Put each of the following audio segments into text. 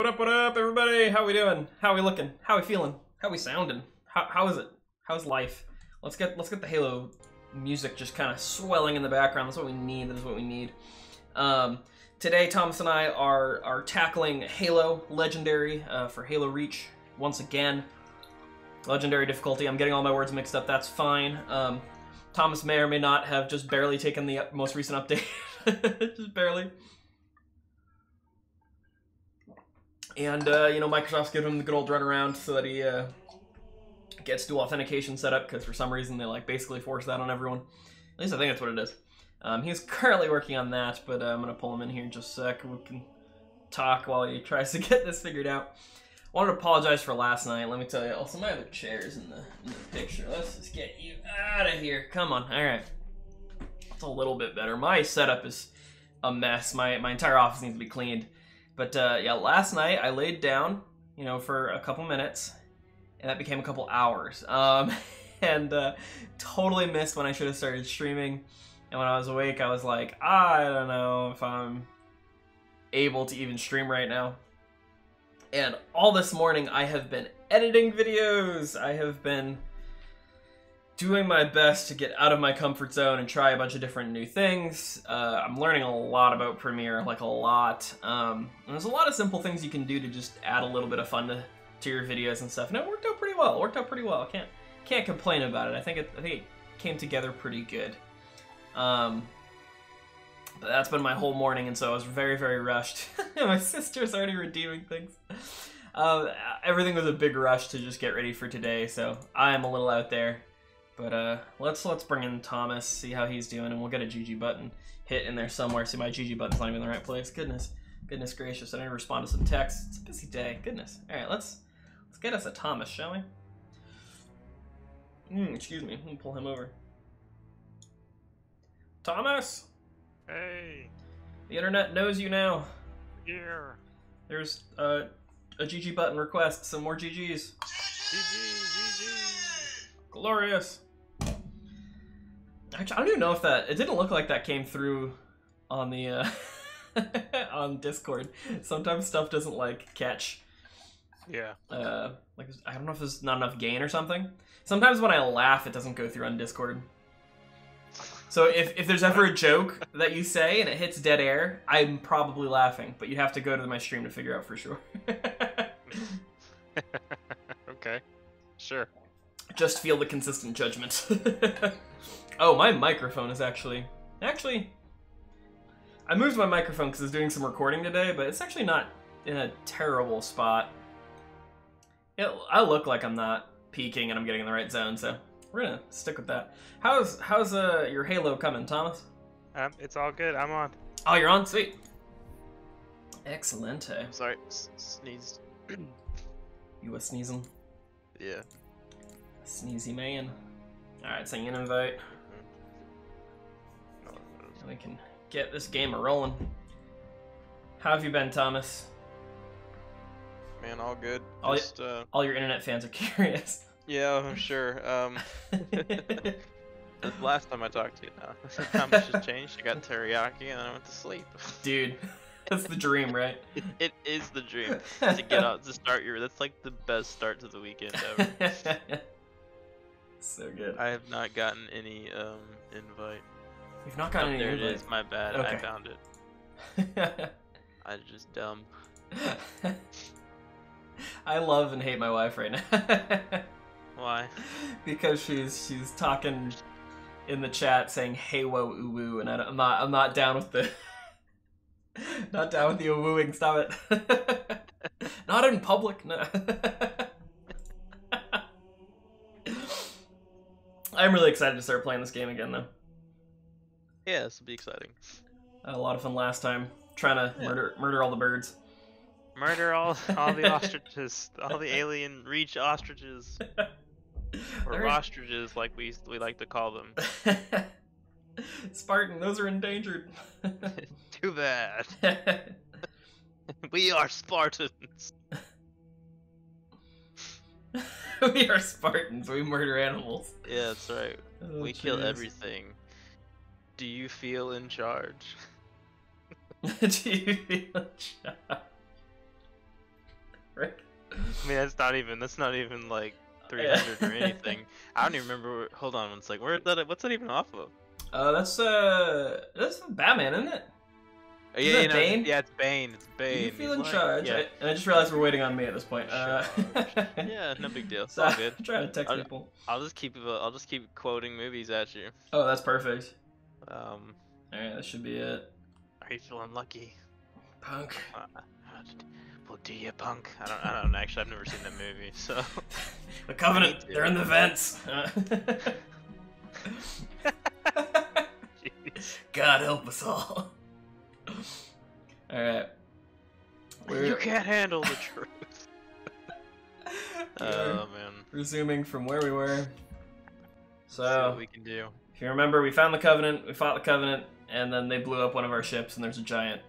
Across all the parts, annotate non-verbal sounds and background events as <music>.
What up, what up, everybody? How we doing? How we looking? How we feeling? How we sounding? How, how is it? How's life? Let's get let's get the Halo music just kind of swelling in the background. That's what we need. That's what we need. Um, today, Thomas and I are are tackling Halo Legendary uh, for Halo Reach once again. Legendary difficulty. I'm getting all my words mixed up. That's fine. Um, Thomas may or may not have just barely taken the most recent update. <laughs> just barely. And, uh, you know, Microsoft's giving him the good old runaround so that he uh, gets dual authentication set up because for some reason they, like, basically force that on everyone. At least I think that's what it is. Um, he's <laughs> currently working on that, but uh, I'm going to pull him in here in just a sec. We can talk while he tries to <laughs> get this figured out. I wanted to apologize for last night. Let me tell you. Also, my other chair's in the, in the picture. Let's just get you out of here. Come on. All right. It's a little bit better. My setup is a mess. My, my entire office needs to be cleaned. But uh, yeah, last night I laid down, you know, for a couple minutes, and that became a couple hours. Um, <laughs> and uh, totally missed when I should have started streaming. And when I was awake, I was like, I don't know if I'm able to even stream right now. And all this morning, I have been editing videos. I have been doing my best to get out of my comfort zone and try a bunch of different new things. Uh, I'm learning a lot about Premiere, like a lot. Um, and there's a lot of simple things you can do to just add a little bit of fun to, to your videos and stuff. And it worked out pretty well. It worked out pretty well. I can't can't complain about it. I think it, I think it came together pretty good. Um, but that's been my whole morning, and so I was very very rushed. <laughs> my sister's already redeeming things. Uh, everything was a big rush to just get ready for today, so I am a little out there. But uh, let's let's bring in Thomas, see how he's doing, and we'll get a GG button hit in there somewhere. See, my GG button's not even in the right place. Goodness, goodness gracious! I need to respond to some texts. It's a busy day. Goodness. All right, let's let's get us a Thomas, shall we? Mm, excuse me. Let me pull him over. Thomas, Hey, the internet knows you now. here. There's uh, a GG button request. Some more GGs. GG, GG. Glorious. Actually, I don't even know if that. It didn't look like that came through on the uh, <laughs> on Discord. Sometimes stuff doesn't like catch. Yeah. Uh, like I don't know if there's not enough gain or something. Sometimes when I laugh, it doesn't go through on Discord. So if, if there's ever a joke that you say and it hits dead air, I'm probably laughing, but you have to go to my stream to figure out for sure. <laughs> okay. Sure. Just feel the consistent judgment. <laughs> oh, my microphone is actually actually. I moved my microphone because I was doing some recording today, but it's actually not in a terrible spot. It, I look like I'm not peaking and I'm getting in the right zone, so we're gonna stick with that. How's how's uh your Halo coming, Thomas? Um, it's all good. I'm on. Oh, you're on. Sweet. Excellent. I'm sorry, s- sneezed. <clears throat> You were sneezing? Yeah. Sneezy man. Alright, send you an invite. We can get this game a rolling. How have you been, Thomas? man, all good. All Just, uh, All your internet fans are <laughs> curious. yeah, I'm sure. Um, <laughs> the last time I talked to you now, <laughs> how much has changed? I got teriyaki and then I went to sleep. Dude, that's the dream, right? It, it is the dream to get out to start your. That's like the best start to the weekend ever. so good. I have not gotten any um invite. We've not Oh, gotten any there it is. My bad. I found it. <laughs> I just dumb. <laughs> I love and hate my wife right now. <laughs> Why? because she's she's talking in the chat saying hey whoa ooh woo and I I'm not I'm not down with the not down with the wooing stop it not in public no I'm really excited to start playing this game again though Yeah, this will be exciting. I had a lot of fun last time trying to Yeah. murder murder all the birds Murder all all the <laughs> ostriches, all the alien reach ostriches, <laughs> or There is- ostriches, like we we like to call them. <laughs> Spartan those are endangered Too bad. We are Spartans. we are Spartans. We murder animals. Yeah, that's right. Oh, we kill everything. Do you feel in charge? <laughs> Do you feel shy? Rick. I mean, that's not even that's not even like 300 or <laughs> anything. I don't even remember. Where, hold on, it's like where that? What's that even off of? Uh, that's uh, that's Batman, isn't it? Oh, Is yeah, that you know, Bane? yeah, it's Bane. It's Bane. you feel He's in like- charge? Yeah, I, and I just realized we're waiting on me at this point. Uh, <laughs> yeah, no big deal. It's so all good. I'm trying to text I'll- people. I'll just keep uh, I'll just keep quoting movies at you. Oh, that's perfect. Um, All right, that should be it. are you feeling lucky? Punk. Uh, uh, well, do you, punk? I don't. I don't actually. I've never seen that movie, so. <laughs> The Covenant. They're in the vents. <laughs> God help us all. All right. You can't handle the truth. <laughs> We're Oh man. resuming from where we were. What So, we can do. If you remember, we found the Covenant, we fought the Covenant, and then they blew up one of our ships, and there's a giant,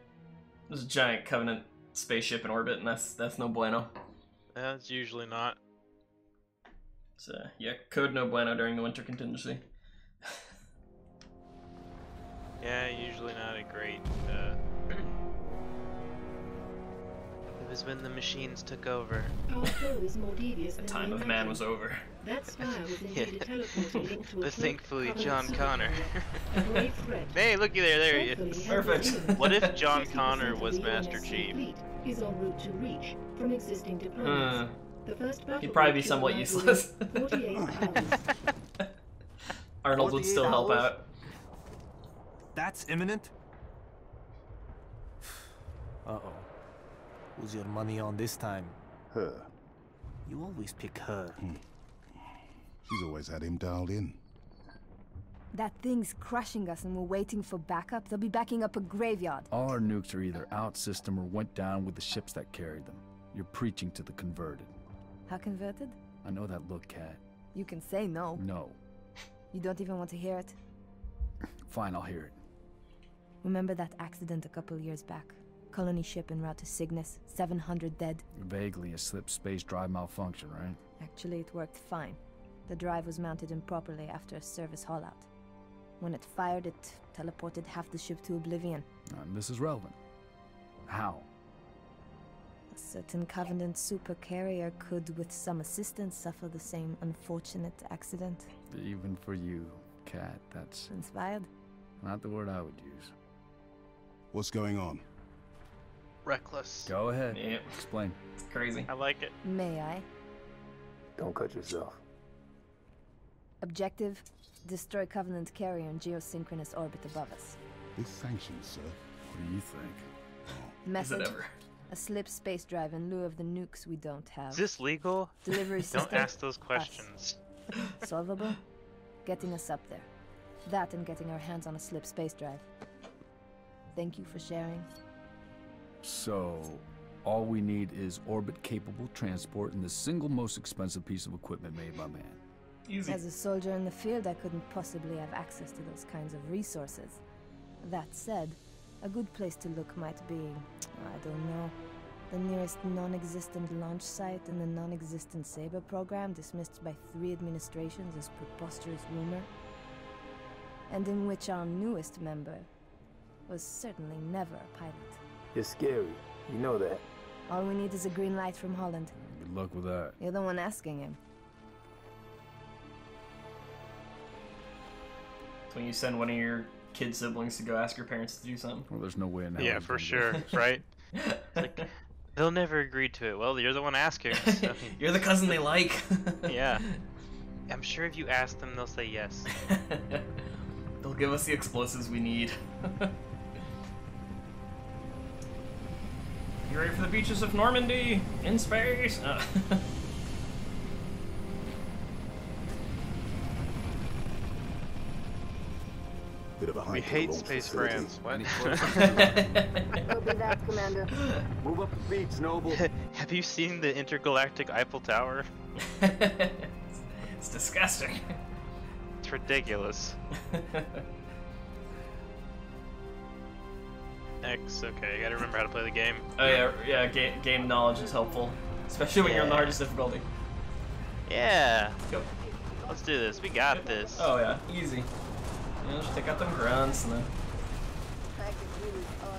there's a giant Covenant spaceship in orbit, and that's that's no bueno. That's usually not. So yeah, code no bueno during the winter contingency. Yeah, usually not a great. Uh... it was when the machines took over. Our flow is more devious The time of man was over. That spire was indeed a teleporter linked to <laughs> a But thankfully, John Connor. A great <laughs> threat. hey, looky there, there he is. Perfect. <laughs> What if John Connor was Master Chief? fleet Is en route to reach from existing Hmm. deployments. The first battle He'd probably be somewhat useless. within 48 hours. Arnold would still help out. That's imminent? <sighs> Uh-oh. Who's your money on this time? Her. You always pick her. She's always had him dialed in. That thing's crushing us and we're waiting for backup. They'll be backing up a graveyard. All our nukes are either out system or went down with the ships that carried them. You're preaching to the converted. How converted? I know that look, Cat. You can say no. No. You don't even want to hear it. <laughs> Fine, I'll hear it. Remember that accident a couple years back? Colony ship en route to Cygnus, 700 dead. Vaguely a slip space drive malfunction, right? Actually, it worked fine. The drive was mounted improperly after a service haulout. When it fired, it teleported half the ship to oblivion. And this is relevant. How? A certain Covenant supercarrier could, with some assistance, suffer the same unfortunate accident. Even for you, Cat, that's Inspired? not the word I would use. What's going on? Reckless. Go ahead. Yep. Explain. It's crazy. I like it. May I? Don't cut yourself. Objective destroy Covenant carrier in geosynchronous orbit above us. With sanctions, sir. What do you think? <laughs> Is it Message ever? a slip space drive in lieu of the nukes we don't have. Is this legal? Delivery <laughs> system Don't ask those questions. <laughs> solvable? Getting us up there. That and getting our hands on a slip space drive. Thank you for sharing. So, all we need is orbit-capable transport and the single most expensive piece of equipment made by man. Easy. As a soldier in the field, I couldn't possibly have access to those kinds of resources. That said, a good place to look might be, I don't know, the nearest non existent launch site in the non existent Saber program dismissed by three administrations as preposterous rumor, and in which our newest member was certainly never a pilot. You're scary. You know that. All we need is a green light from Holland. Good luck with that. You're the one asking him. When you send one of your kid siblings to go ask your parents to do something. Well, there's no way in hell. Yeah, for sure, <laughs> right? <laughs> Like, they'll never agree to it. Well, you're the one asking. <laughs> So, You're the cousin they like. yeah. I'm sure if you ask them, they'll say yes. They'll give us the explosives we need. you ready for the beaches of Normandy in space? Uh, Bit of a hike We to the hate launch Space facility. France. What? Copy that, <laughs> Commander. Move up the beach, Noble. <laughs> Have you seen the intergalactic Eiffel Tower? <laughs> it's disgusting. It's ridiculous. X. Okay, you gotta remember how to play the game. oh yeah, yeah. Game, game knowledge is helpful, especially when you're on the hardest difficulty. Yeah. Go. Let's do this. We got this. Oh yeah, easy. You know, just take out them grunts and then.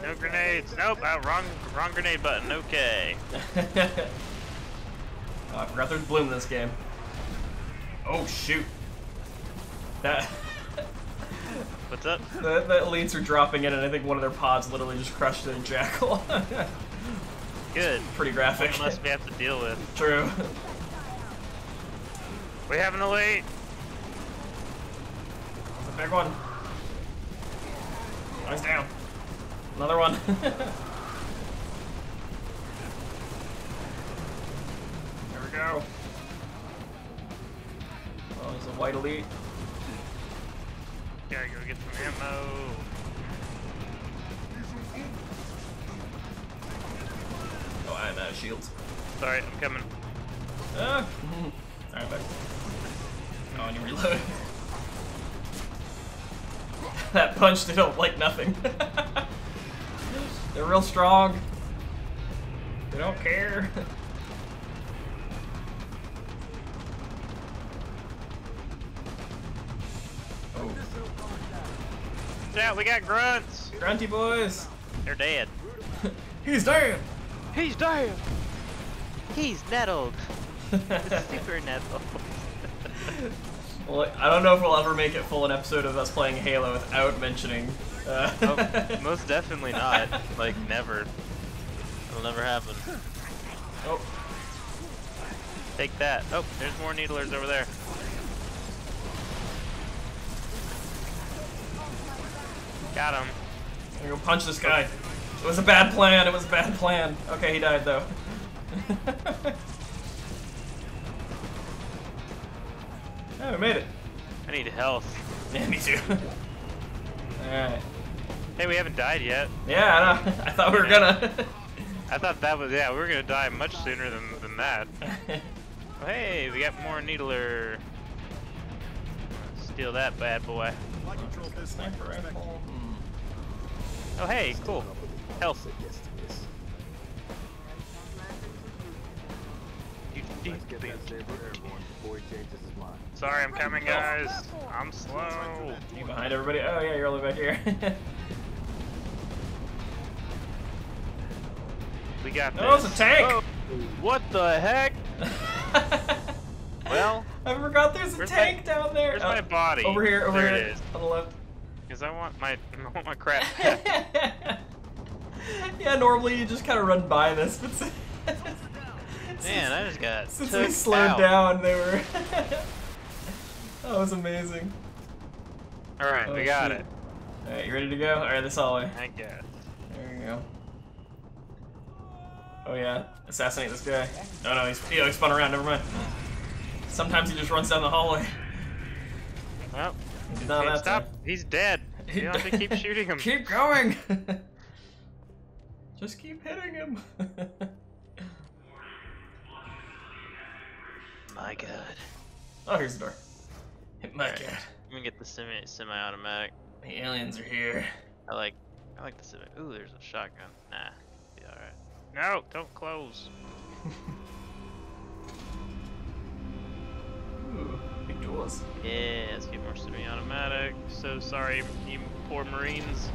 No grenades. Nope. Uh, wrong. Wrong grenade button. Okay. <laughs> Oh, I forgot there's bloom in this game. Oh shoot. That <laughs> What's up? the, the elites are dropping in and I think one of their pods literally just crushed a jackal. <laughs> Good. Pretty graphic. One less we have to deal with. True. We have an elite. A big one. Nice down. Another one. <laughs> there we go. Oh, there's a white elite. Gotta go get some ammo. Oh, I'm out of shields. Sorry, I'm coming. Ah. <laughs> Alright, back. Oh, and you reload. <laughs> <laughs> that punch did like nothing. <laughs> They're real strong. They don't care. oh, <laughs> Yeah, we got grunts. grunty boys. They're dead. He's dead. He's dead. He's nettled. Super nettled. Well, I don't know if we'll ever make it full an episode of us playing Halo without mentioning. Uh, oh, <laughs> most definitely not. Like never. It'll never happen. oh, Take that. Oh, there's more needlers over there. Got him. I'm gonna go punch this guy. It was a bad plan. It was a bad plan. Okay, he died though. <laughs> oh, we made it. I need health. <laughs> Yeah, me too. <laughs> Alright. Hey, we haven't died yet. Yeah, I know. <laughs> I thought we were gonna. I thought that was yeah. We were gonna die much sooner than than that. Oh, hey, we got more needler. Steal that bad boy. Sniper rifle. Oh hey, cool. Health. Sorry, I'm coming, guys. I'm slow. You behind everybody? Oh yeah, you're all the way back here. <laughs> We got this. oh, it's a tank. Oh, what the heck? <laughs> Well, I forgot there's a where's tank my- down there. Where's Oh, my body? Over here, over there here. it is. On the left. Because I want my, <laughs> I want my crap. yeah, normally you just kind of run by this, but Man, I just got since we slowed out. down, they were. <laughs> that was amazing. All right, Oh, we got shoot. it. All right, you ready to go? All right, this hallway. I guess. There you go. Oh yeah, assassinate this guy. Oh no, he's he, he spun around. Never mind. Sometimes he just runs down the hallway. Well, He not hey, that stop. time. He's dead. You don't have to keep <laughs> shooting him. Keep going. <laughs> just keep hitting him. My God. oh, here's the door. Hit my Alright. god. Let me get the semi semi-automatic. The aliens are here. I like I like the semi. Ooh, there's a shotgun. Nah, be all right. No, don't close. <laughs> Ooh, big doors. Yeah, let's get more semi-automatic. So sorry, you poor Marines.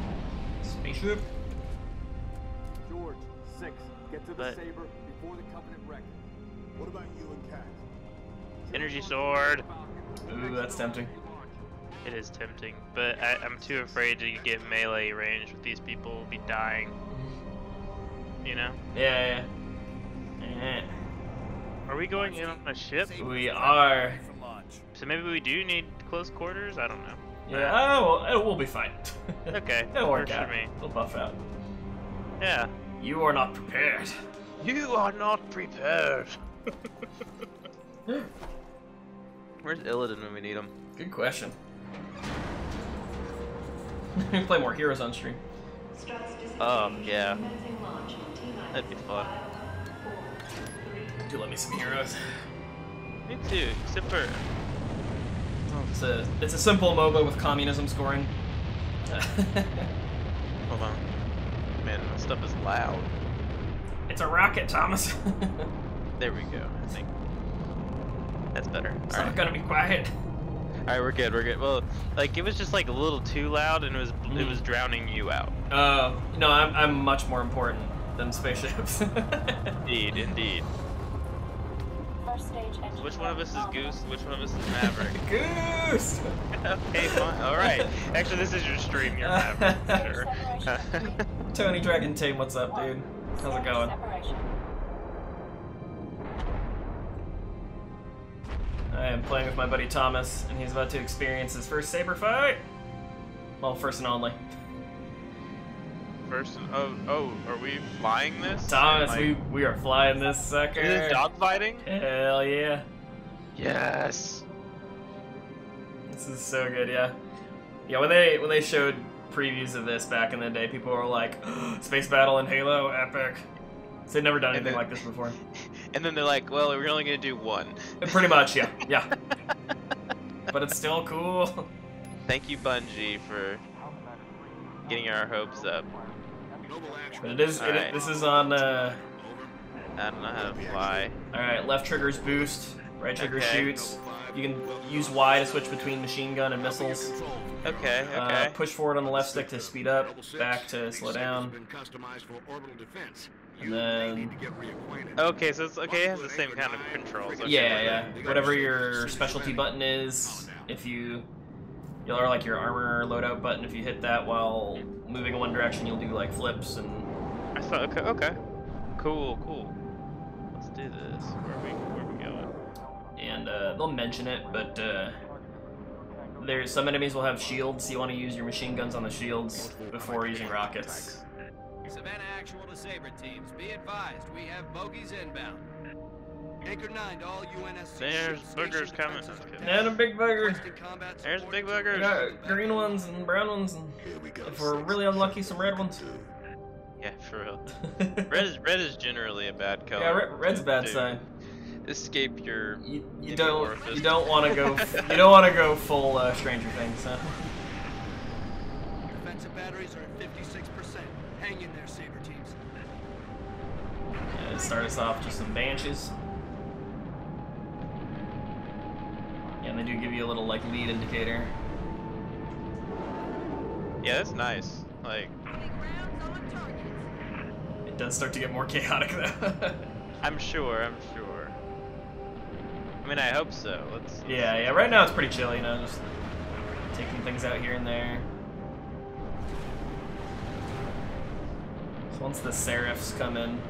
Spaceship. George, six. Get to the But- Saber before the Covenant wreck. What about you and Cat? Energy sword. Ooh, that's tempting. It is tempting, but I, I'm too afraid to get melee range with these people. We'll be dying. You know? Yeah, yeah. Are we going in on a ship? Eh, We are. So maybe we do need close quarters. I don't know. Yeah, oh, well, it will be fine. <laughs> Okay, It'll work works out. for me. It'll buff out. Yeah. You are not prepared. You are not prepared. <laughs> Where's Illidan when we need him? Good question. <laughs> we play more heroes on stream. Oh, yeah. That'd be fun. Do let me some heroes. Me too, except for oh, It's a it's a simple MOBA with communism scoring. <laughs> Hold on. Man, this stuff is loud. it's a rocket, Thomas. <laughs> There we go, I think. That's better. it's Alright. not gonna be quiet. Alright, we're good, we're good. Well, like it was just like a little too loud and it was Mm. it was drowning you out. Uh, no, I'm I'm much more important than spaceships. <laughs> indeed, indeed. Which one of us is Goose? Which one of us is Maverick? <laughs> Goose! okay, fine. All right. Actually, this is your stream. You're Maverick. Sure. <laughs> Tony Dragon Team, what's up, dude? How's it going? I am playing with my buddy Thomas, and he's about to experience his first saber fight. Well, first and only. First, and oh, oh, are we flying this? Thomas, Like, we we are flying this sucker. Is this dogfighting? Hell yeah! Yes. This is so good, yeah. Yeah, when they when they showed previews of this back in the day, people were like, <gasps> "Space battle in Halo, epic." So They've never done anything then- like this before. <laughs> And then they're like, well, we're only gonna do one. Pretty much, yeah, <laughs> yeah. But it's still cool. Thank you, Bungie, for getting our hopes up. But it is. It, Alright. this is on. Uh, I don't know how to fly. all right, left trigger's boost, right trigger Okay. shoots. You can use Y to switch between machine gun and missiles. Okay, Uh, okay. push forward on the left stick to speed up, back to slow down, and then Okay, so it's okay. It has the same kind of controls. Okay, Yeah, yeah. Whatever your specialty button is, if you, you'll or like your armor loadout button. If you hit that while moving in one direction, you'll do like flips and. I thought, okay, okay. Cool, cool. Let's do this. Where are we? Where are we going? And uh, they'll mention it, but uh, there's some enemies will have shields. So you want to use your machine guns on the shields before using rockets. Savannah Actual to Saber teams, be advised, we have bogeys inbound. Anchor 9 to all UNSC There's ships boogers stationed coming. defensive And a big bugger. There's support big to We got green ones and brown ones, and if we're really unlucky, some red ones. Yeah, for real. <laughs> Red is red is generally a bad color. yeah, red, red's a bad to sign. Escape your. You, you don't orifice. you don't want to go you don't want to go full uh, Stranger Things. Huh? Defensive batteries are at 56%. Hang in there, Saber teams. Start us off just some banshees. Yeah, and they do give you a little like lead indicator. Yeah, that's nice. Like, It does start to get more <laughs> chaotic though. I'm sure. I'm sure. I mean, I hope so. Let's. yeah, yeah. Right now it's pretty chill, you know, just taking things out here and there. So once the seraphs come in,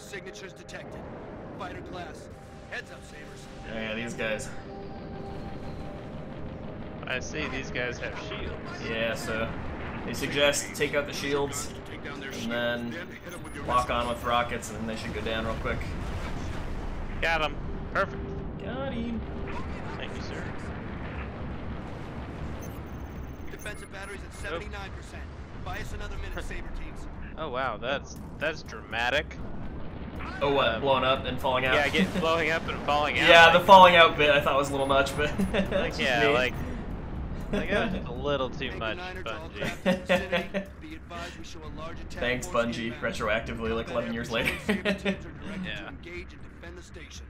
Impulse signatures detected. Fighter class. Heads up, Sabers. Oh, yeah, these guys. I see these guys have shields. Yeah, so they suggest take out the shields and then lock on with rockets, and then they should go down real quick. Got him. Perfect. Got him. Thank you, sir. Defensive batteries at 79%. Buy us another minute, <laughs> Saber teams. Oh wow, that's that's dramatic. Oh, what? Um, blowing up and falling out? Yeah, get <laughs> blowing up and falling out. yeah, like, the falling out bit I thought was a little much, but <laughs> Like, yeah, me. like, like that was <laughs> just a little too much, 9 are to all Bungie. craft in the vicinity. Be advised we show a large attack Thanks, Bungie, retroactively, like 11 years later. Saber teams are directed Yeah. engage and defend the station.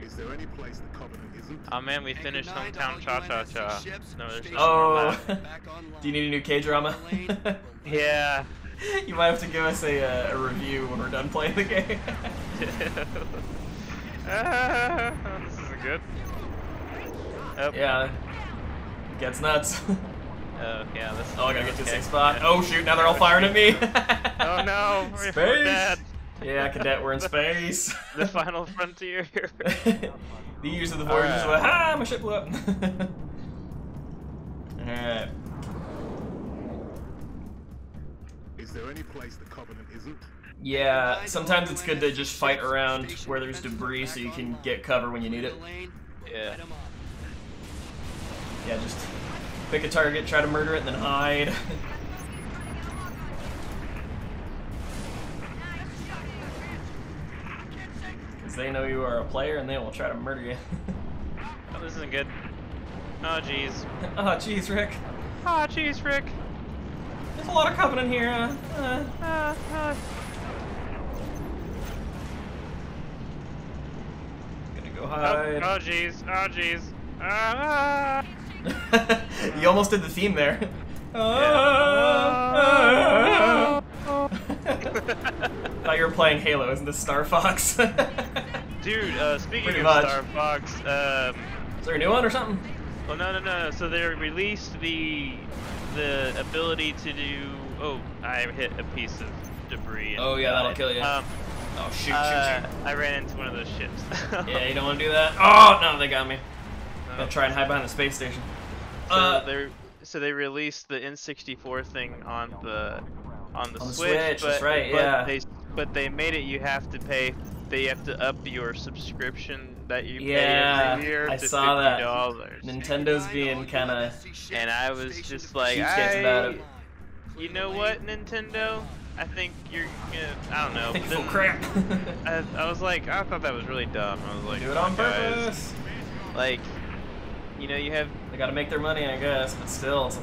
Is there any place the Covenant isn't? Oh man, we finished Hometown Cha Cha Cha. No, there's no Oh. left. back online. Do you need a new K drama? Yeah. <laughs> you might have to give us a, uh, a review when we're done playing the game. <laughs> This isn't good. Oh, yeah. Gets nuts. <laughs> Oh, yeah, this Oh, I gotta get to the spot. Oh shoot, now they're all firing at me. Oh no, we're, Space. we're dead. Yeah, cadet, we're in space. The final frontier. the years of the voyage is Alright. like, ah, my ship blew up. Alright. Is there any place the Covenant isn't? Yeah, sometimes it's good to just fight around where there's debris so you can get cover when you need it. yeah. Yeah, just pick a target, try to murder it, and then hide. <laughs> Because they know you are a player and they will try to murder you. <laughs> Oh, this isn't good. Oh, jeez. <laughs> oh, jeez, Rick. Oh, jeez, Rick. There's a lot of Covenant here. Uh, uh. Uh, uh. hide. oh jeez, oh jeez. Ah! <laughs> you almost did the theme there. <laughs> Thought you were playing Halo, isn't this Star Fox? <laughs> Dude, uh, speaking Pretty of much. Star Fox, um, Is there a new one or something? well, no, no, no. So they released the the ability to do. Oh, I hit a piece of debris. and Oh, yeah, that'll died. kill you. Um, Oh shoot, uh, shoot, I ran into one of those ships. <laughs> Yeah, you don't want to do that. <laughs> Oh no, they got me. No. Gonna try and hide behind the space station. So Uh, they so they released the N64 thing on the on the On the Switch, Switch, but, that's right, but yeah. They but they made it you have to pay. They have to up your subscription that you Yeah, pay every year I saw that. $50. Nintendo's being kind of And I was just like, I, you know what, Nintendo? I think you're gonna. I don't know. Full crap. <laughs> I, I was like, I thought that was really dumb. I was like, do it on "Come guys." purpose. Like, you know, you have They gotta make their money, I guess, but still, it's,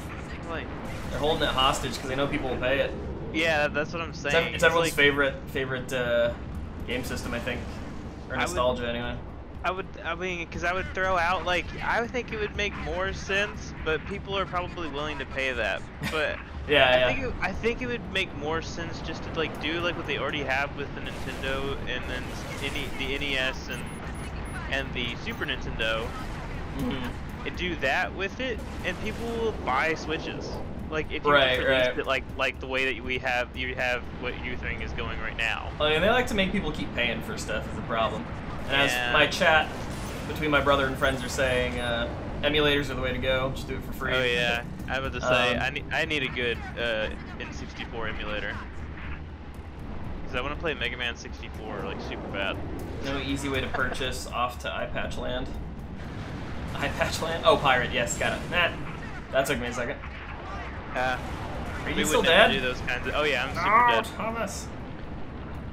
like, they're holding it hostage because they know people will pay it. yeah, that's what I'm saying. ev- it's everyone's like, favorite favorite uh, game system, I think, or I would- nostalgia anyway. I would, I mean, because I would throw out like, I would think it would make more sense, but people are probably willing to pay that. But <laughs> Yeah, I yeah. think it, I think it would make more sense just to like do like what they already have with the Nintendo and then any the NES and and the Super Nintendo, Mhm. and do that with it, and people will buy Switches. Like if you Right, right. it like like the way that we have you have what you think is going right now. I mean, they like to make people keep paying for stuff is the problem. And as Yeah. my chat between my brother and friends are saying, uh, emulators are the way to go. Just do it for free. Oh yeah, I was about to say Um, I need I need a good uh, N64 emulator. Cause I want to play Mega Man 64 like super bad. No easy way to purchase <laughs> off to iPatch Land. iPatch Land? Oh, Pirate. Yes, got it. Nah, that took me a second. Uh, Are you we still would never dead? do those kinds of. Oh yeah, I'm super No, dead. Thomas.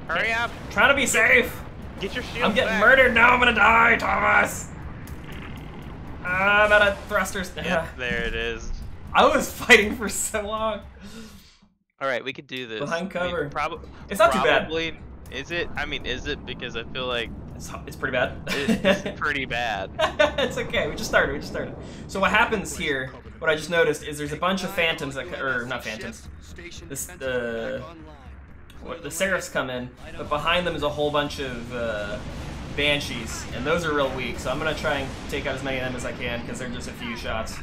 Hurry up! Trying to be safe. Get your shield I'm getting back. murdered now. I'm gonna die, Thomas. Uh, I'm out of thrusters. Yep, there it is. I was fighting for so long. All right, we could do this. Behind cover. Probably. It's not too bad. Probably. Is it? I mean, is it? Because I feel like It's, it's pretty bad. it- it's <laughs> pretty bad. <laughs> it's okay. We just started. We just started. So what happens here? What I just noticed is there's a bunch of phantoms that, or not phantoms. This the what, the seraphs come in, but behind them is a whole bunch of uh, banshees, and those are real weak. So I'm gonna try and take out as many of them as I can because they're just a few shots.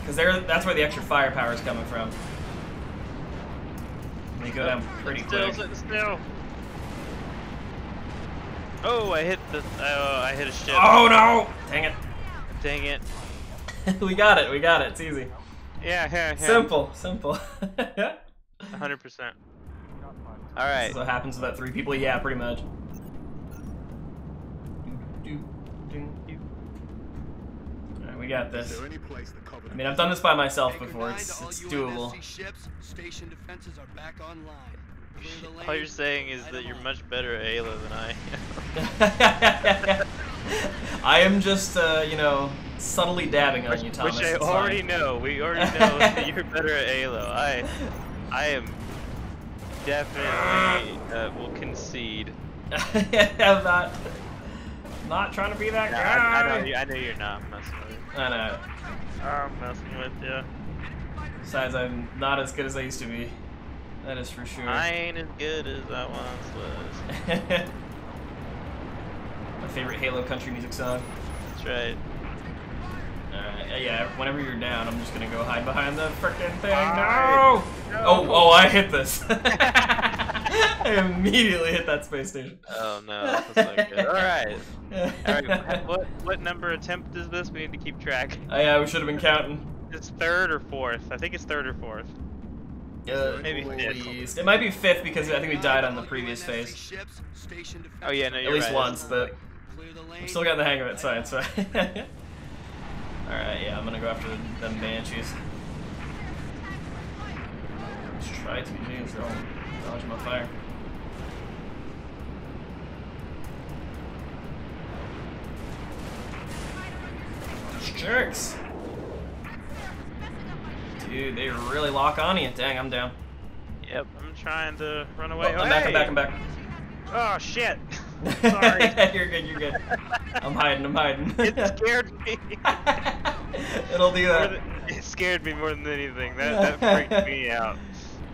Because that's where the extra firepower is coming from. They go down pretty still, quick. still. Oh, I hit the. Oh, I hit a ship. Oh no! Dang it! Dang it. <laughs> we got it. We got it. It's easy. Yeah, yeah, yeah. Simple. Simple. <laughs> 100%. All right. So what happens with that three people? Yeah, pretty much. Alright, we got this. there any place the Covenant I mean, I've done this by myself before. It's, it's doable. ships, station defenses are back online. Clear the All you're saying is that you're much better at Halo than I am. <laughs> I am just, uh, you know, subtly dabbing on you, Thomas. Which I already know. We already <laughs> know that you're better at Halo. I, I am definitely uh, will concede. <laughs> I'm not, not trying to be that No, guy. I, I know you. I know you're not messing with. I know. I'm messing with you. Besides, I'm not as good as I used to be. That is for sure. I ain't as good as I once was. <laughs> My favorite Halo country music song. That's right. Alright, yeah, whenever you're down, I'm just gonna go hide behind the frickin' thing. Hide. No! Oh, oh, I hit this. <laughs> I immediately hit that space station. Oh no, that's not good. All right. <laughs> All right. What what number attempt is this? We need to keep track. Oh, yeah, we should have been counting. It's third or fourth. I think it's third or fourth. Uh, Maybe at fifth. It might be fifth because I think we died on the previous phase. Oh yeah, no, At you're least right. once, but Clear the I'm still got the hang of it, so it's fine. <laughs> Alright, yeah, I'm gonna go after them banshees. Just try to be they're all dodging my fire. Those jerks! Dude, they really lock on you. Dang, I'm down. Yep, I'm trying to run Oh, away. I'm back, I'm back, I'm back. Oh shit! <laughs> Sorry. <laughs> you're good. You're good. I'm hiding. I'm hiding. It scared me. <laughs> It'll do More that. than- it scared me more than anything. That that <laughs> freaked me out.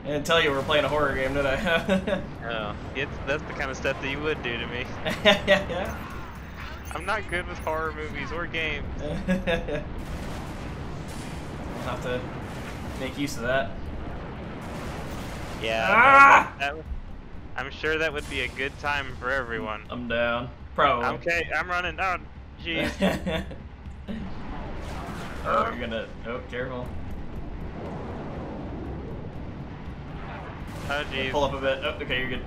I didn't tell you we were playing a horror game, did I? Oh, it's that's the kind of stuff that you would do to me. yeah. I'm not good with horror movies or games. We'll have to make use of that. Yeah. Ah! that would- I'm sure that would be a good time for everyone. I'm down. Probably. Okay, I'm running down. Jeez. <laughs> oh, you're gonna. Oh, careful. Oh jeez. Pull up a bit. Oh, okay, you're good.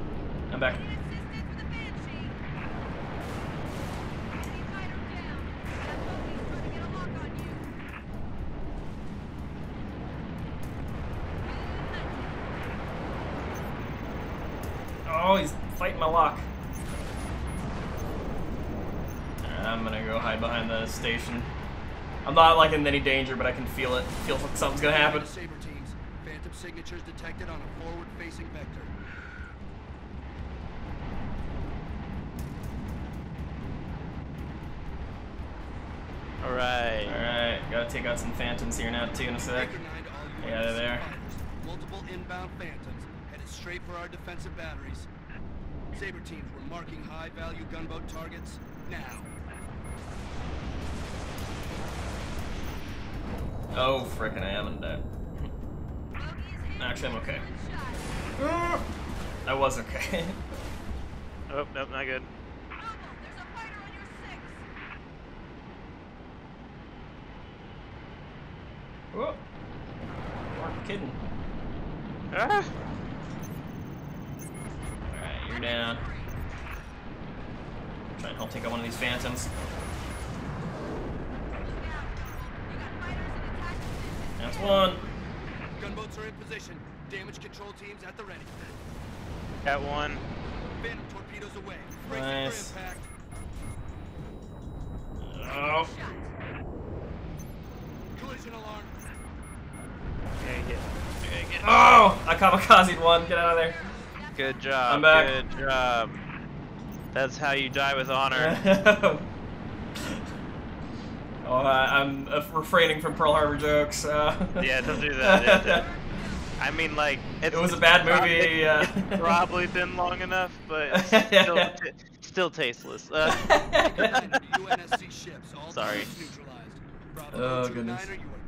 I'm back. Oh, he's fighting my lock. I'm gonna go hide behind the station. I'm not like in any danger, but I can feel it. Feels like something's gonna happen. Saber teams. Phantom signatures detected on a forward-facing vector. All right. Alright, gotta take out some phantoms here now too in a sec. Anchor 9 to all Yeah, they're there. Multiple inbound phantoms headed straight for our defensive batteries. Saber teams were marking high-value gunboat targets now. Oh, frickin' I am in debt. Actually, I'm okay. I was okay. <laughs> Oh, nope, not good. Whoa. Weren't kidding. Ah! Alright, you're down. Try and help take out one of these phantoms. That's one. Gunboats are in position. Damage control teams at the ready. Got one. Phantom torpedoes away. Bracing Nice. Oh. Collision alarm. Okay, get. Okay, get. Oh! I kamikazed one. Get out of there. Good job. I'm back. Good job. That's how you die with honor. <laughs> oh, I, I'm uh, refraining from Pearl Harbor jokes. Uh. yeah, don't do that. Yeah, <laughs> I mean, like, it's, It was a bad movie, it- <laughs> uh. it's probably been long enough, but still, t- still tasteless. Uh, UNSC ships. All Sorry. targets neutralized. Bravo Oh, goodness.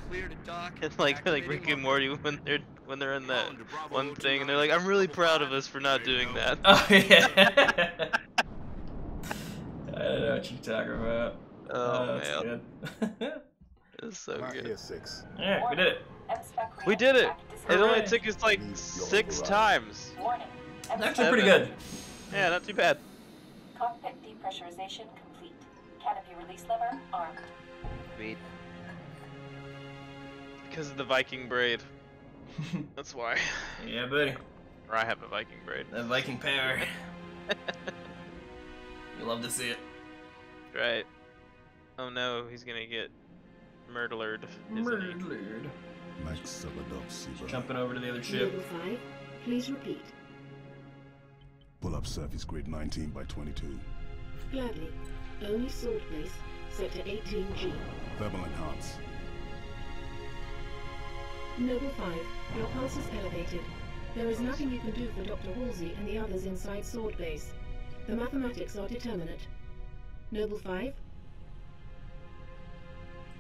You clear to dock. it's like like Rick and Morty when they're when they're in that one thing, and they're like, "I'm really proud of us for not doing that." Oh yeah. <laughs> I don't know what you're talking about. Oh, oh that's man, good. <laughs> it's so Not good. here, six. Alright, we did it. We did it. It only took us like six times. It's actually pretty good. Yeah, not too bad. Cockpit depressurization complete. Canopy release lever armed. Sweet. Because of the Viking braid. <laughs> That's why. Yeah, buddy. Or I have a Viking braid. That Viking power. <laughs> you love to see it. Right. Oh no, he's gonna get murdered. Murdered. Max Jumping over to the other ship. Noble 5, please repeat. Pull up surface grid 19 by 22. Gladly. Only sword base, set to 18G. Thermal enhance. Noble 5, your pulse is elevated. There is nothing you can do for Dr. Halsey and the others inside Sword Base. The mathematics are determinate. Noble 5,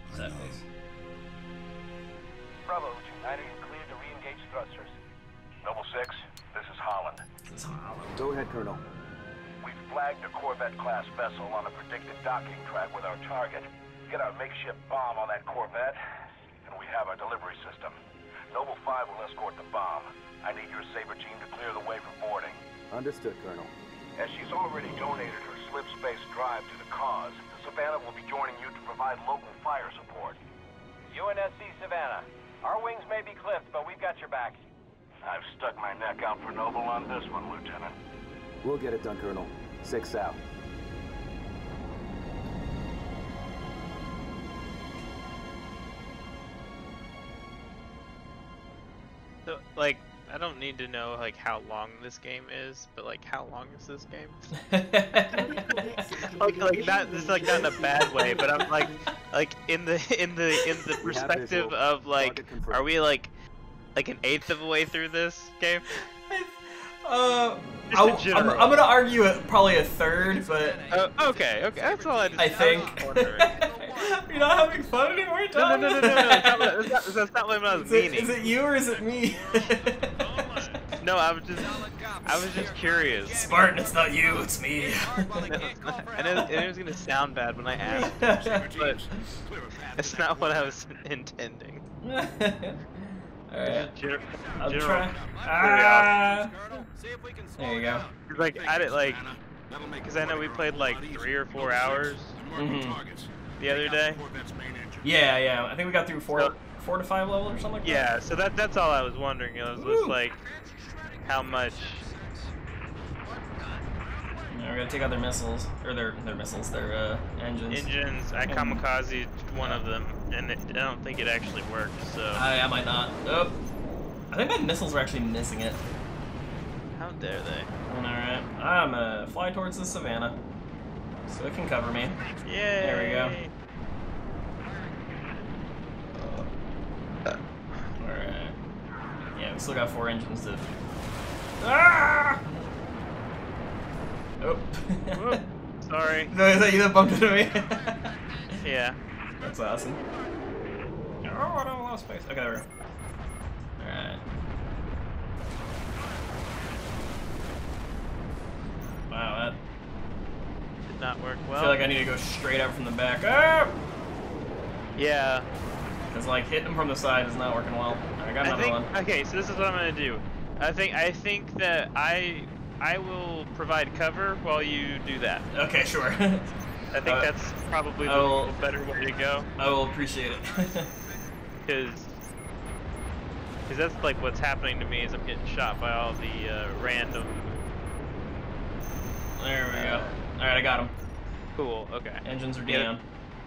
What's that face? Bravo, 29er, you're cleared to re-engage thrusters. Noble 6, this is Holland. This is Holland. Go ahead, Colonel. We've flagged a Corvette-class vessel on a predicted docking track with our target. Get our makeshift bomb on that Corvette, and we have our delivery system. Noble 5 will escort the bomb. I need your Saber team to clear the way for boarding. Understood, Colonel. As she's already donated her slip space drive to the cause, the Savannah will be joining you to provide local fire support. UNSC Savannah. Our wings may be clipped, but we've got your back. I've stuck my neck out for Noble on this one, Lieutenant. We'll get it done, Colonel. Six out. So, like, I don't need to know like how long this game is, but like how long is this game? <laughs> like like not this is like not in a bad way, but I'm like like in the in the in the <laughs> perspective of like are we like like an eighth of a way through this game? Uh, I'll- I'm. I'm gonna argue it probably a third, but Uh, okay, okay, that's all I. Just, I think. <laughs> You're not having fun anymore, no, Tom? no, no, no, no, no, that's not what- <laughs> that's not, that's not what I was Is meaning. is it you or is it me? No, I was just, I was just curious. Spartan, it's not you, it's me. and, it, and it was gonna sound bad when I asked, <laughs> but it's not what I was intending. Alright. General try. Ah! There you go. Like I did like, because I know we played like three or four hours Mhm. the other day. Yeah, yeah. I think we got through four, four to five level or something like that. Yeah, so that that's all I was wondering. It was, was like how much. We're gonna take out their missiles, or their their missiles, their uh, engines. Engines, I kamikaze one of them, and it, I don't think it actually worked. So I, I might not. Oh, I think my missiles were actually missing it. how dare they? All right, I'm gonna fly towards the savannah, so it can cover me. Yay! There we go. All right. Yeah, we still got four engines to. Ah! Oh. Whoop, Sorry. <laughs> No, is that you that bumped into me? <laughs> Yeah. That's awesome. Oh, I don't have a lot of space. Okay, there we go. Alright. Wow, that Did not work well. I feel like I need to go straight out from the back. Ah! Yeah. Because, like, hitting them from the side is not working well. I got I another think. one. Okay, so this is what I'm gonna do. I think I think that I I will provide cover while you do that. Okay, sure. <laughs> I think Uh, that's probably the, will- better way to go. I will appreciate it. <laughs> Because that's like what's happening to me is I'm getting shot by all the uh, random. there we go. Alright, I got him. Cool. Okay. Engines are Yeah, down.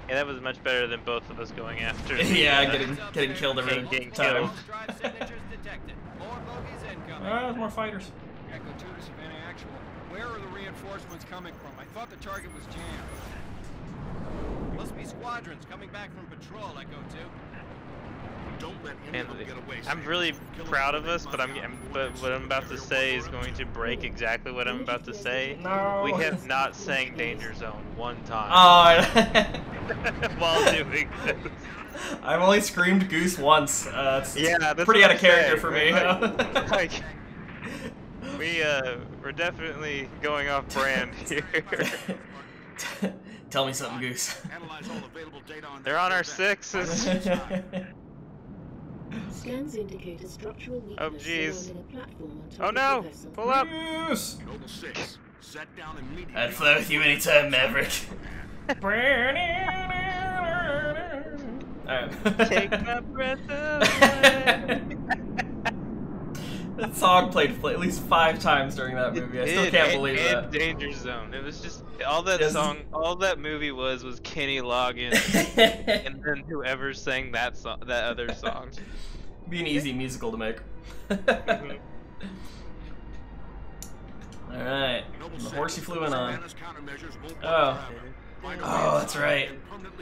Yeah, that was much better than both of us going after. <laughs> the, yeah, uh, getting getting killed every getting- getting time. killed. Drive signatures detected. More bogeys incoming. Ah, there's more fighters. Echo 2 to Savannah Actual. Where are the reinforcements coming from? I thought the target was jammed. Must be squadrons coming back from patrol, Echo 2. Don't let any And of them get away. I'm really proud of us, but I'm, I'm but what I'm about to say is going to break exactly what I'm about to say. No. We have not sang Danger Zone one time Oh, <laughs> <laughs> while doing this. I've only screamed goose once. Uh, it's Yeah, that's pretty out of character saying. for me. Like, <laughs> like, we uh, we're definitely going off brand <laughs> here. <laughs> Tell me something, goose. Analyze all available data on They're on our sixes. Scans indicate a structural weakness Oh, jeez. a platform on top Oh no! Pull up! Goose. Noble 6, set down immediately. I'd fly with you anytime, Maverick. <laughs> Alright. Take my breath away. That song played fl- at least five times during that movie. I still It- can't and- believe and that. Danger Zone. It was just all that Yes. song, all that movie was was Kenny Loggins, <laughs> and then whoever sang that song, that other song. <laughs> Be an easy musical to make. <laughs> Mhm. Alright. Noble The horse you flew in on. Savannah's countermeasures won't work Oh. forever. Find a way Oh, that's right.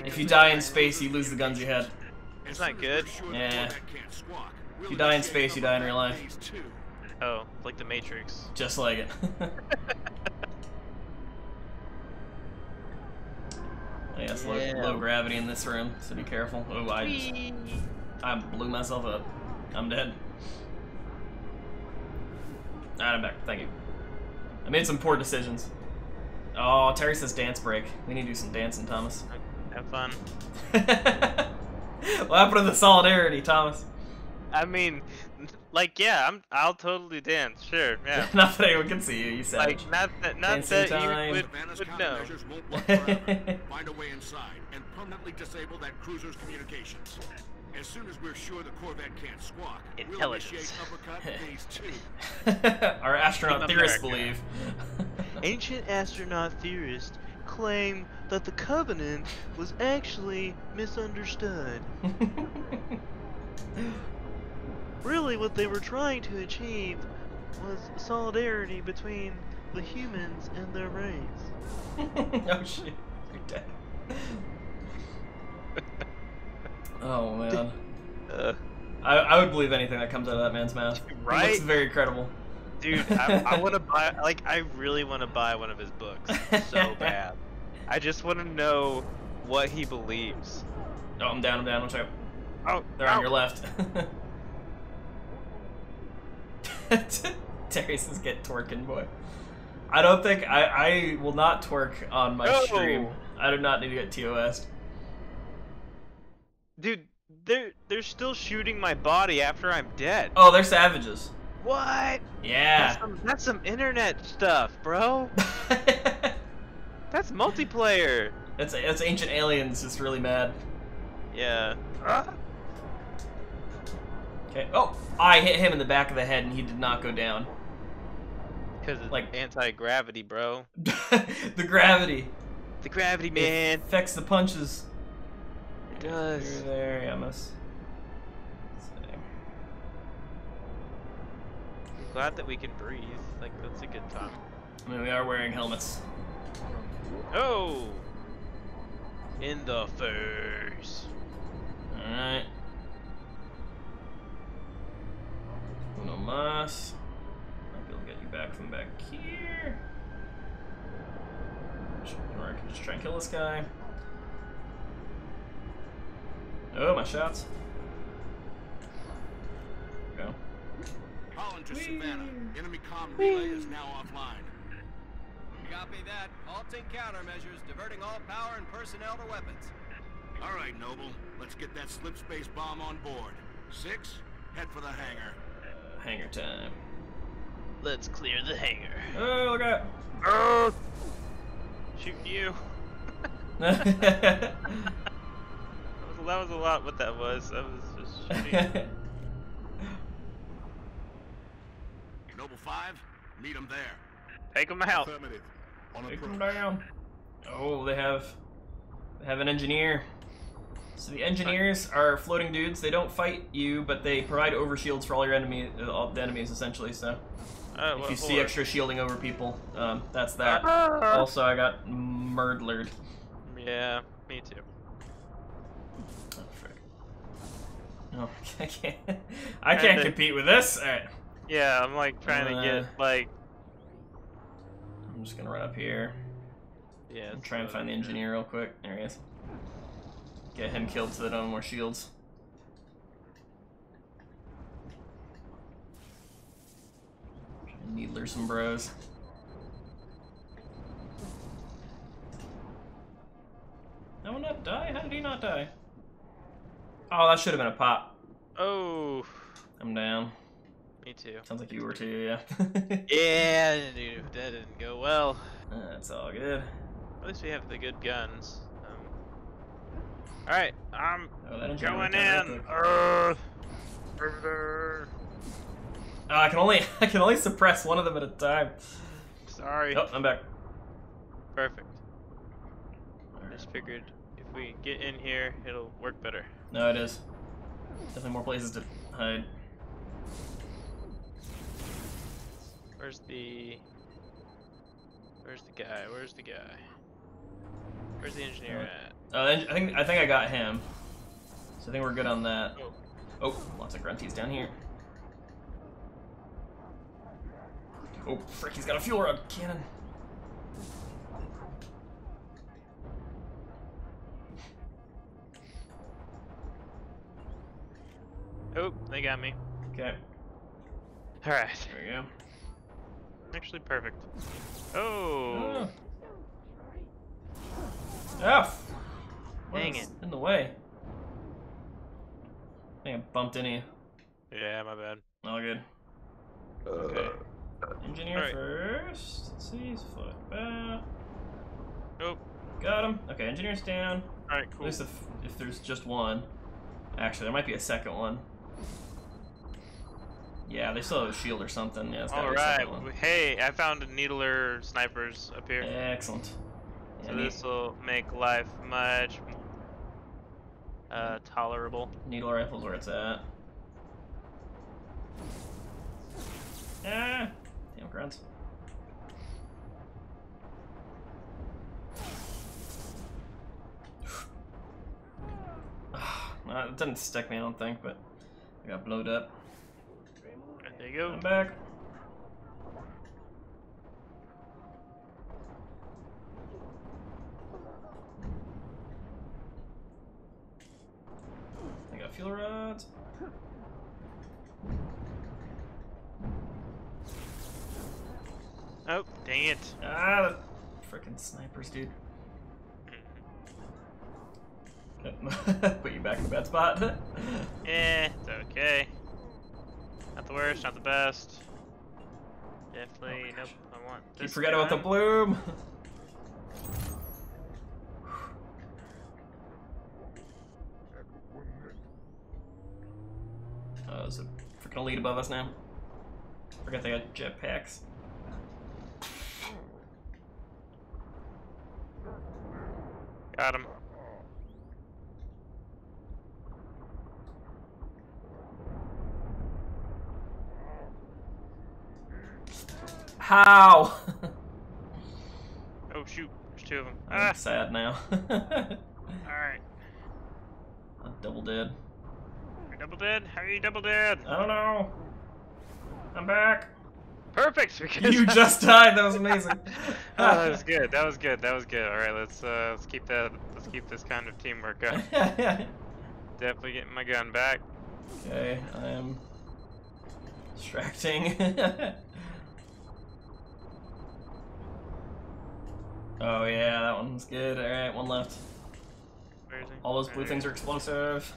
If you die in space, you lose the guns you had. As It's not good. we're sure the Yeah. Corvette can't squawk, If you die in space, you die in real life. Oh, like the Matrix. Just like it. <laughs> Oh, yes, low, Yeah. low gravity in this room, so be careful. Oh, I just, I blew myself up. I'm dead. Alright, I'm back. Thank you. I made some poor decisions. Oh, Terry says dance break. We need to do some dancing, Thomas. Have fun. <laughs> what happened to the solidarity, Thomas? I mean, like, yeah, I'm. I'll totally dance. Sure, yeah. <laughs> not that anyone can see you, you said. Like, not that, not Dancing that time. you would, Savannah's would know. countermeasures won't work <laughs> forever. Find a way inside and permanently disable that cruiser's communications. As soon as we're sure the Corvette can't squawk, we'll Intelligence. initiate uppercut <laughs> phase two. Our astronaut theorists believe. Ancient astronaut theorists claim that the Covenant was actually misunderstood. Really what they were trying to achieve was solidarity between the humans and their race. <laughs> oh shit. You're dead. <laughs> oh man. Uh, I, I would believe anything that comes out of that man's mouth. It Right? looks very credible. Dude, I, I want to buy. Like, I really want to buy one of his books so <laughs> bad. I just want to know what he believes. Oh, I'm down, I'm down, watch out. Oh, They're on your left. <laughs> Darius is get twerking, boy. I don't think I I will not twerk on my No. stream. I do not need to get TOS. Dude, they're they're still shooting my body after I'm dead. Oh, they're savages. What? Yeah. That's some, that's some internet stuff, bro. <laughs> that's multiplayer. That's that's ancient aliens just really mad. Yeah. Ah. Okay. Oh, I hit him in the back of the head and he did not go down. Because it's Like- anti-gravity, bro. <laughs> the gravity. The gravity, It man. affects the punches. It does. You're there, yeah, miss. I'm glad that we can breathe. Like, that's a good time. I mean, we are wearing helmets. Oh! In the face. Alright. Uno mas. Might be able to get you back from back here. Or I can just try and kill this guy. Oh, my shots. There go. Holland to Savannah. Enemy comm relay is now offline. Copy that. Halting countermeasures, diverting all power and personnel to weapons. All right, Noble. Let's get that slip space bomb on board. Six, head for the hangar. Hanger time. Let's clear the hangar. Oh, look out! Oh! Shoot you. That was, <laughs> that was a lot what that was. That was just shooting. <laughs> Noble 5, meet them there. Take them out. Take them down. Oh, they have they have an engineer. So the engineers are floating dudes. They don't fight you, but they provide overshields for all your enemy, uh, all the enemies essentially. So Uh, if you see hold extra shielding over people, um, that's that. Ah! Also, I got murdered. Yeah, me too. Oh, frick. No, <laughs> I can't. I can't compete with this. All right, Yeah, I'm like trying to Uh, get like. I'm just gonna run up here. Yeah. try and find the engineer real quick. There he is. Get him killed so they don't have more shields. Needler some bros. That one not die? How did he not die? Oh, that should have been a pop. Oh, I'm down. me too. Sounds like you were too, yeah. <laughs> Yeah, dude, that didn't go well. That's all good. At least we have the good guns. Um, all right, I'm Oh, going went down real in. Uh. I can only <laughs> I can only suppress one of them at a time. Sorry. Oh, I'm back. Perfect. I just figured if we get in here, it'll work better. No, it is. Definitely more places to hide. Where's the? Where's the guy? Where's the guy? Where's the engineer at? Uh, I think I think I got him. So I think we're good on that. Oh. Lots of grunties down here. Oh, frick, he's got a fuel rod cannon. Oh, they got me. Okay, All right. there we go. Actually, perfect. Oh. Oh. F. What Dang it. In the way. I think I bumped into you. Yeah, my bad. All good. Okay. Uh, Engineer Alright. first. Let's see, he's float back. Oh. Got him. Okay, engineer's down. All right. At Cool. least if, if there's just one. Actually, there might be a second one. Yeah, they still have a shield or something. Yeah, it's gotta All be a right. second one. Hey, I found needler snipers up here. Excellent. So Yeah, this will make life much more uh, tolerable. needle rifles where it's at. Ah! Damn grunts. <sighs> it didn't stick me, I don't think, but I got blowed up. There you go. I'm back. I got fuel rods. Oh, dang it. Ah, the freaking snipers, dude. <laughs> Put you back in the bad spot. <laughs> Eh, it's okay. Not the worst, not the best. Definitely, nope. I want this forgetting about the bloom. <laughs> Oh, there's a freaking elite above us now. Forget they got jetpacks. Got him. How? <laughs> Oh shoot, there's two of them. I'm Ah, sad now. <laughs> alright. I'm double dead. Double dead? How are you double dead? I don't know. I'm back. Perfect! Because <laughs> You just died. That was amazing. <laughs> oh, that was good. That was good. That was good. All right, let's uh, let's keep that. Let's keep this kind of teamwork going. <laughs> Definitely getting my gun back. okay, I am distracting. oh yeah, that one's good. All right, one left. Where is he? All those blue things are explosive.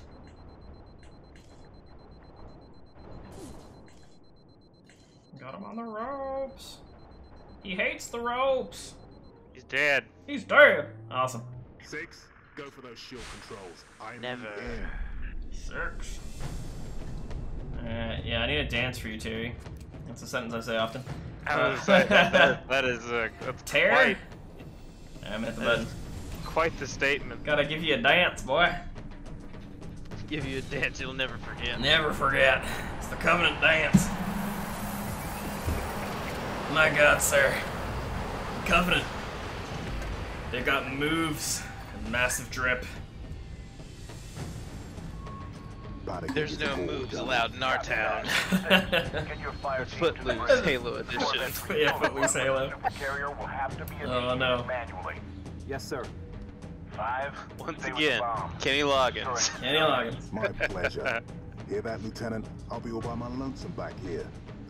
Got him on the ropes. He hates the ropes. He's dead. He's dead. Awesome. Six, go for those shield controls. I Never. need. Six. Alright, yeah, I need a dance for you, Terry. That's a sentence I say often. I was like, that, that, that <laughs> is uh, that's Terry? quite, I'm at the button. quite the statement. Gotta give you a dance, boy. Give you a dance you'll never forget. Never forget. It's the Covenant dance. My god, sir. Covenant. They've got moves and massive drip. There's no moves allowed in our town. Get your <laughs> fire team to Footloose. Halo edition. <laughs> yeah, Footloose Halo. The carrier will have to be Oh, no. Yes, sir. Five. Once again. Kenny Loggins. Kenny Loggins. My pleasure. Hear that, Lieutenant? I'll be all by my lonesome back here.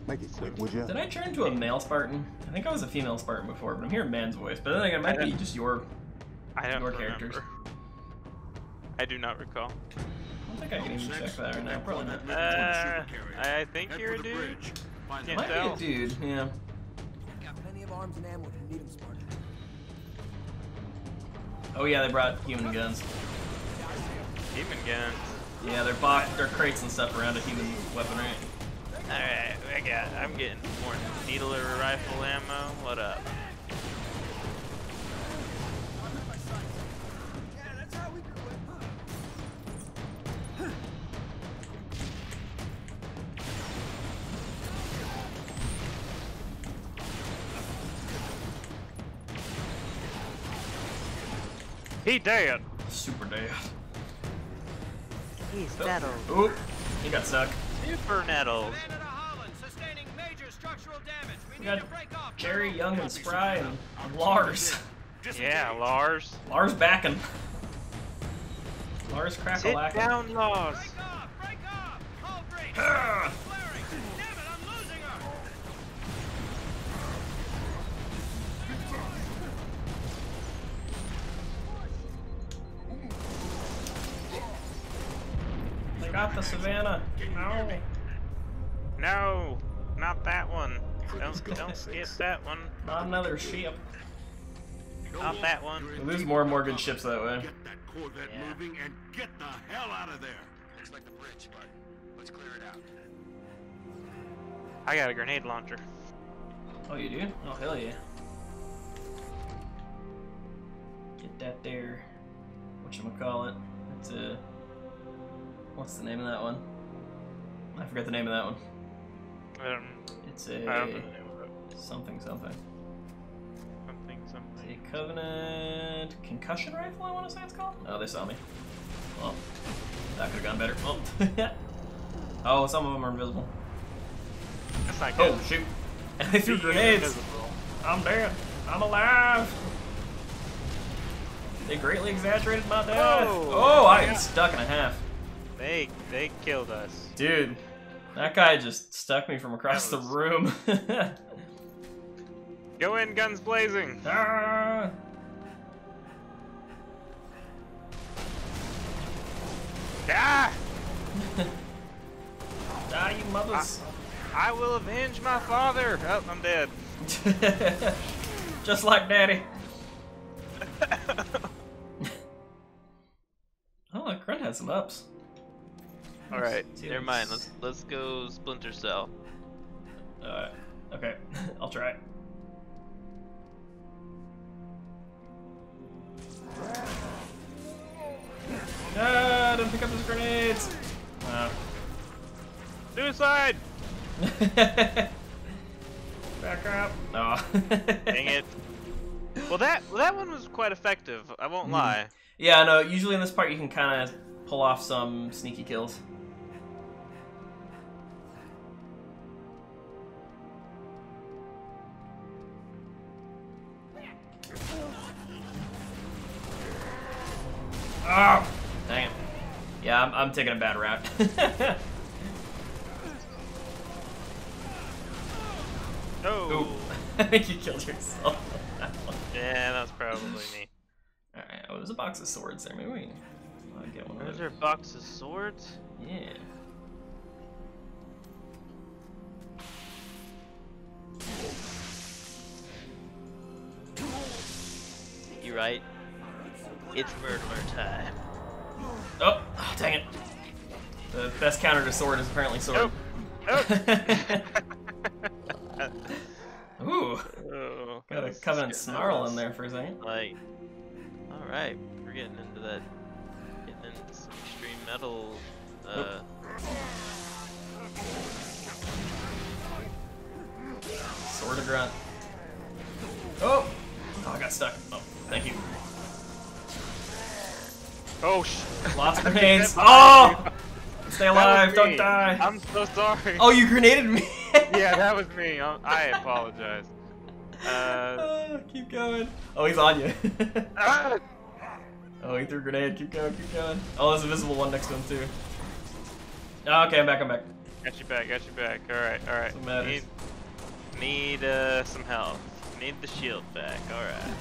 Make it quick, would you? Did I turn to a male Spartan? I think I was a female Spartan before, but I'm hearing man's voice. But then again, it might be just your I don't your remember. characters. I do not recall. I don't think I can even check that right now. Probably not. Uh, I think you're a dude. Can't Might tell. be a dude, yeah. Got plenty of arms and ammo if you need them, Spartan. Oh yeah, they brought human guns. Demon guns. Yeah, they're box, they're crates and stuff around a human weapon, right? Alright, I got. I'm getting more needler rifle ammo. What up? He dead. Super dead. He's Oh. dead. Oop, he got stuck. Super nettles. We got Jerry, Young, and Spry, and Lars. Yeah, Lars. Lars backing. Lars crack Sit crackalack. down, Lars. They got the Savannah. No. No, not that one. Don't don't get that one. Not another ship. Not that one. We lose more and more good ships that way. Get that Corvette moving and get the hell out of there. Looks like the bridge, but let's clear it out. I got a grenade launcher. Oh, you do? Oh, hell yeah. Get that there. Whatchamacallit. It's a. Uh, what's the name of that one? I forgot the name of that one. I don't, It's I don't a know the name of it. something something. Something, something. A Covenant concussion rifle. I want to say it's called. Oh, they saw me. Well, that could have gone better. Oh, <laughs> oh, some of them are invisible. That's not oh, good. Oh shoot! And <laughs> they threw grenades. I'm dead. I'm alive. They greatly exaggerated my death. Oh, Oh, I yeah. am stuck in a half. They they killed us. Dude, that guy just stuck me from across That the room. <laughs> Go in, guns blazing. ah! Ah! <laughs> Ah, you mothers. I will avenge my father. Oh, I'm dead. <laughs> Just like daddy. oh, Grunt has some ups. All right, See never what's- mind. Let's let's go Splinter Cell. Uh, okay, <laughs> I'll try. Ah, don't pick up those grenades. Wow. Suicide! <laughs> Back up. Oh. <laughs> Dang it. Well, that well, that one was quite effective. I won't Mhm. lie. Yeah, no, usually in this part you can kind of pull off some sneaky kills. Oh, dang it. Yeah, I'm, I'm taking a bad route. Oh. I think you killed yourself. Yeah, that's probably me. Alright, oh, there's a box of swords there. Maybe we can uh, get one Is there a box of swords? Yeah. You right? It's murder time. Oh, oh, dang it. The best counter to sword is apparently sword. <laughs> <laughs> Ooh. Oh, Got a this covenant snarl in there for a second. Like, all right, we're getting into that, getting into some extreme metal. Uh, Sword of grunt. Oh! Oh, I got stuck. Oh, thank you. Oh, sh Lots of grenades. Oh! Stay alive, don't die. I'm so sorry. Oh, you grenaded me. <laughs> yeah, that was me. I, <laughs> I apologize. Uh, Oh, keep going. Oh, he's on you. <laughs> ah! oh, he threw a grenade. Keep going, keep going. Oh, there's a visible one next to him, too. Oh, okay, I'm back, I'm back. Got you back, got you back. Alright, alright. Need, need uh, some health. Need the shield back, alright.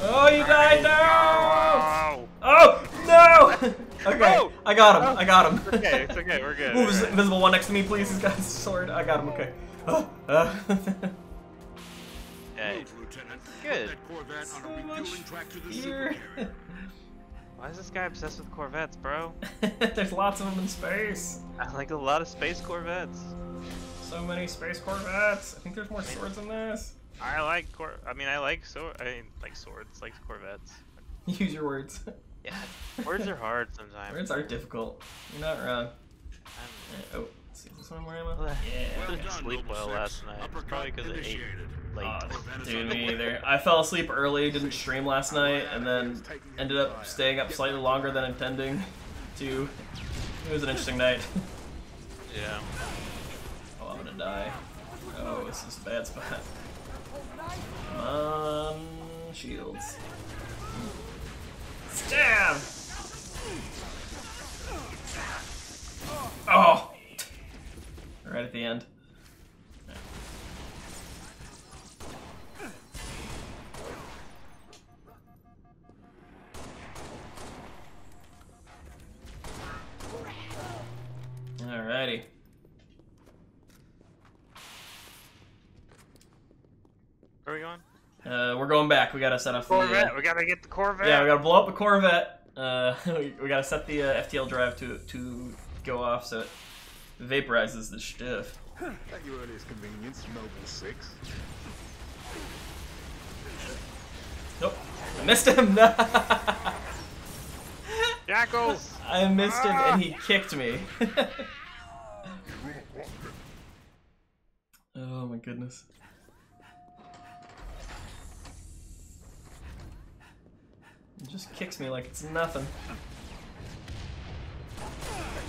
Oh, you died, no! Ow! Oh, no! <laughs> Okay, Oh! I got him, I got him. It's okay, it's okay, we're good. Move this invisible one next to me, please. He's got his sword. I got him, okay. Oh, uh. <laughs> Okay. Good. That Corvette on a refueling track to the fear. <laughs> Why is this guy obsessed with Corvettes, bro? <laughs> There's lots of them in space. I like a lot of space Corvettes. So many space Corvettes. I think there's more swords in this. I like Cor. I mean, I like so. I mean, like swords, like Corvettes. <laughs> Use your words. Yeah, words are hard sometimes. Words are difficult. You're not wrong. Uh, oh, let's see. Is this one more ammo? Yeah. I didn't sleep well last night. It's probably because I ate late. Oh, dude, me either. I fell asleep early, didn't stream last night, and then ended up staying up slightly longer than intending <laughs> to. It was an interesting night. <laughs> Yeah. Oh, I'm gonna die. Oh, this is a bad spot. Come on, shields. Stab! Oh! Right at the end. Alrighty. Where are we going? Uh, we're going back. We gotta set up the. uh, Corvette. We gotta get the Corvette. Yeah, we gotta blow up the Corvette. Uh, we, <laughs> we gotta set the uh, FTL drive to to go off so it vaporizes the stuff. At your earliest convenience, Noble 6. Nope, I missed him. <laughs> Shackles! I missed him and he ah! kicked me. <laughs> oh my goodness. He just kicks me like it's nothing.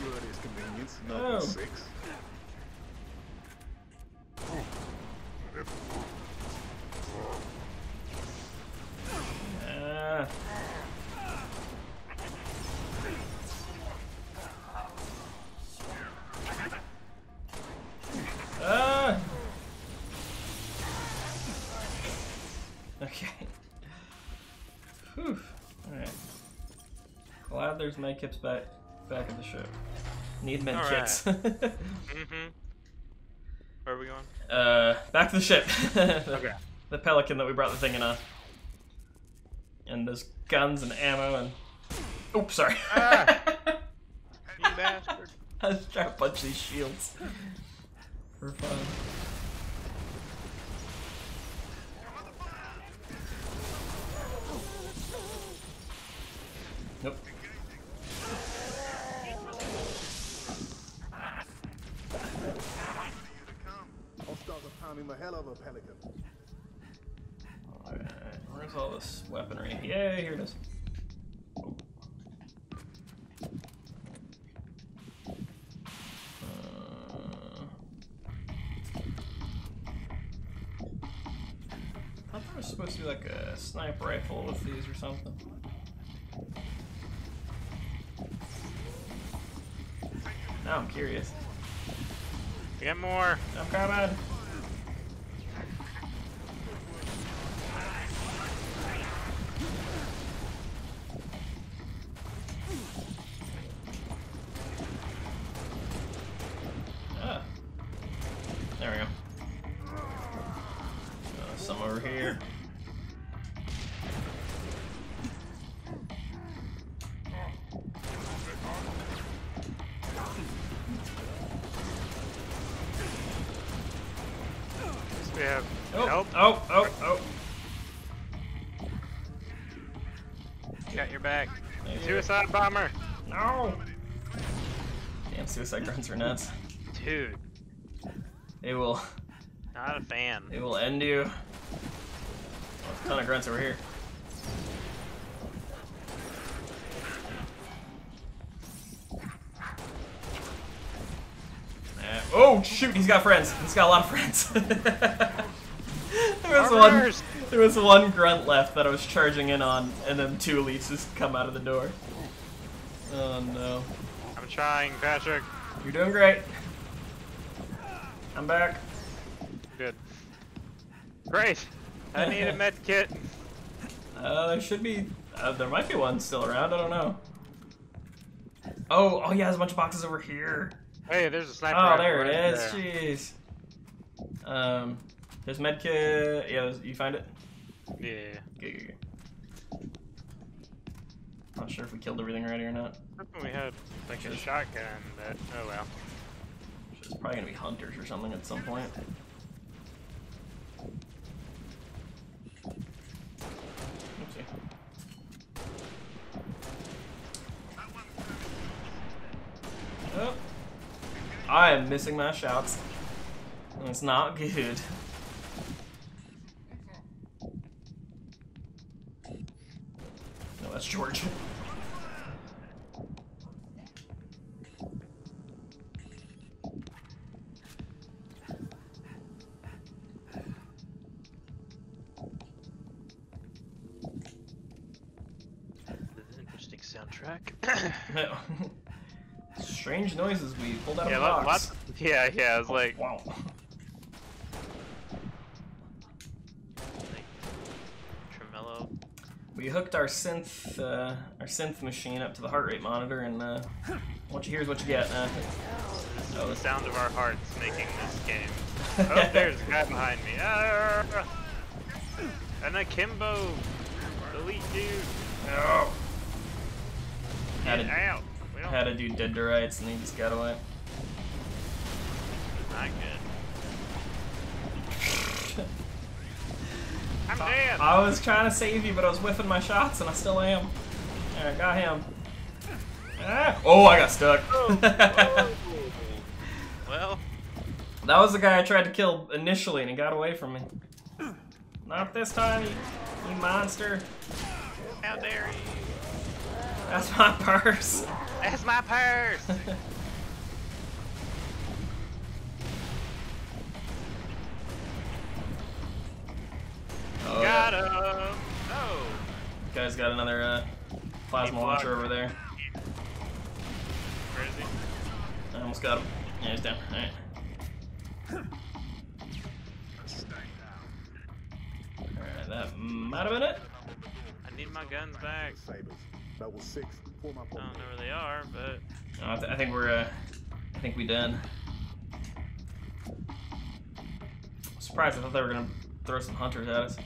You at his convenience, Oh. nothing six. Ah. Ah. Okay. Whew. Alright. Glad there's medkits back back at the ship. Need medkits. <laughs> mm-hmm. Where are we going? uh back to the ship. <laughs> Okay. The pelican that we brought the thing in on. And there's guns and ammo and Oops, sorry. <laughs> You bastard. I was trying to punch these shields. For fun. Nope. Hostiles are pounding the hell of a pelican. Alright, where's all this weaponry? Yay, here it is. Oh. Uh, I thought there was supposed to be like a sniper rifle with these or something. Now I'm curious. Get more. I'm coming. Yeah. Bomber. No. Damn, suicide grunts are nuts. Dude, They will, not a fan. they will end you. Oh, a ton of grunts over here. Uh, oh shoot, he's got friends. He's got a lot of friends. <laughs> there was one. There was one grunt left that I was charging in on, and then two elites just come out of the door. Oh no. I'm trying, Patrick. You're doing great. I'm back. Good. Great. I need a <laughs> med kit. Uh, there should be. Uh, there might be one still around. I don't know. Oh, oh yeah, there's a bunch of boxes over here. Hey, there's a sniper. Oh, there right it is. there. Jeez. Um, there's medkit. Yeah, you find it. Yeah. Good, good, good. Not sure if we killed everything already or not. We had like a shotgun, but oh well. It's probably gonna be hunters or something at some point. Oopsie. Oh. I am missing my shots. It's not good. Pulled out yeah, of the lot, box. lot, yeah, yeah. I was like, wow. tremolo. We hooked our synth, uh, our synth machine up to the heart rate monitor, and uh, what you hear is what you get. Uh, This is the sound of our hearts making this game. <laughs> Oh, there's a guy behind me. Ah! An akimbo. Elite dude. no. Had Get to, out. We don't had to do dead to rights, and he just got away. I was trying to save you, but I was whiffing my shots, and I still am. Alright, got him. Ah! Oh, I got stuck. well, <laughs> that was the guy I tried to kill initially, and he got away from me. Not this time, you, you monster. How dare you? That's my <laughs> purse. That's my purse. <laughs> Guy's got another uh, plasma He launcher over there. Where is he? I almost got him. Yeah, he's down. Alright. Alright, that might have been it. I need my guns back. That was six. I don't know where they are, but Oh, I, th- I think we're, uh, I think we done. Surprised, I thought they were gonna throw some hunters at us.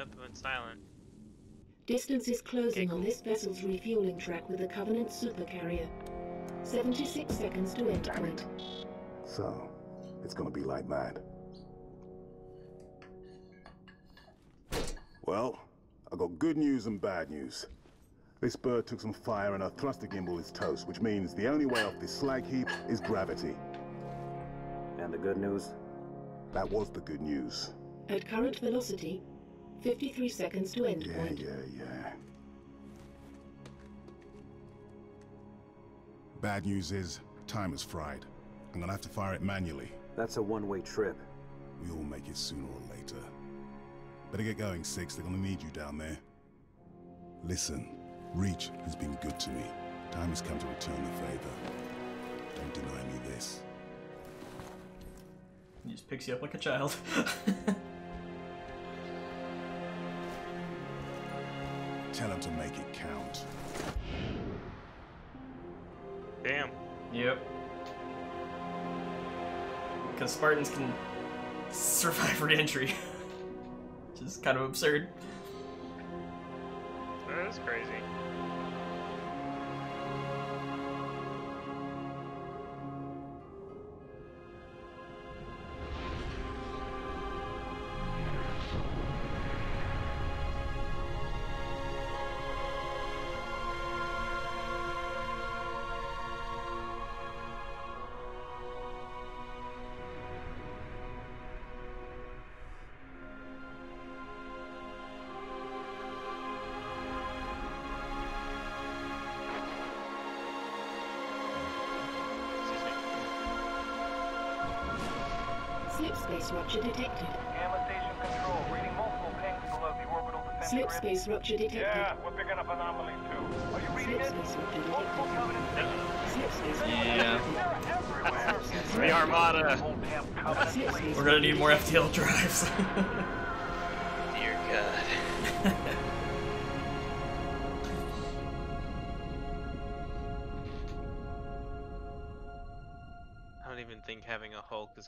Up went silent. Distance is closing on this vessel's refueling track with the Covenant supercarrier. 76 seconds to endpoint. So, it's gonna be like that. Well, I got good news and bad news. This bird took some fire and our thruster gimbal is toast, which means the only way off this slag heap is gravity. And the good news? That was the good news. At current velocity, 53 seconds to Yeah, endpoint. yeah, yeah. Bad news is, time is fried. I'm gonna have to fire it manually. That's a one-way trip. We all make it sooner or later. Better get going, Six. They're gonna need you down there. Listen, Reach has been good to me. Time has come to return the favor. Don't deny me this. He just picks you up like a child. <laughs> Tell him to make it count. Damn. Yep. Because Spartans can survive <laughs> re-entry. Which is kind of absurd. That is crazy. Rupture detected. Gamma station control, reading multiple pings below the orbital defense Slip grid. space rupture detected. Yeah, we're picking up anomalies too. Are you reading Slip it? space rupture Multiple detected. <laughs> <laughs> covenant Slip space Yeah. The Armada. We're gonna need more FTL drives. <laughs>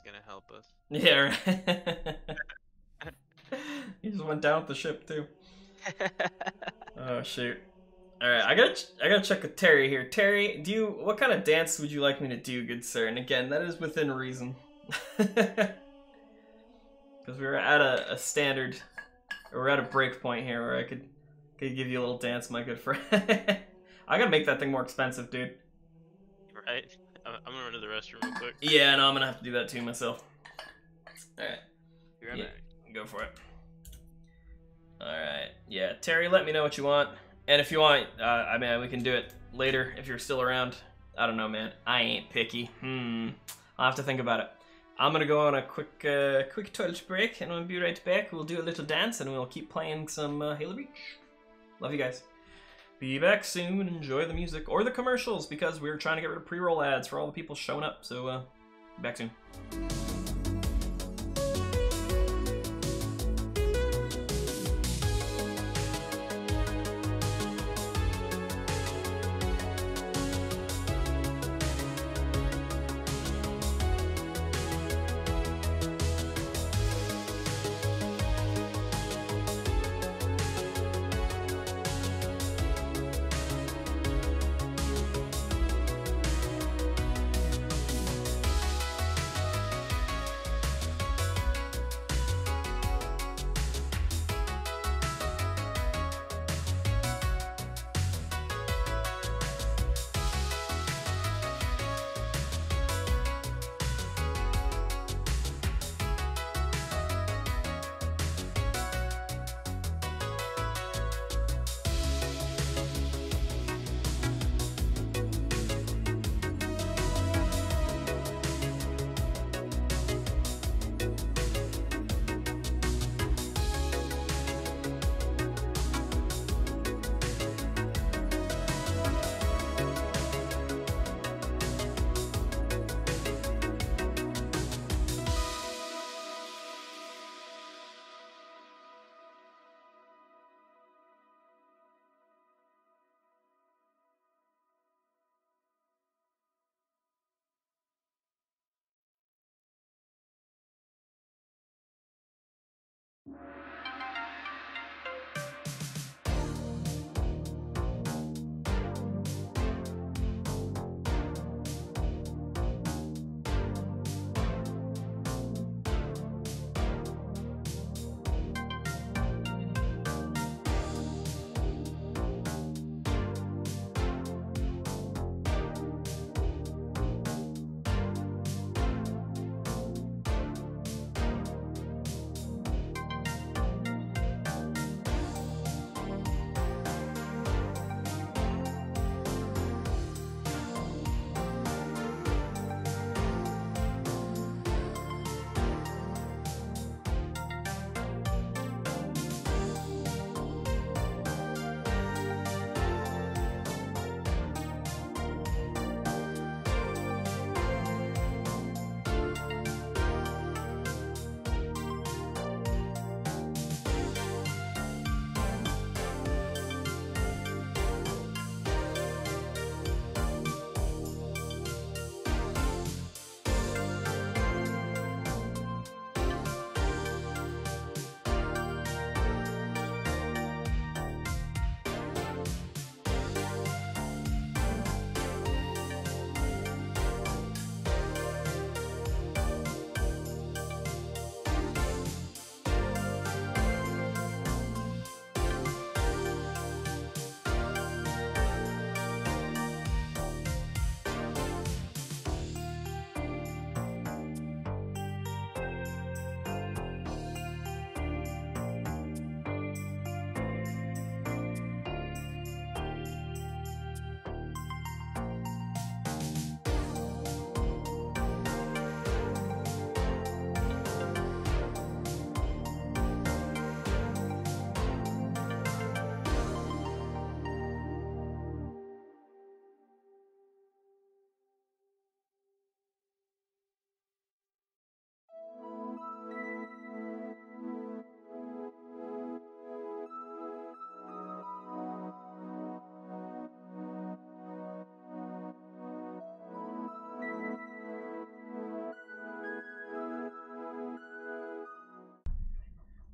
gonna help us. <laughs> yeah, right. <laughs> he just went down with the ship too. <laughs> Oh shoot. All right, I gotta I gotta check with Terry here. Terry, do you what kind of dance would you like me to do, good sir? And again, that is within reason. Because we're at a, a standard, or we're at a break point here where I could could give you a little dance, my good friend. I gotta make that thing more expensive, dude. Right? I'm I'm gonna run to the restroom real quick. Yeah, no, I'm gonna have to do that too myself. All right. Right Yeah, go for it. All right. Yeah, Terry, let me know what you want, and if you want, uh, I mean, we can do it later if you're still around. I don't know, man. I ain't picky. Hmm. I'll have to think about it. I'm gonna go on a quick, uh, quick toilet break, and we'll be right back. We'll do a little dance, and we'll keep playing some uh, Halo Reach. Love you guys. Be back soon. Enjoy the music or the commercials because we're trying to get rid of pre-roll ads for all the people showing up. So, uh, back soon.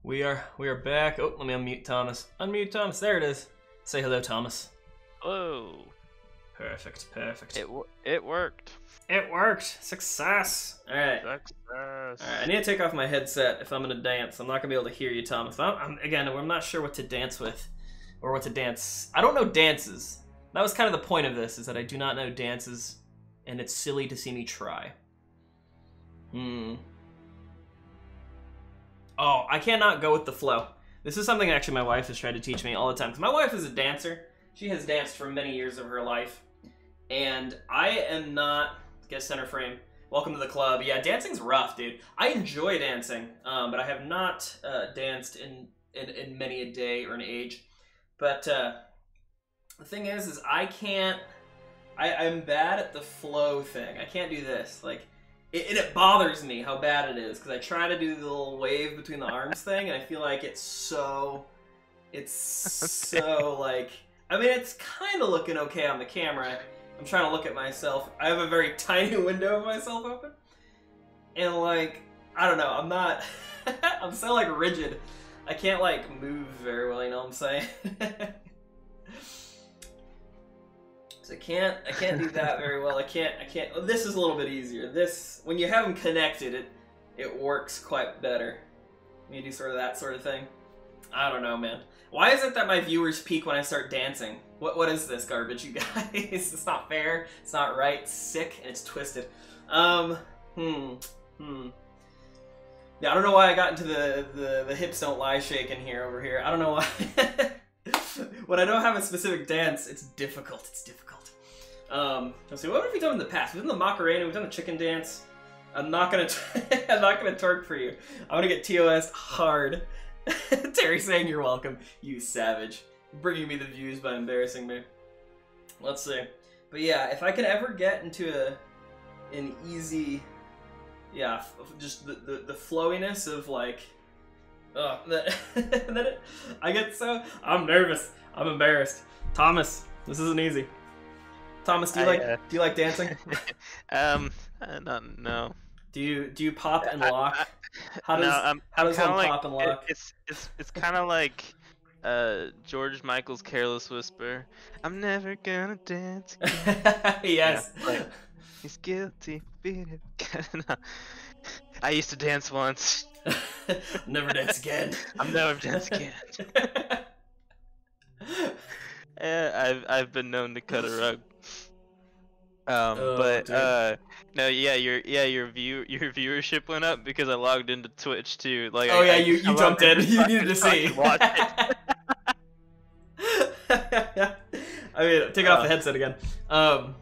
We are we are back. Oh, let me unmute Thomas. Unmute Thomas. There it is. Say hello, Thomas. Hello. Perfect. Perfect. It w- it worked. It worked. Success. All right. Success. All right. I need to take off my headset if I'm gonna dance. I'm not gonna be able to hear you, Thomas. I'm, I'm, again, I'm not sure what to dance with, or what to dance. I don't know dances. That was kind of the point of this, is that I do not know dances, and it's silly to see me try. Hmm. Oh, I cannot go with the flow. This is something actually my wife has tried to teach me all the time. Because my wife is a dancer. She has danced for many years of her life. And I am not. Get center frame. Welcome to the club. Yeah, dancing's rough, dude. I enjoy dancing, um, but I have not uh, danced in, in in many a day or an age. But uh, the thing is, is I can't. I, I'm bad at the flow thing. I can't do this. Like, it, and it bothers me how bad it is because I try to do the little wave between the arms thing, and I feel like it's so. It's <laughs> so like. I mean, it's kind of looking okay on the camera. I'm trying to look at myself. I have a very <laughs> tiny window of myself open, and like, I don't know. I'm not. <laughs> I'm so like rigid. I can't like move very well. You know what I'm saying? So I can't I can't do that very well. I can't I can't. oh, This is a little bit easier. This when you have them connected, it it works quite better. You do sort of that sort of thing. I don't know, man. Why is it that my viewers peak when I start dancing? What what is this garbage, <laughs> you guys? it's not fair. It's not right. It's sick and it's twisted. Um. Hmm. Hmm. Yeah, I don't know why I got into the the, the hips don't lie shaking here over here. I don't know why. <laughs> when I don't have a specific dance, it's difficult. It's difficult. Um, let's see. What have we done in the past? We've done the Macarena. We've done the chicken dance. I'm not gonna. <laughs> I'm not gonna twerk for you. I'm gonna get TOS hard. <laughs> Terry saying you're welcome. You savage. Bringing me the views by embarrassing me. Let's see. But yeah, if I can ever get into a an easy, yeah, just the the, the flowiness of like, oh, <laughs> that, that it, I get so I'm nervous. I'm embarrassed. Thomas, this isn't easy. Thomas, do you I, like uh, do you like dancing? <laughs> um, I don't know. Do you do you pop and lock? How does no, I'm, how does one like, pop and it- lock? it's it's it's kind of like uh George Michael's "Careless Whisper." I'm never gonna dance. <laughs> Again. yes. Yeah, like, he's guilty. No. <laughs> I used to dance once. Never dance again. I'm never dance again. Eh, I've I've been known to cut a rug. Um, Oh, but uh, no, yeah, your yeah your view <laughs> your viewership went up because I logged into Twitch too. Like, Oh I, yeah, I- you, you jumped in. <laughs> You needed to see. watch it. <laughs> I mean, take off the Uh. headset again. Um,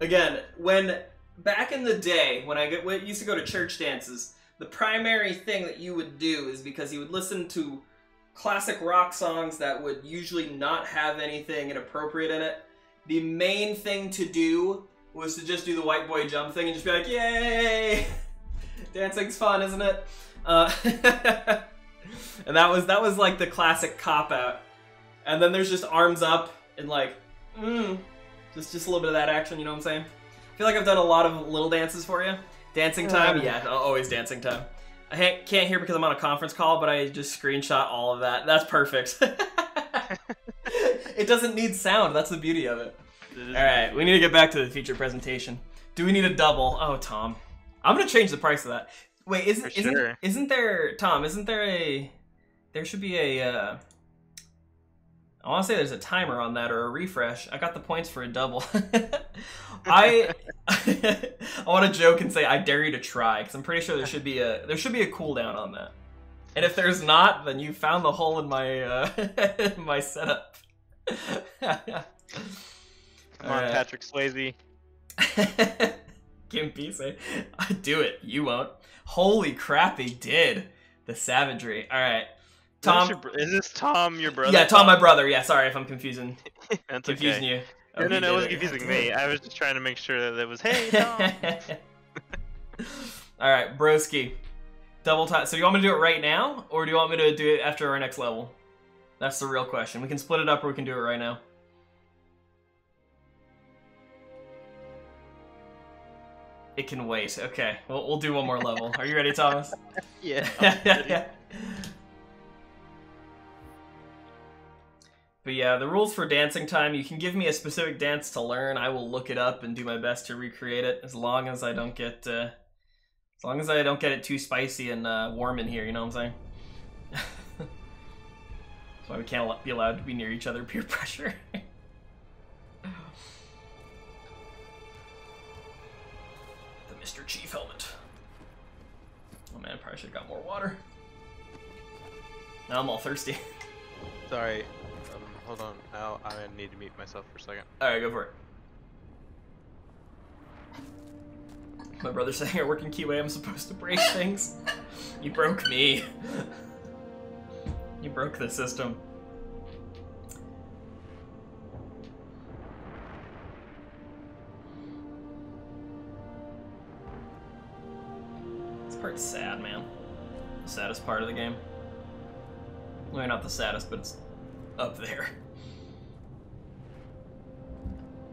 again, when back in the day when I get, when, used to go to church dances, the primary thing that you would do is because you would listen to classic rock songs that would usually not have anything inappropriate in it. The main thing to do was to just do the white boy jump thing and just be like, "Yay!" <laughs> Dancing's fun, isn't it? Uh, <laughs> and that was that was like the classic cop out. And then there's just arms up and like, mm, just just a little bit of that action. You know what I'm saying? I feel like I've done a lot of little dances for you. Dancing time, Uh. yeah, always dancing time. I can't hear because I'm on a conference call, but I just screenshot all of that. That's perfect. <laughs> it doesn't need sound. That's the beauty of it. All right, we need to get back to the feature presentation. Do we need a double? Oh, Tom, I'm gonna change the price of that. Wait, isn't For isn't, sure. isn't there Tom? Isn't there a there should be a uh, I want to say there's a timer on that or a refresh. I got the points for a double. <laughs> I <laughs> I want to joke and say I dare you to try because I'm pretty sure there should be a there should be a cooldown on that. And if there's not, then you found the hole in my uh, <laughs> in my setup. Come on, Patrick Swayze. <laughs> Gimpy say, I do it. You won't. Holy crap, he did. The savagery. All right. Tom. your is this Tom your brother? yeah, Tom, my brother. Yeah, sorry if I'm confusing <laughs> That's confusing okay. you. No, Oh, no, he no, it wasn't confusing me. I was just trying to make sure that it was, hey, <laughs> Tom. All right, broski. Double time. So you want me to do it right now, or do you want me to do it after our next level? That's the real question. We can split it up, or we can do it right now. It can wait. Okay, we'll, we'll do one more level. Are you ready, Thomas? <laughs> yeah. <laughs> Ready. but yeah, the rules for dancing time. You can give me a specific dance to learn. I will look it up and do my best to recreate it, as long as I don't get, uh, as long as I don't get it too spicy and uh, warm in here. You know what I'm saying? <laughs> That's why we can't be allowed to be near each other. Peer pressure. Master Chief helmet. Oh man, I probably should have got more water. Now I'm all thirsty. <laughs> Sorry. Um, hold on. Now I need to mute myself for a second. Alright, go for it. My brother's <laughs> saying I work in QA, I'm supposed to break things. you broke me. <laughs> you broke the system. Part's sad, man. The saddest part of the game. Well, not the saddest, but it's up there.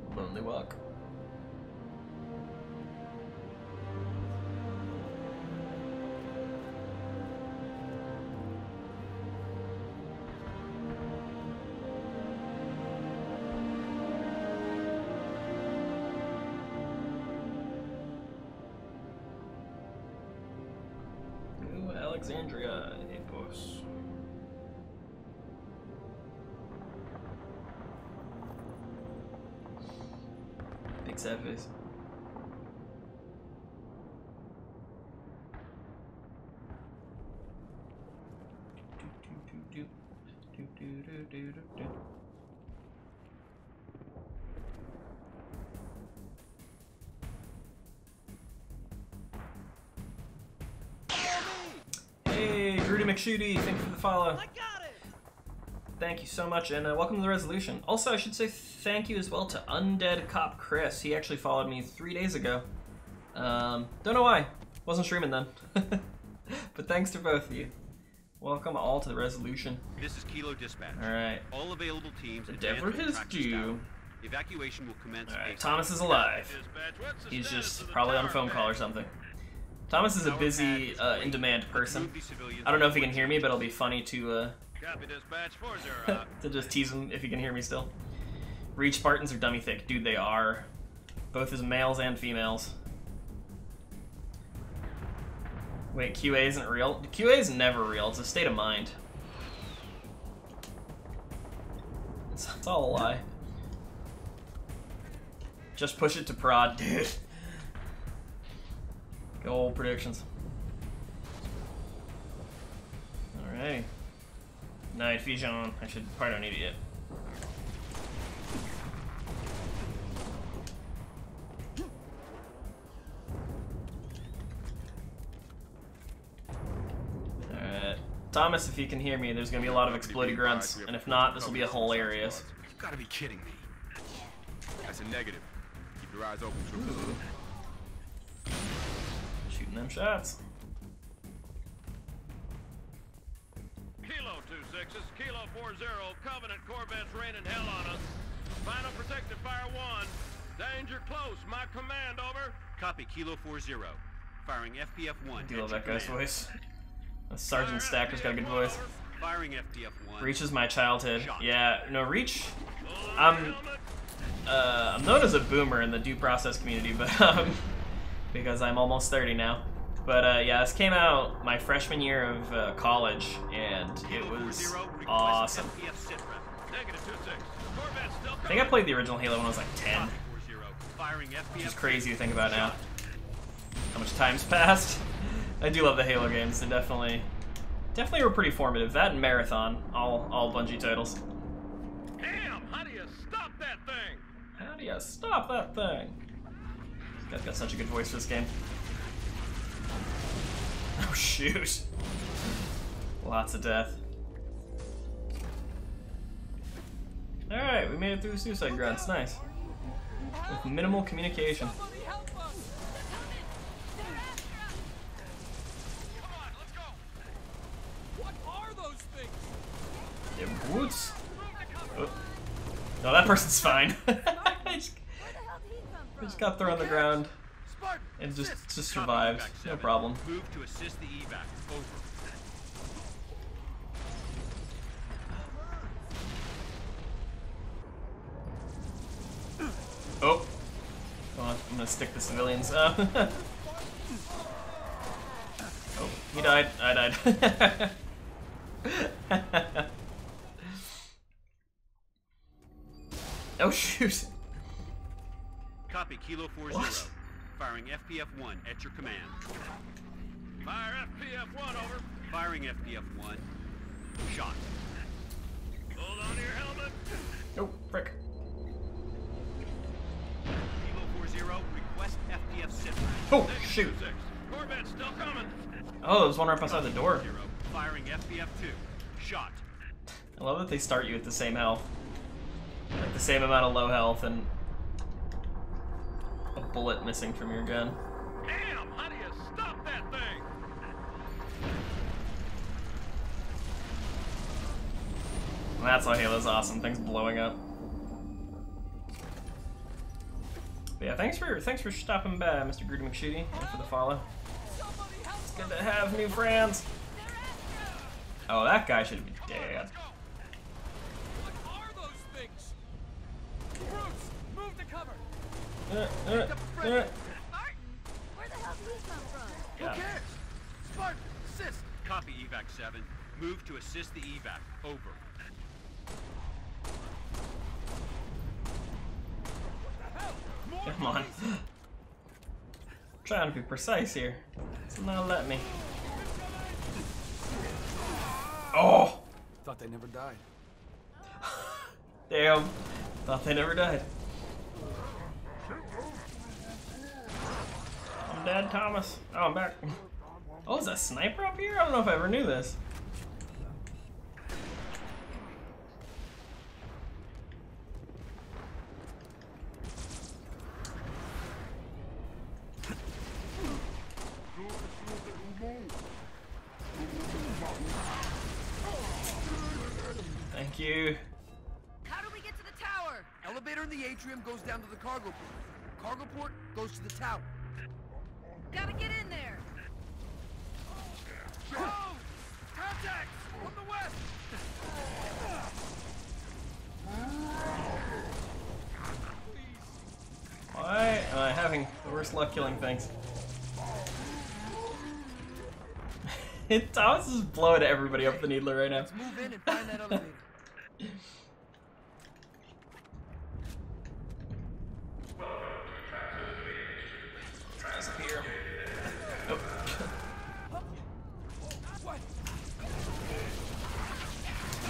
<laughs> Lonely Walk. Alexandria, Apos. Big sad face. Hey, Rudy McShooty, thank you for the follow. Thank you so much, and uh, welcome to the resolution. Also, I should say thank you as well to Undead Cop Chris. He actually followed me three days ago. Um, don't know why. Wasn't streaming then. <laughs> but thanks to both of you. Welcome all to the resolution. This is Kilo Dispatch. All right. All available teams. Endeavor advance and is due. Evacuation will commence. All right, Thomas is alive. He's just probably on a phone call or something. Thomas is a busy, uh, in-demand person. I don't know if he can hear me, but it'll be funny to uh, Copy dispatch 40. <laughs> to just tease him if he can hear me still. Reach Spartans are dummy thick. Dude, they are. Both as males and females. Wait, QA isn't real? QA is never real. It's a state of mind. It's, it's all a lie. Just push it to prod, <laughs> dude. Go old predictions. Alright. Night vision. I should probably don't need it yet. Alright. Thomas, if you can hear me, there's gonna be a lot of exploding grunts, and if not, this will be a hilarious. You gotta be kidding me. That's a negative. Keep your eyes open, troopers. Shooting them shots. Kilo 26 is Kilo 40. Covenant Corvettes raining hell on us. Final protective fire 1. Danger close. My command, over. Copy, Kilo 40. Firing FPF 1. I do love that guy's voice. Sergeant Stacker's got a good voice. Firing FPF 1. Reach is my childhood. Yeah, no, Reach. I'm, uh, I'm known as a boomer in the due process community, but um, because I'm almost 30 now. But uh, yeah, this came out my freshman year of uh, college, and it was awesome. I think I played the original Halo when I was like 10, Firing which is crazy to think about now. How much time's <laughs> passed. I do love the Halo games. They definitely, definitely were pretty formative. That and Marathon, all all Bungie titles. Damn! How do you stop that thing? How do you stop that thing? Guy's got such a good voice for this game. <laughs> Oh shoot. Lots of death. Alright, we made it through the Suicide Grunts. Nice. With minimal communication. What are those? Yeah, boots. Oh. No, that person's fine. <laughs> Just got thrown on the ground and just just survived. No problem. Move to assist the evac. Over. Oh. I'm gonna stick the civilians. Uh, <laughs> oh, he died. I died. <laughs> oh shoot. Copy, Kilo 40. What? Firing FPF-1 at your command. Fire FPF-1, over. Firing FPF-1. Shot. Hold on to your helmet. Oh, frick. Kilo 40, request FPF sit. Oh, shoot. Corvette's still coming. Oh, there's one right beside the door. Firing FPF-2. Shot. I love that they start you at the same health. Like the same amount of low health and a bullet missing from your gun. Damn, how do you stop that thing? And that's why Halo's awesome. Things blowing up. But yeah, thanks for thanks for stopping by, Mr. Grudy McShooty, and for the follow. It's good to have new friends. Oh, that guy should be dead. Move to cover. Uh, uh, uh. Where the hell did he come from? Yeah. Who cares? Spartan, assist. Copy, evac 7. Move to assist the evac. Over. Come on. trying to be precise here. It's not let me. Oh! Thought they never died. <laughs> Damn. Thought they never died. I'm dead, Thomas. Oh, I'm back. Oh, is that sniper up here? I don't know if I ever knew this. Thank you. How do we get to the tower? Elevator in the atrium goes down to the cargo port. Cargo port goes to the tower. Gotta get in there. Go! Contact! From the west! Why am I having the worst luck killing things? <laughs> Thomas is blowing everybody up the needler right now. <laughs> Let's move in and find that elevator. Disappear. Oh.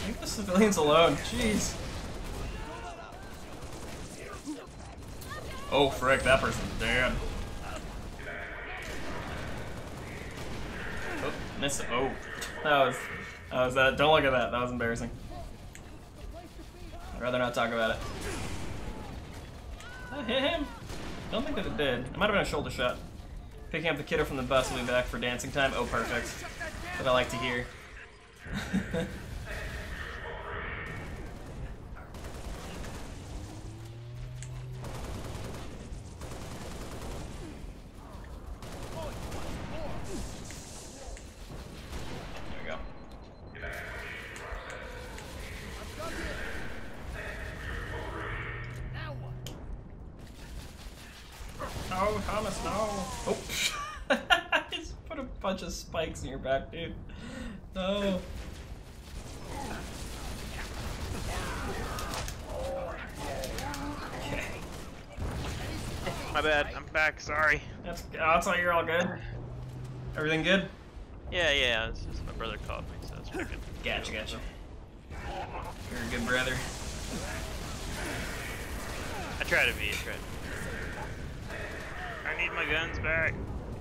Leave the civilians alone. Jeez. Oh, frick, that person's dead. Oh, missed it. Oh, that was, that was that. Don't look at that. That was embarrassing. I'd rather not talk about it. That hit him? Don't think that it did. It might have been a shoulder shot. Picking up the kiddo from the bus will be back for dancing time. Oh, perfect. What I like to hear. <laughs> There we go. No, Thomas, no. Oh. Just put a bunch of spikes in your back, dude. No. Okay. My bad. I'm back. Sorry. That's, oh, that's why you're all good. Everything good? Yeah, yeah. It's just my brother called me, so it's freaking. <laughs> Gotcha, gotcha. You're a good brother. I try to be. I try. To I need my guns back.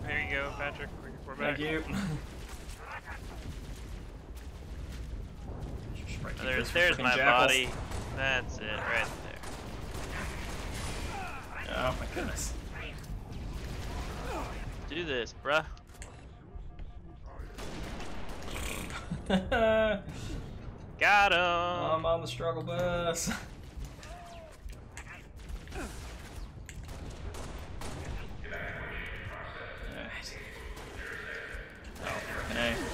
There you go, Patrick. We're, we're back. Thank you. <laughs> Oh, there's there's my body. That's it, right there. Oh my goodness. Do this, bruh. <laughs> Got him. I'm on the struggle bus. <laughs> Alright. Oh,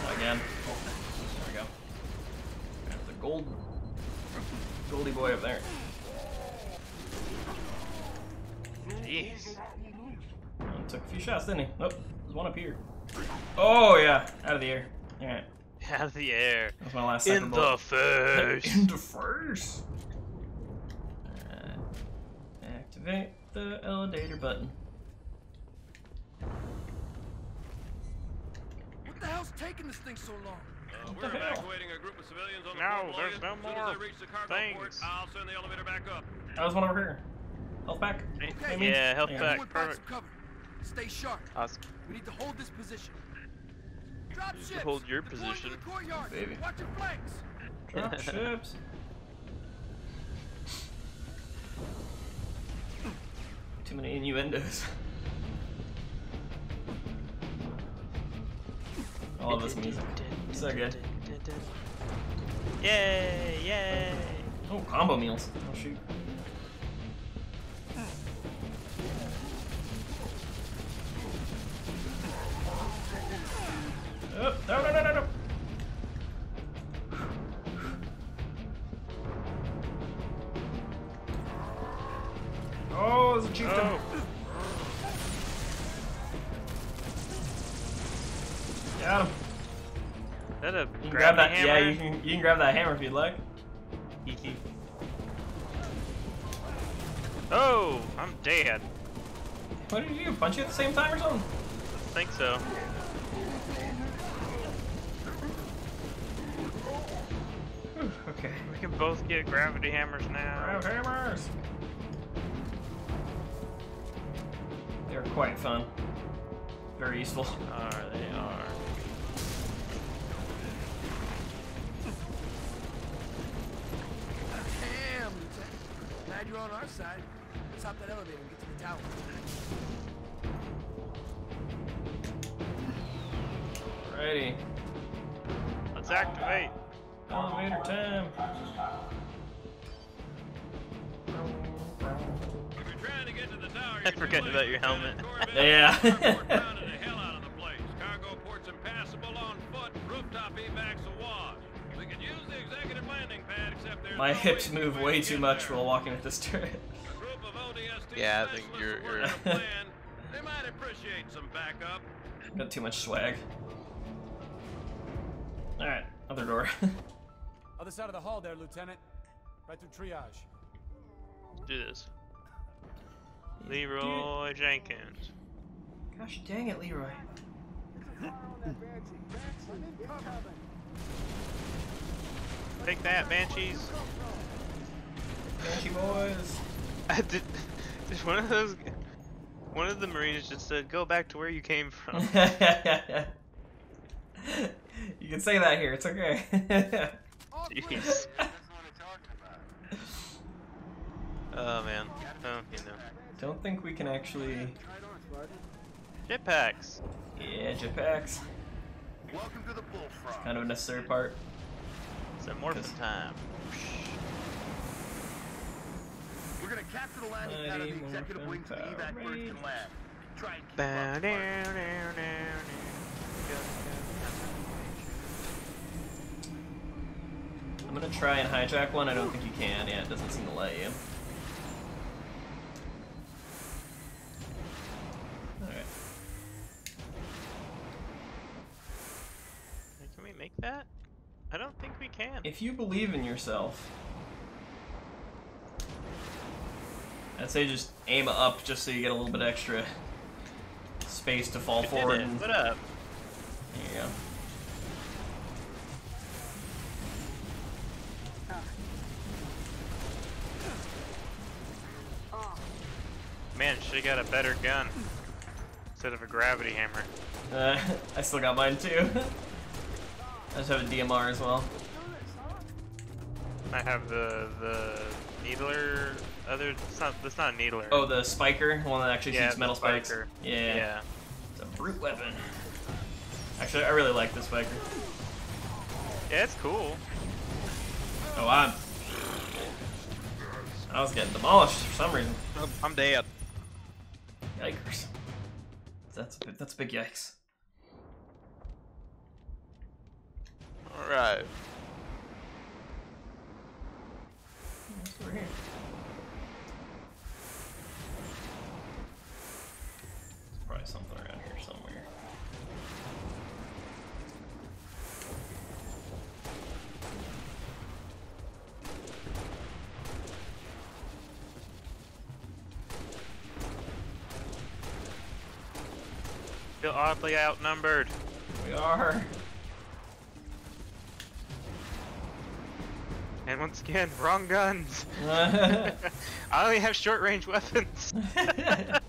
gold. Goldie boy up there. Jeez. Well, took a few shots, didn't he? Nope. there's one up here. Oh yeah, out of the air. All right. Out of the air. That's my last In the bullet. face. <laughs> In the face. Alright. Activate the elevator button. What the hell's taking this thing so long? Uh, we're evacuating a group of civilians on the No, there's no more as they the cargo port, things. I'll send the elevator back up. That was one over here. Health back. Okay, Maybe? Yeah, health Yeah. back. Perfect. cover. Stay sharp. Awesome. We need to hold this position. Drop You ships. hold your Deploying position. the courtyard. Baby. Watch your flanks. Drop <laughs> ships. Too many innuendos. <laughs> I love this music. So good. Yay! Yay! Oh, combo meals. Oh shoot. Oh, no, no, no, no, no. Oh, there's a chieftain. Oh. Got him. Is that a You can grab that. gravity Yeah, you can. You can grab that hammer if you'd like. <laughs> Oh, I'm dead. What did you do? Punch you at the same time or something? I think so. Whew, okay. We can both get gravity hammers now. Grab hammers. They're quite fun. Very useful. Are they are. Glad you're on our side. Let's hop that elevator and get to the tower. Alrighty. Let's activate. Elevator time. If you're trying to get to the tower, <laughs> I forgot about your helmet. Yeah. <laughs> <laughs> My hips move way way too much while walking with this turret. A group of ODST Yeah, I think you're- are you're- working a. They might <laughs> appreciate some backup. Got too much swag. Alright, other door. <laughs> Other side of the hall there, Lieutenant. Right through triage. Do this. Leroy Jenkins. Gosh dang it, Leroy. <laughs> Take that, Banshees. Banshee boys. <laughs> I did, did one of those. One of the Marines just said, "Go back to where you came from." <laughs> you can say that here, it's okay. Jeez. Oh man. Oh, you know. Don't think we can actually. Jetpacks. Yeah, jetpacks. Welcome to the bullfrog. Kind of a necessary part. It's a morphin time. We're gonna capture the landing pad of the executive wing so the evac birds can land. Try and keep Bow up. down, down, down, I'm gonna try and hijack one. I don't think you can. Yeah, it doesn't seem to let you. Alright. Can we make that? I don't think we can. If you believe in yourself, I'd say just aim up just so you get a little bit extra space to fall did forward. it. and- What up? There you go. Man, should've got a better gun instead of a gravity hammer. Uh, <laughs> I still got mine too. <laughs> I just have a DMR as well. I have the the needler. Other, it's not. That's not a needler. Oh, the spiker, the one that actually Yeah, shoots metal spikes. spiker. Yeah. Yeah. It's a brute weapon. Actually, I really like the spiker. Yeah, it's cool. Oh, I'm. I was getting demolished for some reason. I'm dead. Yikers. That's a, that's a big yikes. All right. What's over here? probably something around here somewhere. Feel oddly outnumbered. We are. And once again, wrong guns. <laughs> <laughs> I only have short range weapons. <laughs> Gotta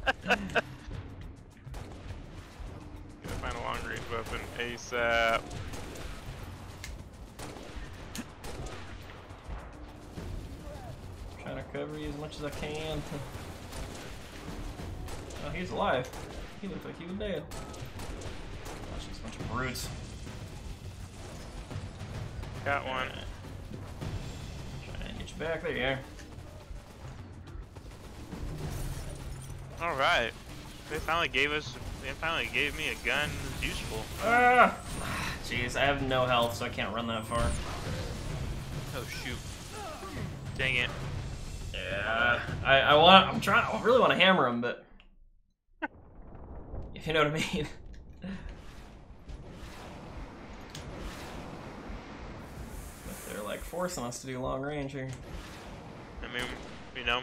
find a long range weapon ASAP. Trying to cover you as much as I can. oh, he's alive. He looked like he was dead. Gosh, these bunch of brutes. Got one. Back. There you are. All right. They finally gave us. They finally gave me a gun that's useful. Ah! Jeez, I have no health, so I can't run that far. Oh shoot! Dang it! Yeah, I, I want. I'm trying. I really want to hammer him, but if <laughs> you know what I mean. but they're like forcing us to do long range here. I mean, you know.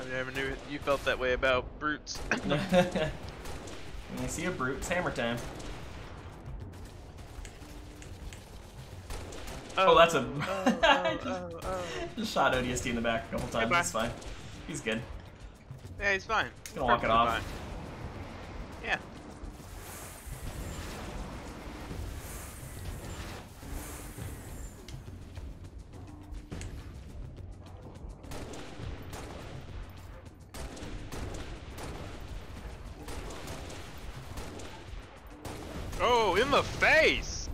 I never knew you felt that way about brutes. <laughs> <laughs> when you see a brute, it's hammer time. Oh, oh that's a. Oh, <laughs> oh, just shot ODST in the back a couple times. bye. That's fine. He's good. yeah, he's fine. He's gonna walk it off. fine. Yeah. In the face!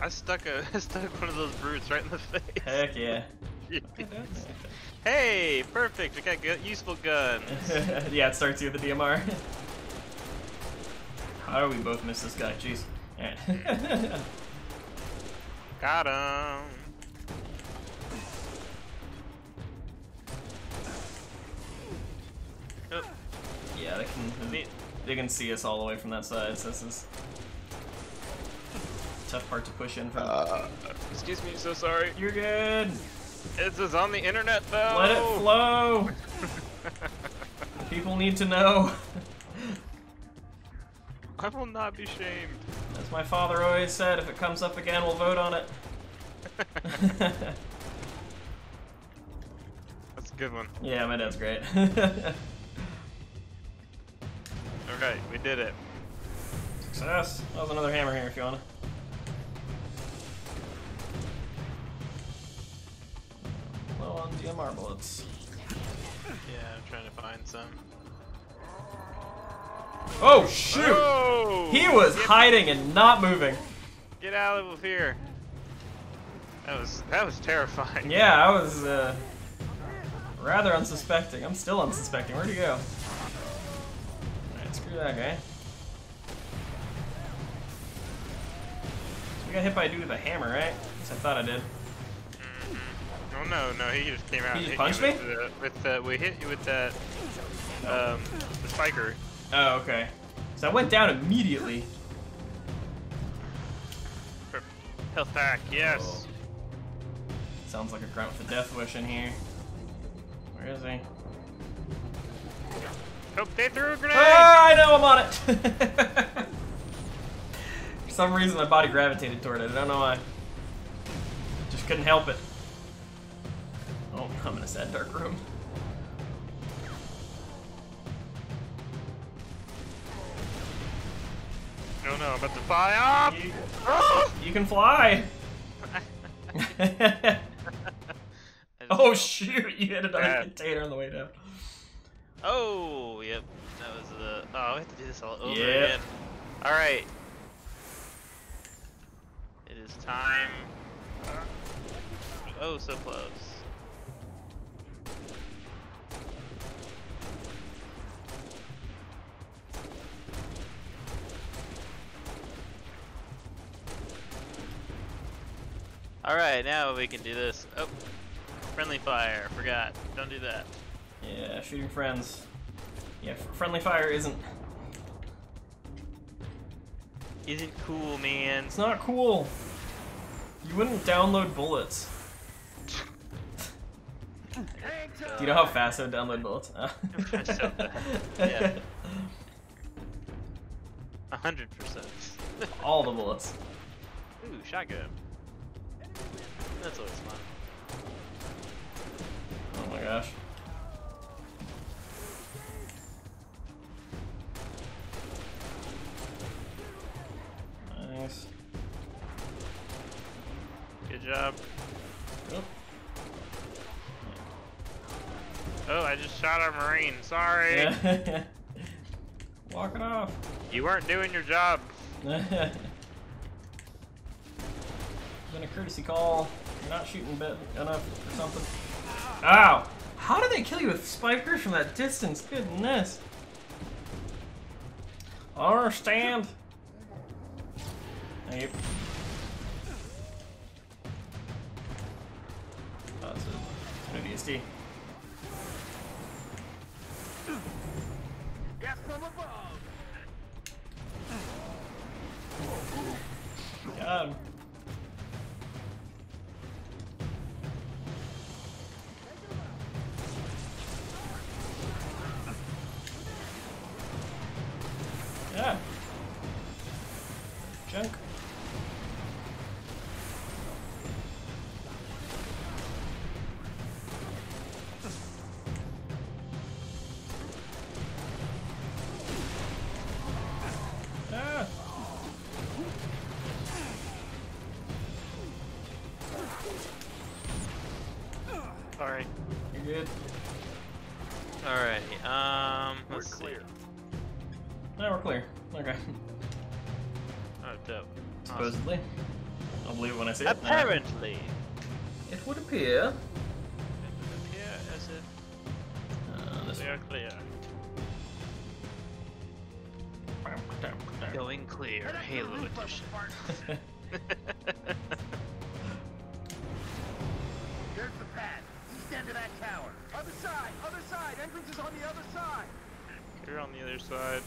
I stuck a <laughs> I stuck one of those brutes right in the face. Heck yeah. <laughs> hey, perfect. We got good, useful guns. <laughs> yeah, it starts you with the DMR. How do we both miss this guy? Jeez. Alright. Got him. Oh, yeah, they can they can see us all the way from that side, so this is a tough part to push in from. Uh, excuse me, so sorry. You're good. This is on the internet though. Let it flow. People need to know. <laughs> I will not be shamed. As my father always said, if it comes up again, we'll vote on it. <laughs> That's a good one. <laughs> yeah, my dad's great. Alright, we did it. Success. That was another hammer here if you wanna. Low on DMR bullets. Yeah, I'm trying to find some. Oh shoot! Oh! He was Get- hiding and not moving. Get out of here. That was that was terrifying. Yeah, I was uh, rather unsuspecting. I'm still unsuspecting. Where'd he go? That guy. We got hit by a dude with a hammer, right? At least I thought I did. Oh no, no, he just came out. He and just hit you punched with, the, with the, we hit you with that um the spiker. Oh, okay. So I went down immediately. Health pack, yes. Sounds like a grunt with a death wish in here. Where is he? Oh, they threw a grenade! Ah, I know I'm on it. <laughs> For some reason, my body gravitated toward it. I don't know why. Just couldn't help it. Oh, I'm in a sad dark room. No, no, I'm about to fly up! Oh! You can fly. <laughs> <laughs> oh shoot! You hit another Yeah. container on the way down. Oh, yep. That was the. Oh, we have to do this all over Yep. again. Alright. It is time. Oh, so close. Alright, now we can do this. Oh, friendly fire. Forgot. Don't do that. Yeah, shooting friends. Yeah, friendly fire isn't. Isn't cool, man. It's not cool. You wouldn't download bullets. Do you know how fast I would download bullets? yeah. <laughs> A hundred percent. All the bullets. Ooh, shotgun. That's always fun. Oh my gosh. Nice. Good job. Yep. Oh, I just shot our marine. Sorry. Yeah. <laughs> Walk it off. You weren't doing your job. <laughs> Been a courtesy call. You're not shooting bit enough or something. Ow! How did they kill you with spikers from that distance? Goodness. I don't understand. Yep. Oh, it's a, it's an ODST. Gas from above. Got I'll it when I see it. Apparently. It would appear. As if Uh, we are clear. Going clear, Halo edition. There's <laughs> the pad. East end of that tower. Other side. Other side. Entrance is on the other side. You're on the other side.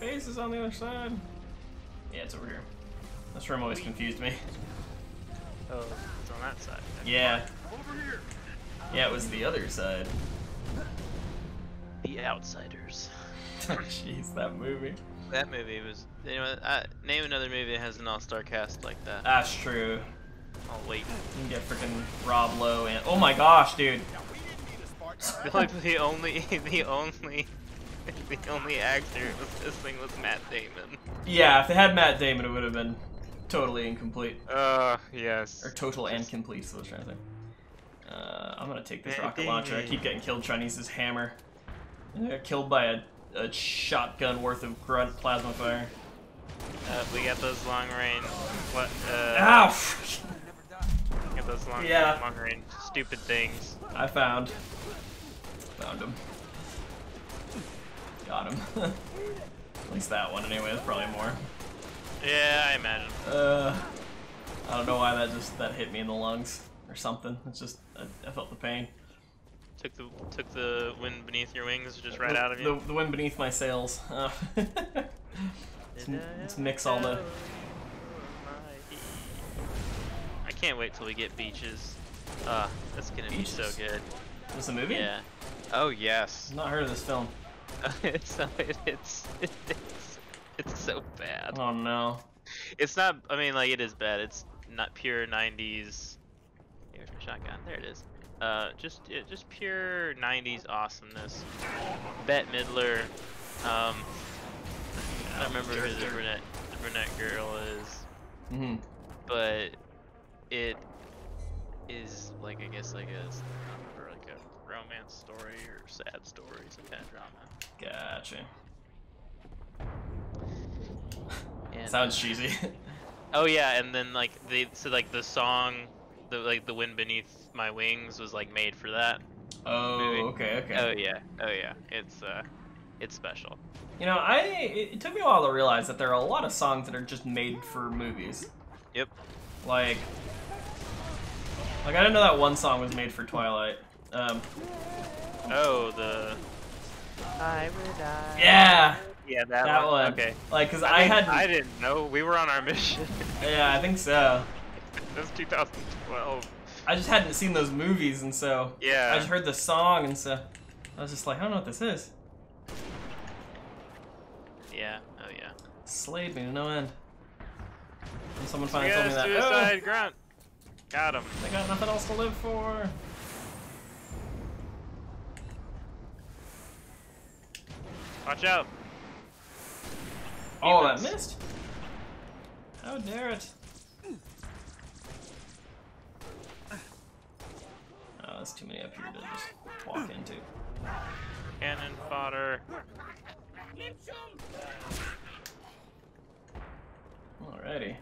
Face is on the other side. Yeah, it's over here. This room always confused me. Oh, it's on that side. Yeah. Over. Yeah, it was the other side. The Outsiders. <laughs> Jeez, that movie. That movie was. You know, I, name another movie that has an all-star cast like that. That's true. I'll wait. You can get freaking Rob Lowe and oh my gosh, dude. <laughs> <laughs> like the only, the only, the only actor of this thing was Matt Damon. Yeah, if they had Matt Damon, it would have been totally incomplete. Uh, yes. Or total and complete, so I was trying to say. Uh, I'm gonna take this rocket launcher. I keep getting killed trying to use this hammer. I got killed by a, a shotgun worth of grunt plasma fire. Uh, we got those long range. What? Uh, Ow! got those long, Yeah. long range stupid things. I found. Found him. Got him. <laughs> At least that one anyway, there's probably more. Yeah, I imagine. Uh, I don't know why that just that hit me in the lungs or something. It's just I, I felt the pain. Took the took the wind beneath your wings just right the, out of you. The, the wind beneath my sails. Uh, <laughs> let's, let's mix all the. I can't wait till we get beaches. Uh, that's gonna be so Beaches? good. This a movie? Yeah. Oh yes. I've not heard of this film. <laughs> it's, it, <laughs> it's it's <laughs> it's so bad. Oh no. It's not. I mean, like it is bad. It's not pure '90s. Here's my shotgun. There it is. Uh, just it, just pure '90s awesomeness. Bette Midler. Um, I don't remember who the brunette the brunette girl is, Mm hmm but it is like I guess like a s- or like a romance story or sad story, some kind of drama. Gotcha. And, Sounds cheesy. <laughs> Oh yeah, and then like they so like the song, the like the wind beneath my wings was like made for that. oh, movie. okay, okay. Oh yeah, oh yeah, it's uh, it's special. You know, I it, it took me a while to realize that there are a lot of songs that are just made for movies. Yep. Like, like I didn't know that one song was made for Twilight. Um, Oh, the. I would die. Yeah. Yeah, that, That one. one. Okay. Like, 'cause I mean, had- I didn't know. We were on our mission. <laughs> Yeah, I think so. That's 2012. I just hadn't seen those movies, and so Yeah. I just heard the song, and so I was just like, I don't know what this is. Yeah. Oh yeah. Slayed me to no end. And someone finally told me that. suicide "Oh, grunt. Got him. they got nothing else to live for. Watch out. Oh, that missed. How dare it? Oh, that's too many up here to just walk into. Cannon fodder. Alrighty.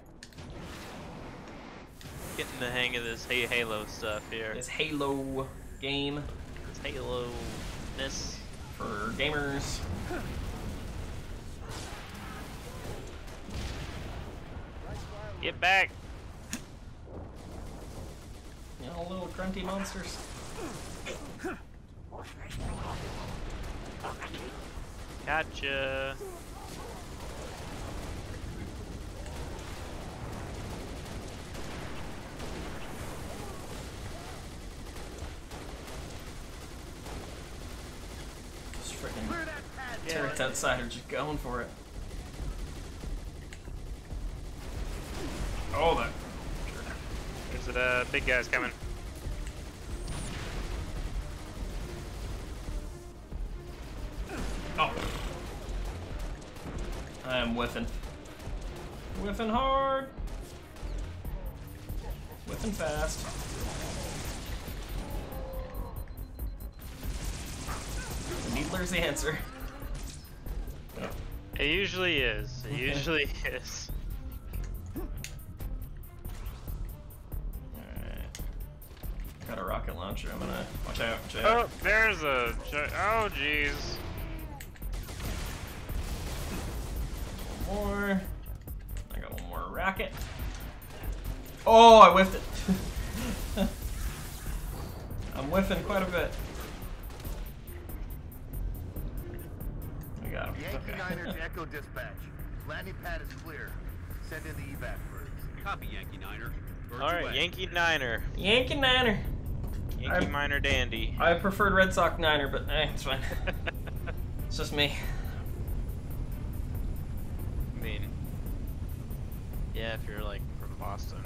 Getting the hang of this hey Halo stuff here. This Halo game This Halo ness. for gamers. Get back. You know, little grunty monsters. Gotcha. Just freaking turrets outside are just going for it. Oh, that. Is it uh big guys coming? Oh. I am whiffing. Whiffing hard. Whiffing fast. Needler's the answer. It usually is. It usually <laughs> is. Got a rocket launcher. I'm gonna watch out. Watch Oh, there's a. Oh, jeez. One more. I got one more rocket. Oh, I whiffed it. <laughs> I'm whiffing quite a bit. We got him. Yankee Okay. Niner to Echo Dispatch. Landing pad is clear. Send in the evac birds. Copy, Yankee Niner. Birds All right, away. Yankee Niner. Yankee Niner. Yankee I'm- Minor Dandy. I preferred Red Sox Niner, but eh, it's fine. <laughs> it's just me. I mean, yeah, if you're like from Boston.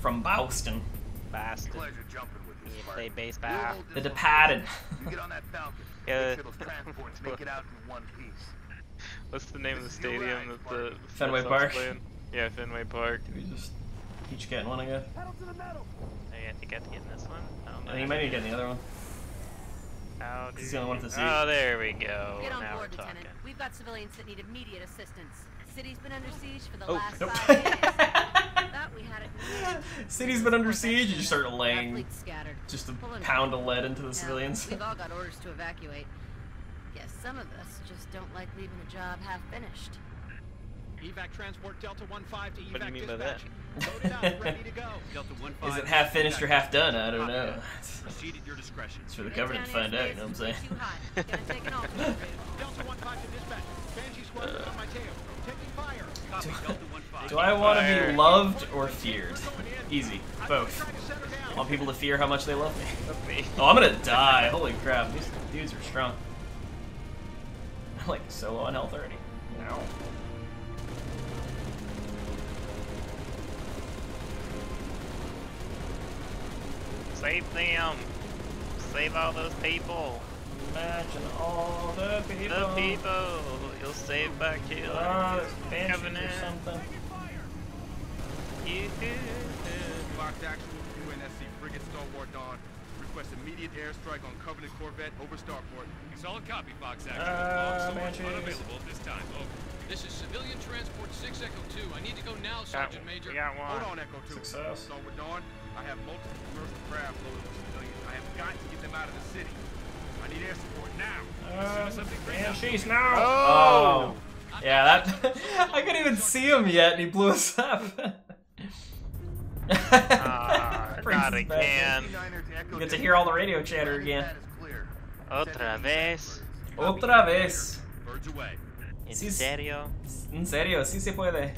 From Boston. Boston. Pleasure jumping with you, You play baseball. The this one Departed. You get on that Falcon. <laughs> Yeah. Make sure those transports make it out in one piece. What's the name of the This is your stadium ride, that the Fenway Park? Yeah, Fenway Park. We just each getting one, I guess. Hey, I think I have to get in this one. I don't know. And you might need to get in the other one. How He's do the only one you- with the Oh, there we go. Get on now board, we're talking. Lieutenant. We've got civilians that need immediate assistance. City's been under siege for the Oh, last nope. five days. <laughs> We had it. <laughs> City's been under siege. You just start laying just a pound of lead into the Now, civilians. We've all <laughs> got orders to evacuate. Guess some of us just don't like leaving a job half finished. Evac transport Delta 15 to evac What do you mean by that? dispatch. Loaded out, ready to go. <laughs> Delta 15. Is it half finished or half done? I don't know. Proceed at your discretion. It's for the government to find out, you know what I'm saying? Too hot. Gonna take an alternate <laughs> route. Delta 15 to dispatch. Banshee squadron on my tail. Taking fire. Copy, Delta 15. Do I <laughs> want to be loved or feared? Easy. Both. I want people to fear how much they love me. me. Oh, I'm gonna die. Holy crap. These dudes are strong. I'm like so low on health already. No. Save them. Save all those people. Imagine all the people. The people. You'll save back here. Ah, there's banshees Covenant. or something. Fox Actual, UNSC Frigate Stalwart Dawn. Request immediate airstrike on Covenant Corvette over Starport. Solid copy, Fox Actual. Uh, Log Banshees. source unavailable this time. Over. This is civilian transport 6 Echo 2. I need to go now, Sergeant Major. We got Hold one. on, Echo 2. Success. Stalwart Dawn, I have multiple commercial craft loaded with civilians. I have got to get them out of the city. I need air support now. Uh, something great up. Banshees now. Oh. Yeah, that. <laughs> I couldn't even see him yet, and he blew us up. Ah, Brings <laughs> not us back. again. To You get to hear all the radio chatter again. pad is clear. Otra vez. Otra vez. Birds away. ¿En serio? En serio, sí se puede.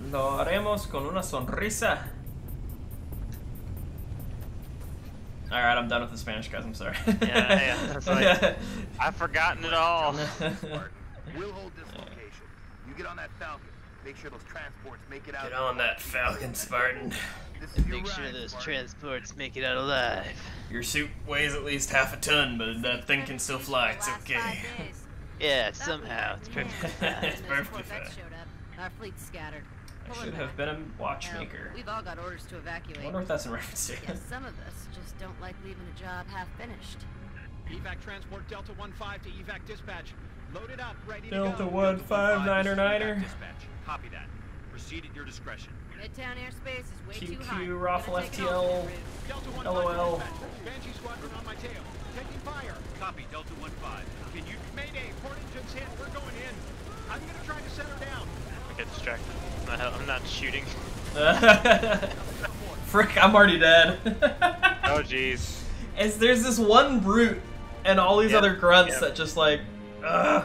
Lo haremos con una sonrisa. Alright, I'm done with the Spanish, guys. I'm sorry. Yeah, yeah. That's like, <laughs> I've forgotten it all. We'll hold this location. You get on that Falcon. Make sure those transports make it out. Get on that Falcon, Spartan. This is your Make sure ride, those Spartan. transports make it out alive. Your suit weighs at least half a ton, but that thing can still fly. It's okay. Yeah, somehow it's perfectly <laughs> fine. It's perfectly fine. Our fleet's scattered. I should back. have been a Hell, watchmaker. we've all got orders to evacuate. I wonder if that's in reference to. Yes, some of us just don't like leaving a job half finished. Evac transport Delta 1-5 to evac dispatch. Loaded up, ready to go. one Delta 1-5, niner this is niner. evac Dispatch. Copy that. Proceed at your discretion. Midtown airspace is way too high. QQ, Raffle Gonna take an FTL, alternate route. Delta 1-5 LOL. Banshee squadron on my tail. Taking fire. Copy, Delta 1-5. Can you... Mayday, Portington's hit. We're going in. I'm gonna try to set her down. I get distracted. I'm not, I'm not shooting. <laughs> Frick, I'm already dead. Oh <laughs> jeez. Is there's this one brute and all these Yep, other grunts yep. that just like, ugh,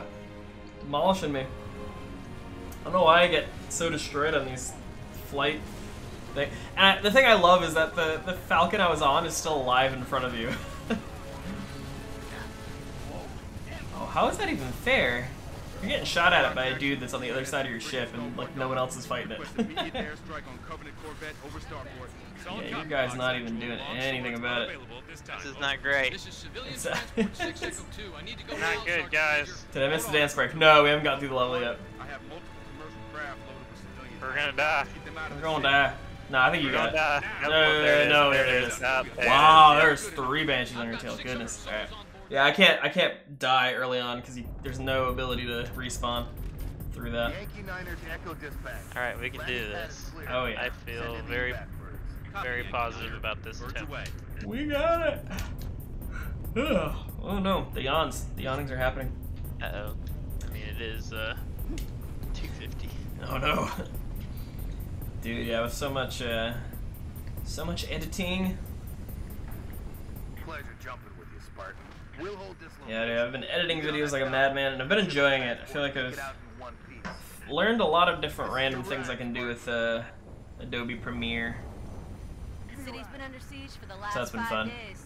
demolishing me. I don't know why I get so destroyed on these flight thing. And I, the thing I love is that the the Falcon I was on is still alive in front of you. <laughs> oh, how is that even fair? You're getting shot at it by a dude that's on the other side of your ship and like no one else is fighting it. Request immediate <laughs> airstrike on Covenant Corvette over Starport. Solid Yeah, your guy's not even doing anything about it. this is not great. This is civilian It's, transport <laughs> 6 Echo 2. I need to go Not good, guys. Did I miss the dance break? No, we haven't got through the level yet. I have multiple commercial craft loaded with civilians. We're gonna die. Keep them out of We're the going to die. No, I think you We're got gonna it. die. No, no, there it is, no, there there it it is. is. Up, there it Wow, there's three banshees on your tail. Goodness. Alright. Yeah, I can't I can't die early on because there's no ability to respawn through that. Yankee Niner to Echo Dispatch. Alright, we can do Landing pad is this. Oh yeah. I feel in the very, evac birds. very positive about this Birds attempt. away. We got it. <sighs> Ugh. oh no, the yawns. The yawnings are happening. Uh oh. I mean, it is uh 250. Oh no. <laughs> Dude, yeah, with so much uh so much editing. Pleasure jumping Yeah, dude, I've been editing videos like a madman and I've been enjoying it. I feel like I've out in one piece. learned a lot of different random things I can do with uh, Adobe Premiere. The city's been under siege for the last that's been five fun. days.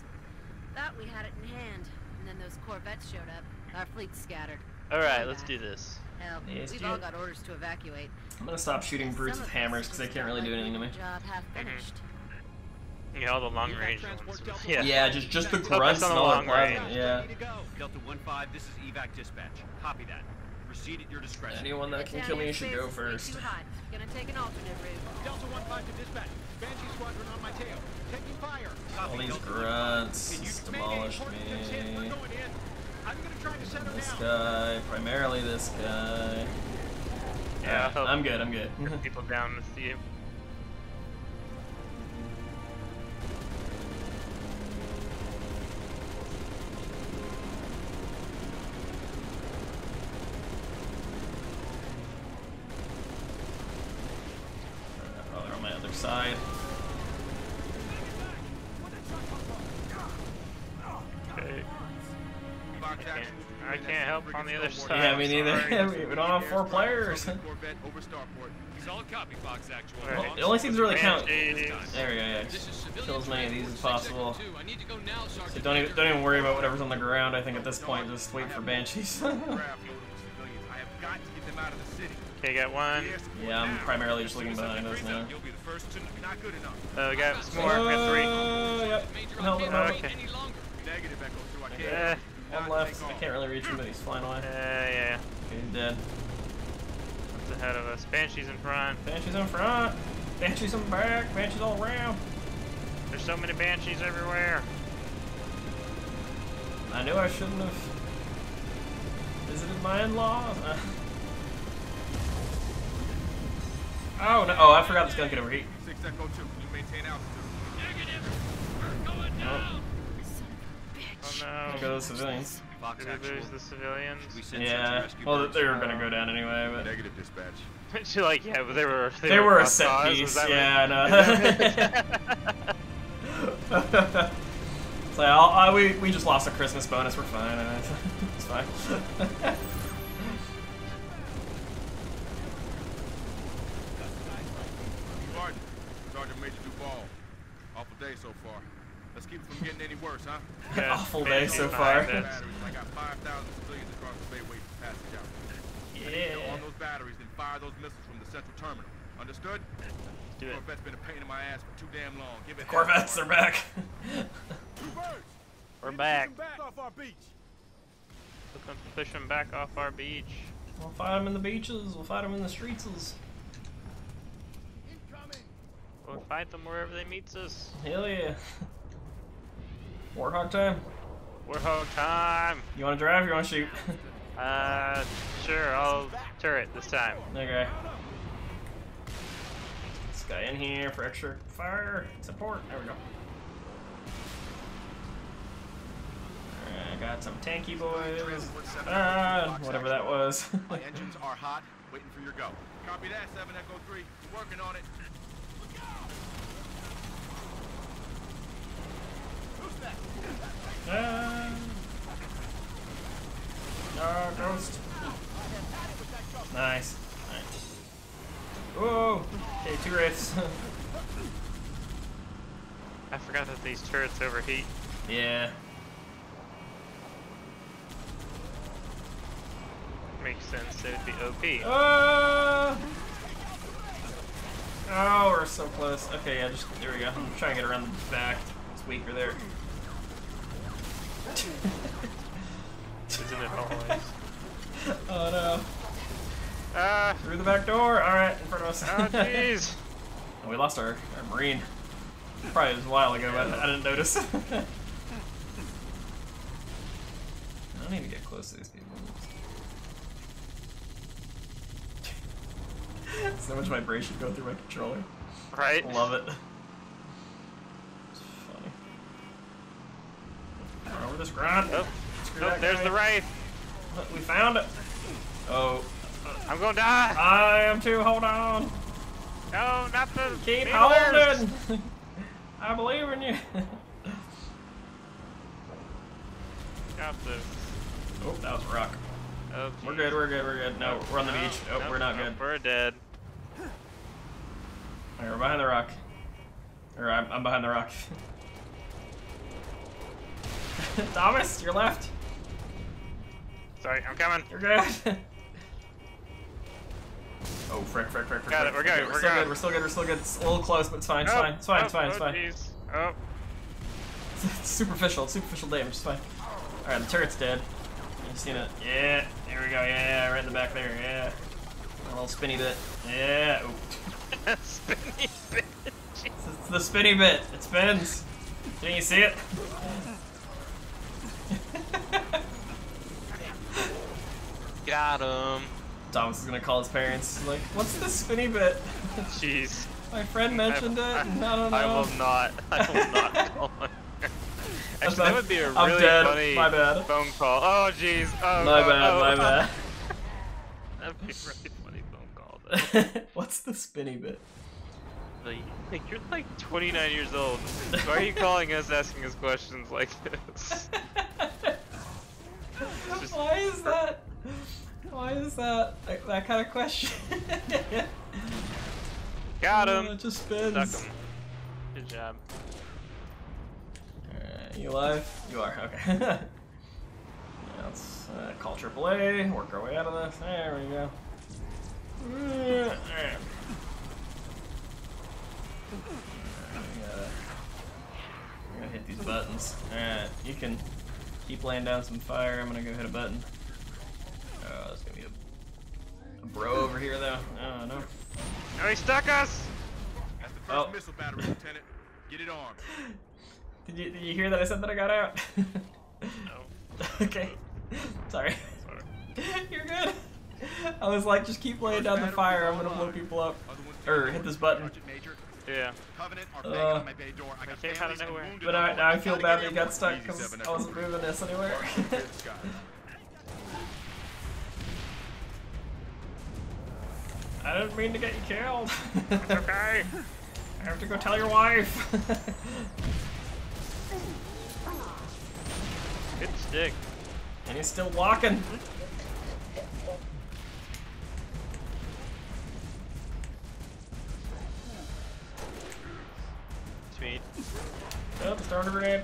Thought we had it in hand, and then those Corvettes showed up. Our fleet's scattered. Alright, let's do this. Hell, Yes, we've do all got orders to evacuate. I'm gonna stop shooting brutes with hammers because they can't really do anything to me. leaving a Job half finished. Yeah, all the long range ones. Yeah. Yeah, just just the Focus grunts on and the all long that plasma. range. Yeah. Ready to go. Delta 1-5, this is evac dispatch. Copy that. Proceed at your discretion. Anyone that can kill me should go first. Gonna take an alternate route. Delta 1-5 to dispatch. Banshee squadron on my tail. Taking fire. All these grunts Can you just Mayday, demolished Portington's hit. We're me. I'm gonna try to set her This down. guy, primarily this guy. Yeah, right, ah, I'm good. I'm good. people down with you. The other side. Yeah, me neither. sorry. <laughs> we don't have four players. Corvette over Starport. Solid copy, Fox Actual. It only seems to really count. There we go. Yeah, This is just civilian kill as many of these as transport 6 Echo possible. I need to go now, So don't even don't even worry about whatever's on the ground. I think at this point, just wait for banshees. <laughs> Craft loaded with civilians. I have got to get them out of the city. Okay, got one. The air support yeah, I'm primarily just looking behind us now. You'll the first to not good enough. Uh, we got some more. We got three. Uh, yep. Major, I Help, can't help. wait Okay. any longer. Negative Echo 2. I can't. Yeah. One left. I can't really reach him, but he's flying away. Uh, yeah. Okay, he's dead. What's ahead of us? Banshees in front. Banshees in front. Banshees in back. Banshees all around. There's so many banshees everywhere. I knew I shouldn't have visited my in-laws. <laughs> Oh no! Oh, I forgot this gun could overheat. 6 Echo 2. Can you maintain altitude? Oh, Oh no. go the civilians. Fox Did we Actual. lose the civilians? We sent Yeah. search and rescue Well, birds. they were gonna uh, go down anyway, but Negative dispatch. <laughs> She's like, yeah, but they were. They, they were a set cause, piece. Yeah, right? no. it's like, I'll, I, we, we just lost a Christmas bonus. We're fine. <laughs> It's fine. <laughs> Sergeant, Sergeant Major Duvall. Awful day so far. Let's keep it from getting any worse, huh? Yeah, <laughs> Awful day so far. Batteries, I got 5,000 civilians across the bay waiting for passage out. I need to get on those batteries and fire those missiles from the central terminal. Understood? Do it. Corvette's been a pain in my ass for too damn long. Give it Corvettes are back. <laughs> <laughs> We're back. Back off our beach. Looking to push them back off our beach. We'll fight them in the beaches. We'll fight them in the streets. We'll fight them wherever they meets us. Hell yeah. Warthog time. Warthog time. You want to drive? Or you want to shoot? Uh, sure. I'll turret this time. okay. This guy in here for extra fire support. There we go. Alright, got some tanky boys. Ah, whatever that was. My engines are hot, waiting for your go. Copy that, 7 Echo 3. We're working on it. Ah. Ah, ghost. Nice. Nice. Whoa! Okay, two wraiths. <laughs> I forgot that these turrets overheat. yeah. Makes sense. It would be OP. Uh, oh, we're so close. Okay, yeah, just there we go. I'm trying to get around the back. It's weaker there. Isn't it always? oh no. Ah! Through the back door. All right, in front of us. Oh jeez. <laughs> We lost our, our marine. Probably was a while ago, but I didn't notice. <laughs> I don't need to get close to these people. <laughs> so much vibration going through my controller. Right? Love it. It's funny. Run over this ground. Oh, Screw oh that there's guy. the Wraith. We found it. Oh. I'm gonna die. I am too. Hold on. No, not the. Keep beetles. holding. <laughs> I believe in you. Got this. Oh, that was a rock. Oh, We're good, we're good, we're good. No, we're on the No, beach. Oh, nope, we're not nope, good. We're dead. Alright, we're behind the rock. Or I'm, I'm behind the rock. <laughs> <laughs> Thomas, your left. Sorry, I'm coming. You're good. <laughs> oh, frick, frick, frick, frick. Got it, we're good, Okay, we're still good. good, we're still good, we're still good. It's a little close, but it's fine, it's Oh, fine, it's fine, it's oh, fine, it's oh, oh fine. jeez. Oh, It's <laughs> superficial, it's superficial damage, it's fine. Alright, the turret's dead. You seen it? Yeah, there we go, yeah, right in the back there, yeah. A little spinny bit. Yeah. Ooh. spinny bit. It's the spinny bit. It spins. Didn't you see it? Got him. Thomas is gonna call his parents. Like, what's the spinny bit? Jeez. My friend mentioned it. I, and I don't know. I will not. I will not <laughs> call him. Actually, that would be a I'm really dead. funny My bad. phone call. Oh, jeez. Oh, My God. bad, oh. my bad. <laughs> That'd be a really funny phone call. Though. <laughs> What's the spinny bit? Like, like, you're like 29 years old. Why are you calling us asking us questions like this? Why is that? Why is that like, that kind of question? <laughs> Got Oh, him. it just spins. Stuck him. Good job. Alright, you alive? You are, okay. <laughs> yeah, let's uh, call AAA, work our way out of this. There we go. Alright. We gotta, we gotta hit these buttons. Alright, you can keep laying down some fire. I'm gonna go hit a button. Oh, there's gonna be a, a bro over here though. Oh no. Oh, he stuck us! That's the first Oh. missile battery, Lieutenant. Get it on. <laughs> Did you, did you hear that I said that I got out? No. <laughs> okay. Sorry. <laughs> You're good. I was like, just keep laying down the fire. I'm gonna blow people up. Or hit this button. Yeah. Covenant uh. I came out of nowhere. But I, now I feel bad that you got stuck because I wasn't moving this anywhere. <laughs> I didn't mean to get you killed. <laughs> it's okay. I have to go tell your wife. Good stick. And he's still walking. Hmm? Sweet. Oh, starter ramp.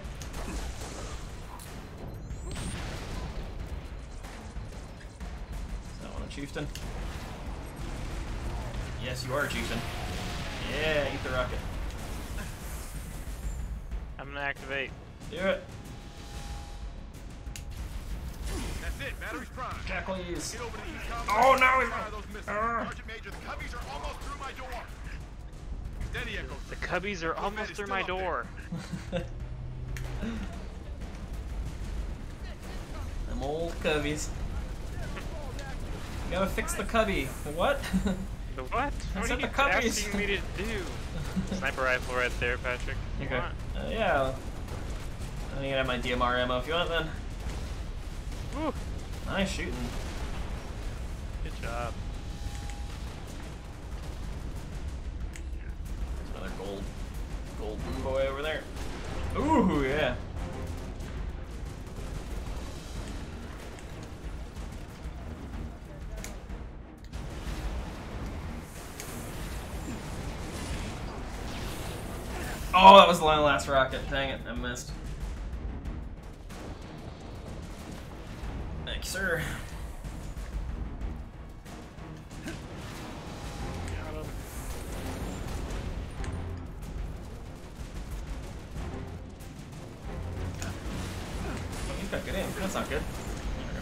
Is that one a chieftain? Yes, you are a chieftain. Yeah, eat the rocket. I'm gonna activate. Do it. That's it. Battery's prime. Cackleys. Get over to East Oh, no, he's- Fire those missiles. Ah. Sergeant Major, the Covies are almost through my door. Steady, Echo. The cubbies are almost through my door. <laughs> Them old cubbies. You gotta fix the cubby. The what? The what? That's <laughs> what are not you the cubbies. asking me to do? Sniper rifle right there, Patrick. You Okay. want? Uh, yeah. I can have my DMR ammo if you want then. Woo. Nice shooting. Good job. Another gold golden boy over there. Ooh, yeah. Oh, that was the last rocket. Dang it, I missed. Thank you, sir. Got good aim. That's not good. There we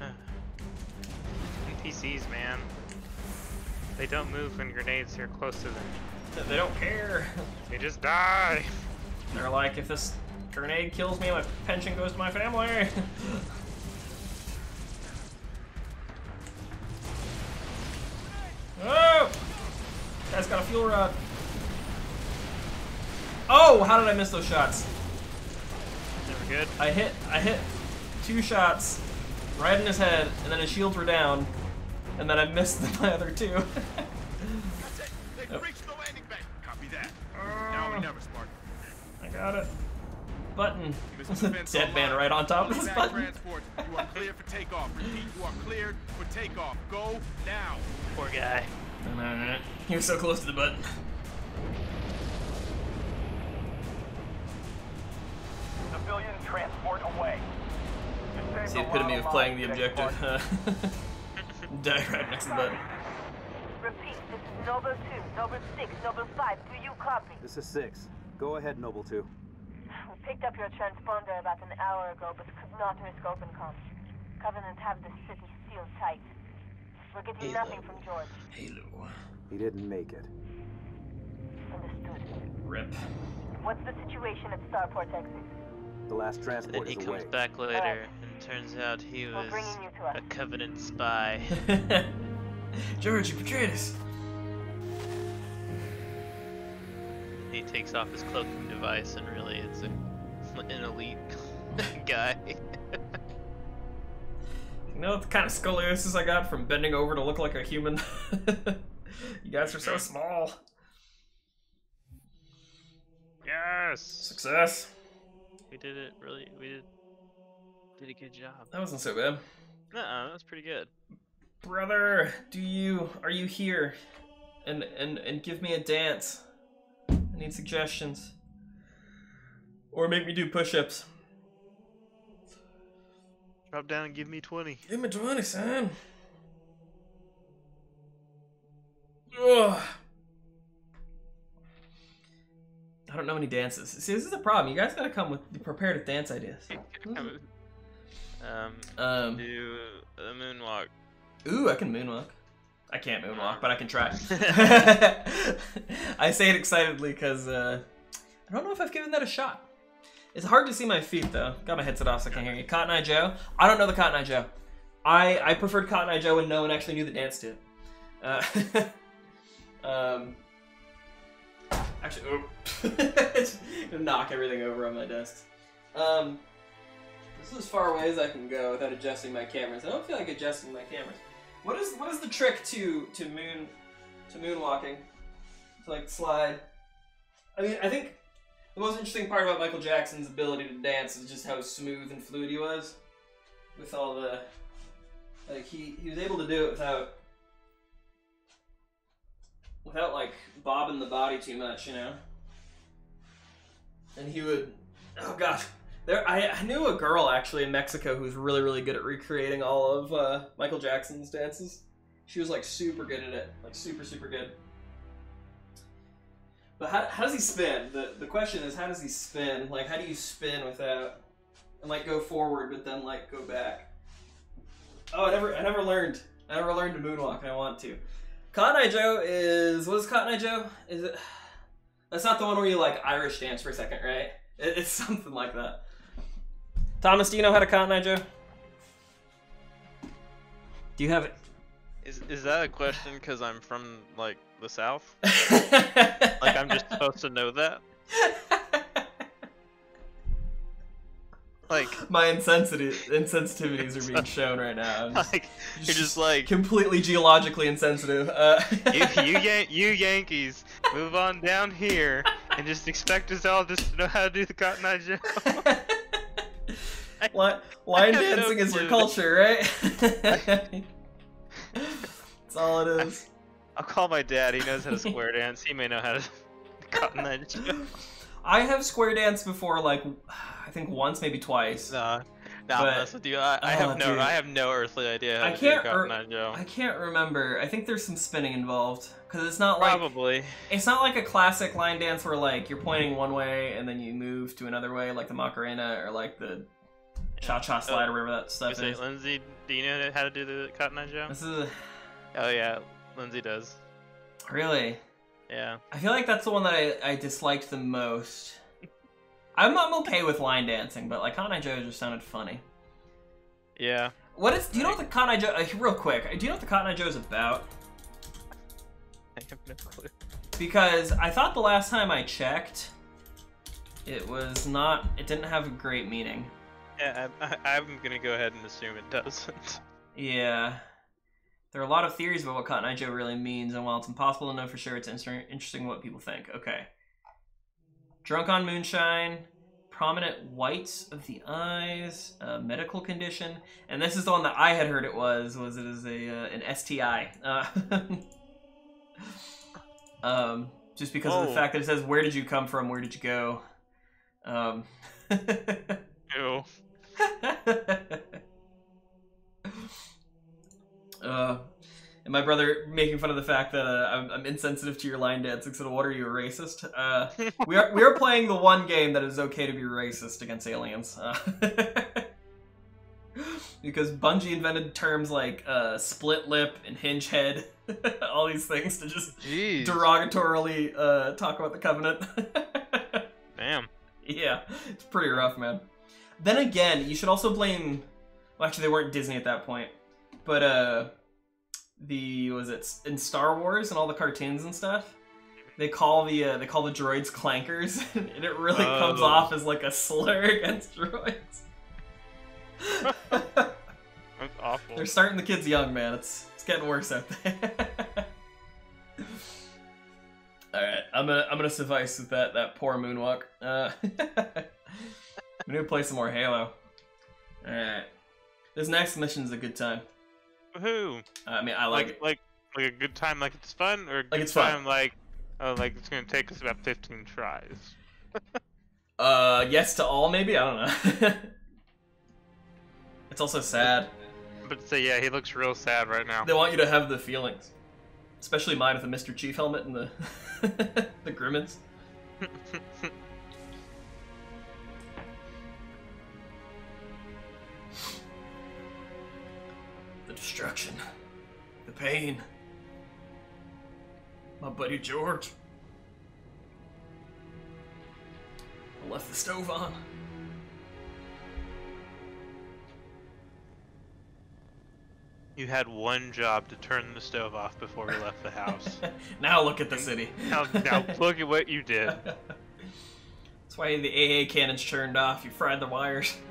go. <sighs> NPCs, man. They don't move when grenades are close to them. They don't care. <laughs> They just die. They're like, if this grenade kills me, my pension goes to my family. <laughs> oh! Guy's got a fuel rod. Oh, how did I miss those shots? Never good. I hit, I hit two shots right in his head, and then his shields were down, and then I missed <laughs> my other two. They've Yep. reached the landing bank. Copy that. Now or oh. never, Spartan. I got it button. <laughs> Dead man right on top of this button. you are clear for takeoff. Repeat, you are cleared for takeoff. Go now. Poor guy. He was so close to the button. Civilian transport away. It's the epitome of playing the objective. <laughs> Die right next to the button. Repeat, this is Noble 2, Noble 6, Noble 5. Do you copy? This is 6. Go ahead, Noble 2 picked up your transponder about an hour ago, but could not risk open comms. Covenant have the city sealed tight. We're getting Halo. nothing uh, from George. Halo. He didn't make it. Understood. Rip. What's the situation at Starport exit? The last transport Then he is comes away. back later, and turns out he We're was bringing you to us. a Covenant spy. <laughs> George, you betrayed us. he takes off his cloaking device, and really it's a, an elite <laughs> guy. You know what the kind of scoliosis I got from bending over to look like a human? <laughs> you guys are so hmm. small. yes! Success. We did it really. We did, did a good job. That wasn't so bad. Nuh-uh, that was pretty good. Brother, do you are you here? And and and give me a dance. I need suggestions. Or make me do push-ups. Drop down and give me 20. Give me 20, son. Ugh. I don't know any dances. See, this is the problem. You guys gotta come with prepared with dance ideas. <laughs> Um, Um, do the moonwalk. Ooh, I can moonwalk. I can't moonwalk, but I can try. <laughs> <laughs> I say it excitedly because uh, I don't know if I've given that a shot. It's hard to see my feet though. Got my headset off so I can't hear you. Cotton Eye Joe. I don't know the Cotton Eye Joe. I I preferred Cotton Eye Joe when no one actually knew the dance to it. Uh, <laughs> um, actually, oh, <laughs> knock everything over on my desk. Um, this is as far away as I can go without adjusting my cameras. I don't feel like adjusting my cameras. What is what is the trick to to moon to moonwalking? To like slide. I mean, I think the most interesting part about Michael Jackson's ability to dance is just how smooth and fluid he was with all the like he he was able to do it without without like bobbing the body too much, you know. And he would oh gosh, there I, I knew a girl actually in Mexico who was really really good at recreating all of uh, Michael Jackson's dances. She was like super good at it, like super super good. But how, how does he spin? The the question is how does he spin? Like how do you spin without and like go forward but then like go back? Oh, I never I never learned. I never learned to moonwalk. and I want to. Cotton Eye Joe is what is Cotton Eye Joe? Is it? That's not the one where you like Irish dance for a second, right? It, it's <laughs> something like that. Thomas, do you know how to Cotton Eye Joe? Do you have? Is is that a question because I'm from like the south? <laughs> like I'm just supposed to know that? Like my insensitive insensitivities are being shown right now. I'm just- <laughs> Like you're just like completely geologically insensitive. Uh, you you <laughs> Yan- you Yankees move on down here and just expect us all just to know how to do the Cotton Eye Joe. Li- line have no dancing is your culture, right? That's all it is. <laughs> I'll call my dad. He knows how to square dance. He may know how to Cotton Eye Joe. I have square dance before, like I think once, maybe twice. Nah, nah, But- I'm honest with you. I, I Oh, have no, dude. I have no earthly idea how I can't. do Cotton re- Eye I can't remember. I think there's some spinning involved because it's not like Probably. it's not like a classic line dance where like you're pointing one way and then you move to another way, like the Macarena or like the Cha Cha slide or whatever that stuff say, is. Lindsay, do you know how to do the Cotton Eye Joe? This is a, Oh yeah, Lindsay does. really. Yeah. I feel like that's the one that I, I disliked the most. I'm, I'm okay with line dancing, but like Cotton Eye Joe just sounded funny. Yeah. What is? Do you know what the Cotton Eye Joe? Uh, real quick, do you know what the Cotton Eye Joe is about? I have no clue. Because I thought the last time I checked, it was not. It didn't have a great meaning. Yeah, I, I, I'm gonna go ahead and assume it doesn't. Yeah. There are a lot of theories about what Cotton Eye Joe really means, and while it's impossible to know for sure, it's interesting what people think. Okay. Drunk on moonshine, prominent whites of the eyes, a medical condition, and this is the one that I had heard it was. Was it is a uh, an STI? Uh, <laughs> um, just because of the Oh. fact that it says where did you come from, where did you go? Um, <laughs> Ew. <laughs> Uh, and my brother making fun of the fact that uh, I'm, I'm insensitive to your line dancing. So, what are you a racist? Uh, <laughs> we are we are playing the one game that is okay to be racist against aliens. Uh, <laughs> because Bungie invented terms like uh, split lip and hinge head, all these things to just Jeez. derogatorily uh, talk about the Covenant. Damn. Yeah, it's pretty rough, man. Then again, you should also blame. Well, actually, they weren't Disney at that point, but uh, the was it in Star Wars and all the cartoons and stuff. They call the uh, they call the droids clankers, <laughs> and it really comes Oh. off as like a slur <laughs> against droids. <laughs> That's awful. They're starting the kids young, man. It's it's getting worse out there. All right, I'm gonna I'm gonna suffice with that that poor moonwalk. Uh, we need to play some more Halo. All right, this next mission is a good time. Woohoo! I mean, I like, it. Like like a good time, like it's fun, or a good it's fun. like oh, like it's gonna take us about 15 tries. <laughs> Uh, yes to all, maybe. I don't know. <laughs> it's also sad. But say yeah, he looks real sad right now. They want you to have the feelings, especially mine with the Master Chief helmet and the <laughs> the grimace. Destruction, the pain. My buddy George. I left the stove on. You had one job to turn the stove off before we left the house. <laughs> Now look at the city. now, now <laughs> look at what you did. That's why the AA cannon's turned off. You fried the wires. <laughs>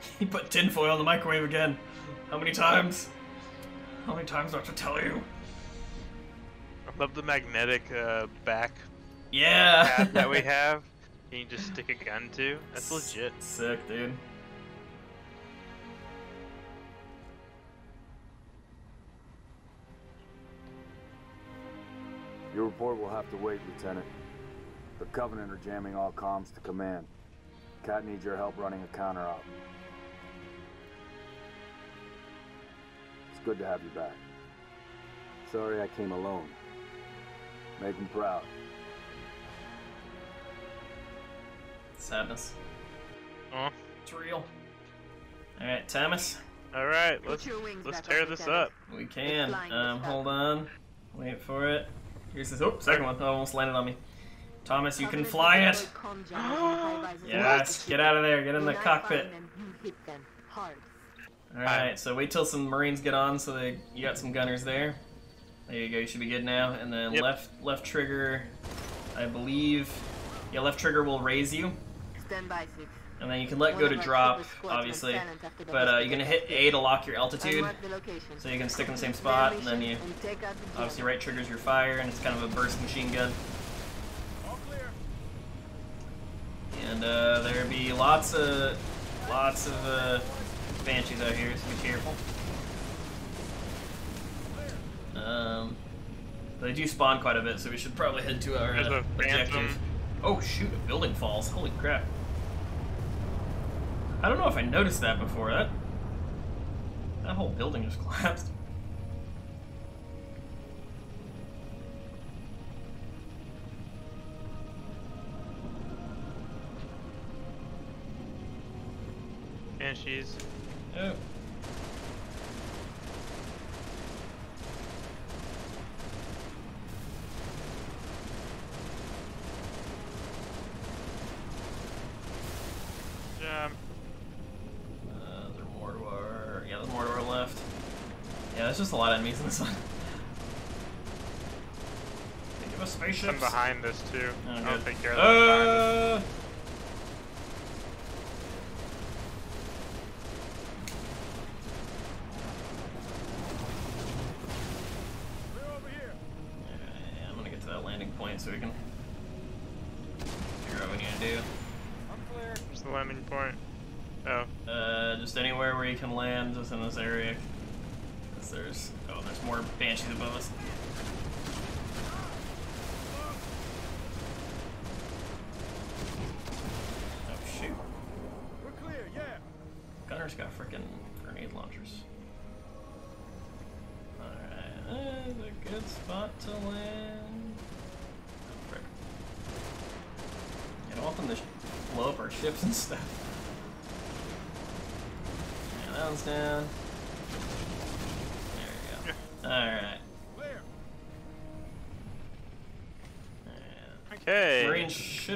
<laughs> you put tinfoil in the microwave again. How many times? How many times do I have to tell you? I love the magnetic uh, back Yeah. pad that we <laughs> have. Can you can just stick a gun to. That's legit. Sick, dude. Your report will have to wait, Lieutenant. The Covenant are jamming all comms to command. Kat needs your help running a counter-op. It's good to have you back. Sorry I came alone. Make him proud. Sadness. Oh. It's real. Alright, Thomas. Alright, let's let's tear this up. We can. Um, hold on. Wait for it. Here's this. Oh, second one. Oh, almost landed on me. Thomas, you can fly it. deploy comm jammers and high-rises Yes, get out of there. Get in the When I cockpit. Find them, you hit them hard. Alright, so wait till some Marines get on so they you got some gunners there. There you go, you should be good now. And then Yep. left left trigger, I believe yeah, left trigger will raise you. Stand by, Six. And then you can let One go to drop, super squads went obviously. silent after the But uh, you're gonna hit A to lock your altitude. Unmark the location. So you can stick in the same spot and then you and take out the obviously right triggers your fire and it's kind of a burst machine gun. All clear. And uh, there'll be lots of lots of uh, banshees out here, so be careful. Um, they do spawn quite a bit, so we should probably head to our uh, objective. Oh shoot! A building falls. Holy crap! I don't know if I noticed that before. That that whole building just <laughs> collapsed. Banshees. Oh. Uh, there's more to our yeah, there's more to our left. Yeah, there's just a lot of enemies in this one. Think of a spaceship. Some behind us too. Oh, I'll take care of us. Uh, Clear over here. yeah, I'm gonna get to that landing point so we can figure out what we need to do. I'm clear. Where's the landing point? Oh, Uh, just anywhere where you can land, within this area. Cause there's oh, there's more banshees above us.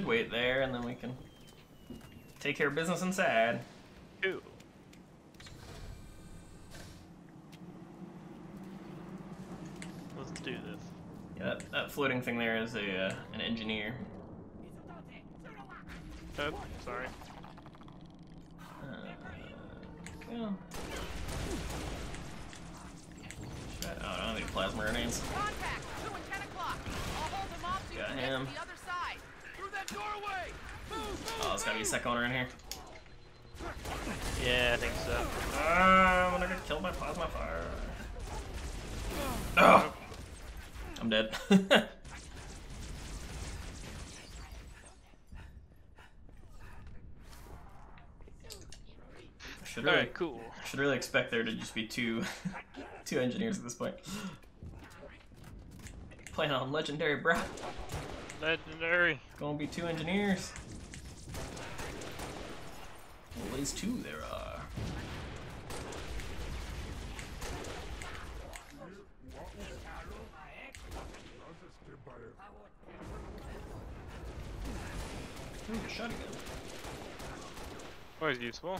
Should wait there, and then we can take care of business inside. Cool. Let's do this. Yeah, that, that floating thing there is a uh, an engineer. Oh, sorry. Uh, yeah. Oh, I don't have any plasma grenades. Contact! 2 and 10 o'clock. I'll hold them off Got can get him. to the other side. Through that doorway! Oh, there's gotta be a second owner in here. Yeah, I think so. Ah, I'm gonna get killed by plasma fire. Oh! I'm dead. <laughs> should really, Alright, cool. should really expect there to just be two, <laughs> two engineers at this point. Playing on legendary, bro. Legendary. Gonna be two engineers. Well, at least two there are. Ooh, a shotgun. Always useful.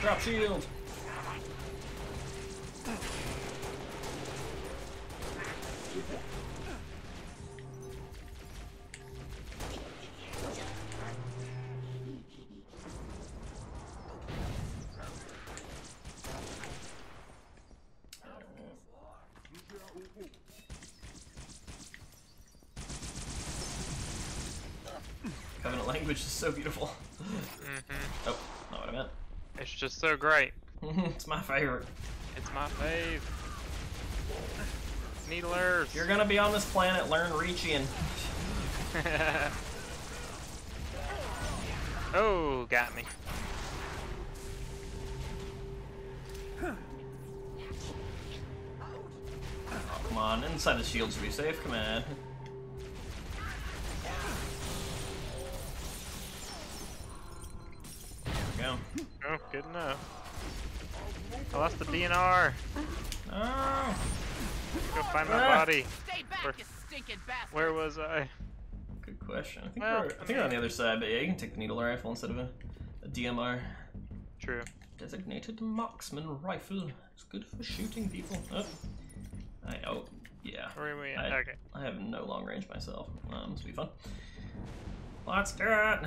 Drop shield. So beautiful. Mm-hmm. Oh, not what I meant. It's just so great. <laughs> it's my favorite. It's my fave. Needlers. You're gonna be on this planet, learn Reachian. <laughs> oh, got me. Oh, come on, inside the shield should be safe. Come on. DMR. Oh. Go find my Ah. body. Stay back, Where, you stinking bastard! where was I? Good question. I think, Well, we're, I think we're on the other side, but yeah, you can take the needle rifle instead of a, a DMR. True. Designated marksman rifle. It's good for shooting people. Oh. I, oh, yeah. Where are we I. Okay. I have no long range myself. Um, this will be fun. Let's do it. Actually,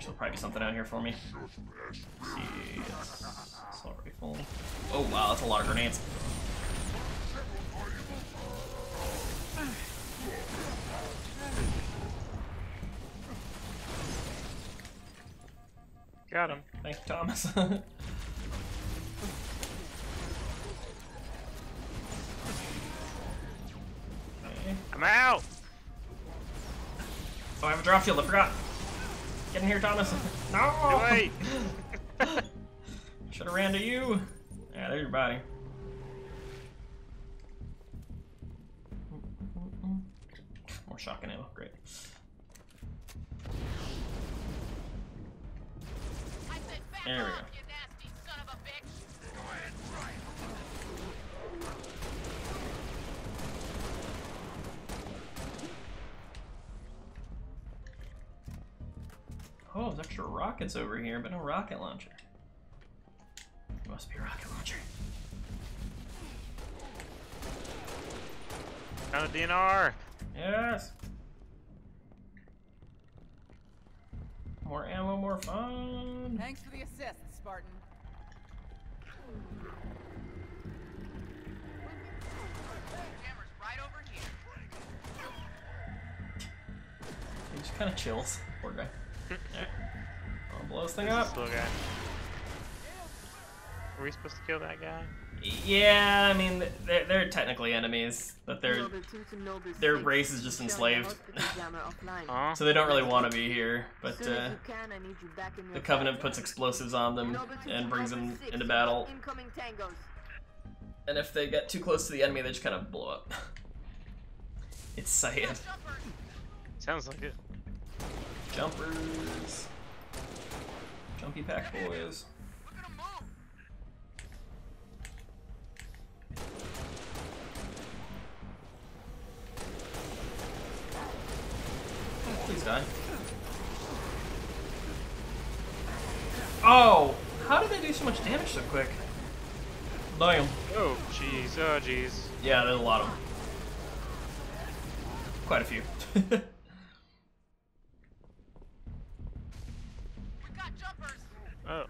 there'll probably be something out here for me. Let's see. Assault rifle. Oh wow, that's a lot of grenades. Got him. Thank you, Thomas. <laughs> I'm out. Oh, I have a drop field. I forgot. Get in here, Thomas. <laughs> No. <laughs> Should have ran to you. Yeah, there's your body. More shotgun ammo. Great. There we go. Oh, there's extra rockets over here, but no rocket launcher. There must be a rocket launcher. Found a DMR. Yes. More ammo, more fun. Thanks for the assist, Spartan. Camera's right over here. He just kind of chills. Poor guy. <laughs> Alright. I'll blow this thing up. Slow guy. Were we supposed to kill that guy? Yeah, I mean, they're, they're technically enemies, but their Noble two to Noble their race is just enslaved. hospital jammer offline. Huh? so they don't really want to be here, but uh, you can, I need you back in the Covenant puts explosives on them and brings them into battle. And if they get too close to the enemy, they just kind of blow up. <laughs> it's sad. Sounds like it. Jumpers. Jumpy pack boys. Oh, please die. Oh! How did they do so much damage so quick? Damn. Oh, jeez. Oh, jeez. Yeah, there's a lot of them. Quite a few. <laughs> Got jumpers. Oh.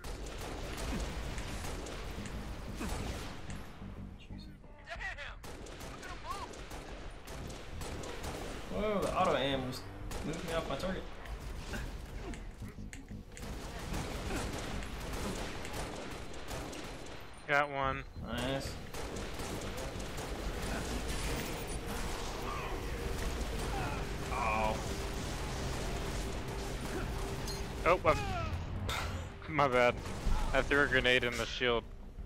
Whoa, the auto aim just moved me off my target. Got one. Nice. Oh. Oh, <laughs> I'm... my bad. I threw a grenade in the shield.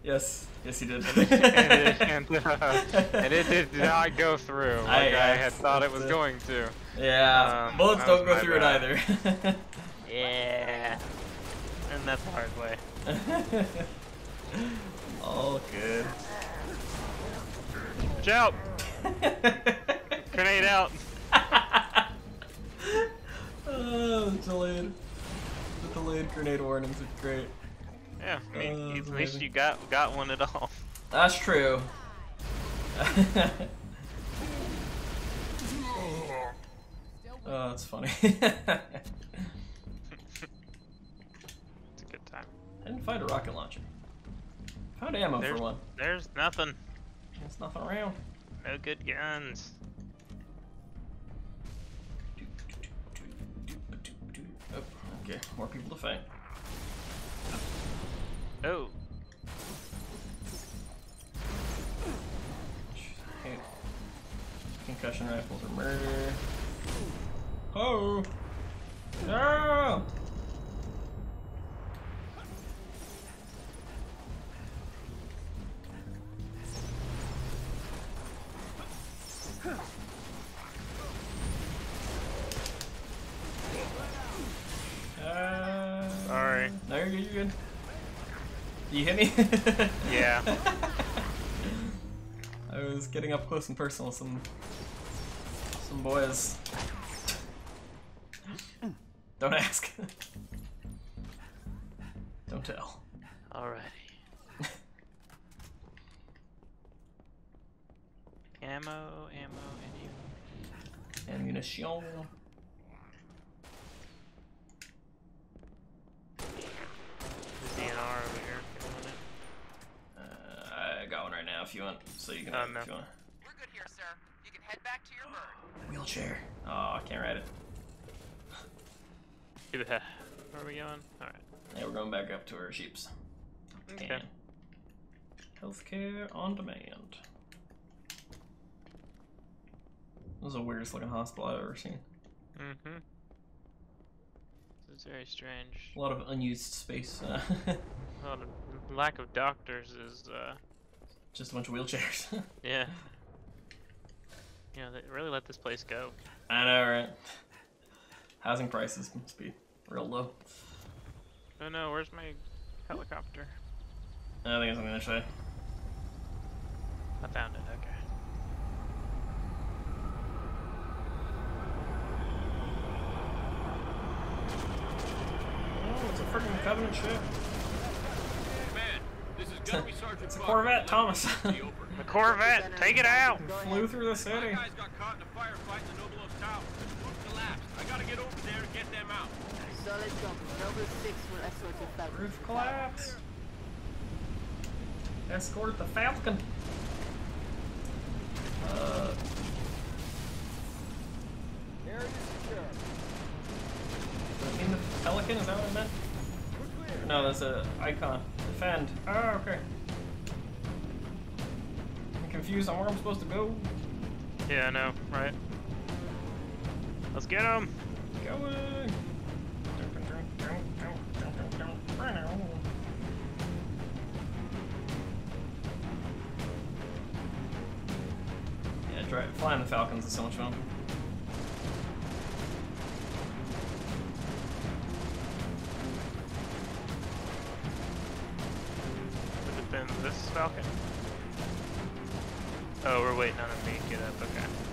Yes, yes, he did. <laughs> and, it, and, uh, <laughs> and it did not go through like I, I- I- had thought it was it. going to. Yeah, Um, bullets don't go through bad. it either. <laughs> Yeah. And that's the hard way. All good. Watch out! Grenade out! oh, the delayed, the delayed grenade warnings are great. Yeah, I mean, Oh, at least amazing. you got got one at all. <laughs> That's true. <laughs> oh, that's funny. <laughs> It's a good time. I didn't find a rocket launcher. Found ammo There's, for one. there's nothing. There's nothing around. No good guns. Oh, Okay, more people to fight. Oh. Concussion rifles are murder. Oh! No! Uh, Sorry. No, you're good, you're good. You hit me? <laughs> Yeah. I was getting up close and personal with some some boys. Don't ask. <laughs> Don't tell. Alrighty. <laughs> ammo, ammo, any. Ammunition. DMR over here. if you want it. Uh, I got one right now if you want, so you can Oh, have it no. if you want. We're good here, sir. You can head back to your bird. Wheelchair. Oh, I can't ride it. Yeah. <laughs> Where are we going? Alright. Yeah, we're going back up to our sheeps. Okay. Can. Healthcare on demand. This is the weirdest looking hospital I've ever seen. Mm-hmm. This is very strange. A lot of unused space. Uh, Well, the lack of doctors is, uh, just a bunch of wheelchairs. <laughs> yeah. Yeah, they really let this place go. I know, right? Housing prices must be real low. Oh no, where's my helicopter? I think it's on the other side. I found it, okay. Oh, it's a freaking Covenant ship. Man, this is gonna be Sergeant It's a Corvette, Thomas. <laughs> The Corvette, take it out! Flew through the city. My guys got caught in a firefight in the Nobilos Tower. Roof collapsed. I gotta get over there and get them out. Solid copy. Noble 6 will escort your Falcon. Roof collapse. Escort the Falcon. Uh, Area secure. does it mean the Pelican? Is that what it meant? No, that's a icon. Defend. Oh, okay. I'm confused on where I'm supposed to go. Yeah, I know, right? Let's get him! Going. Yeah, dri flying the Falcons is so much fun. Falcon? Oh, we're waiting on him to get up, okay.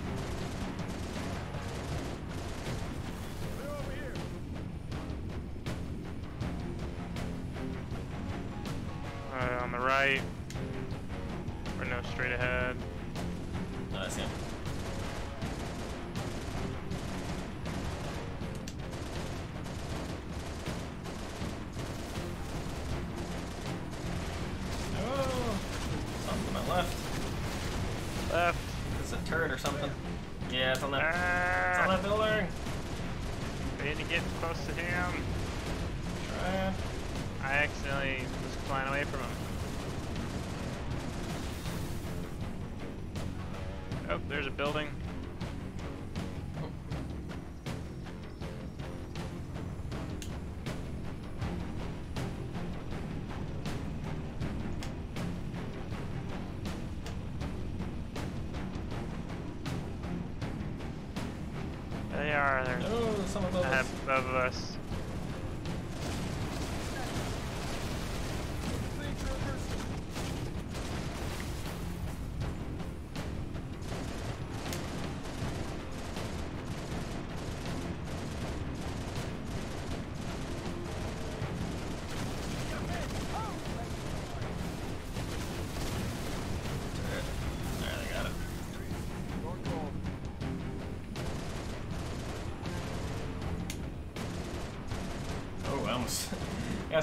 Are. They're Oh, some of those. ahead of us.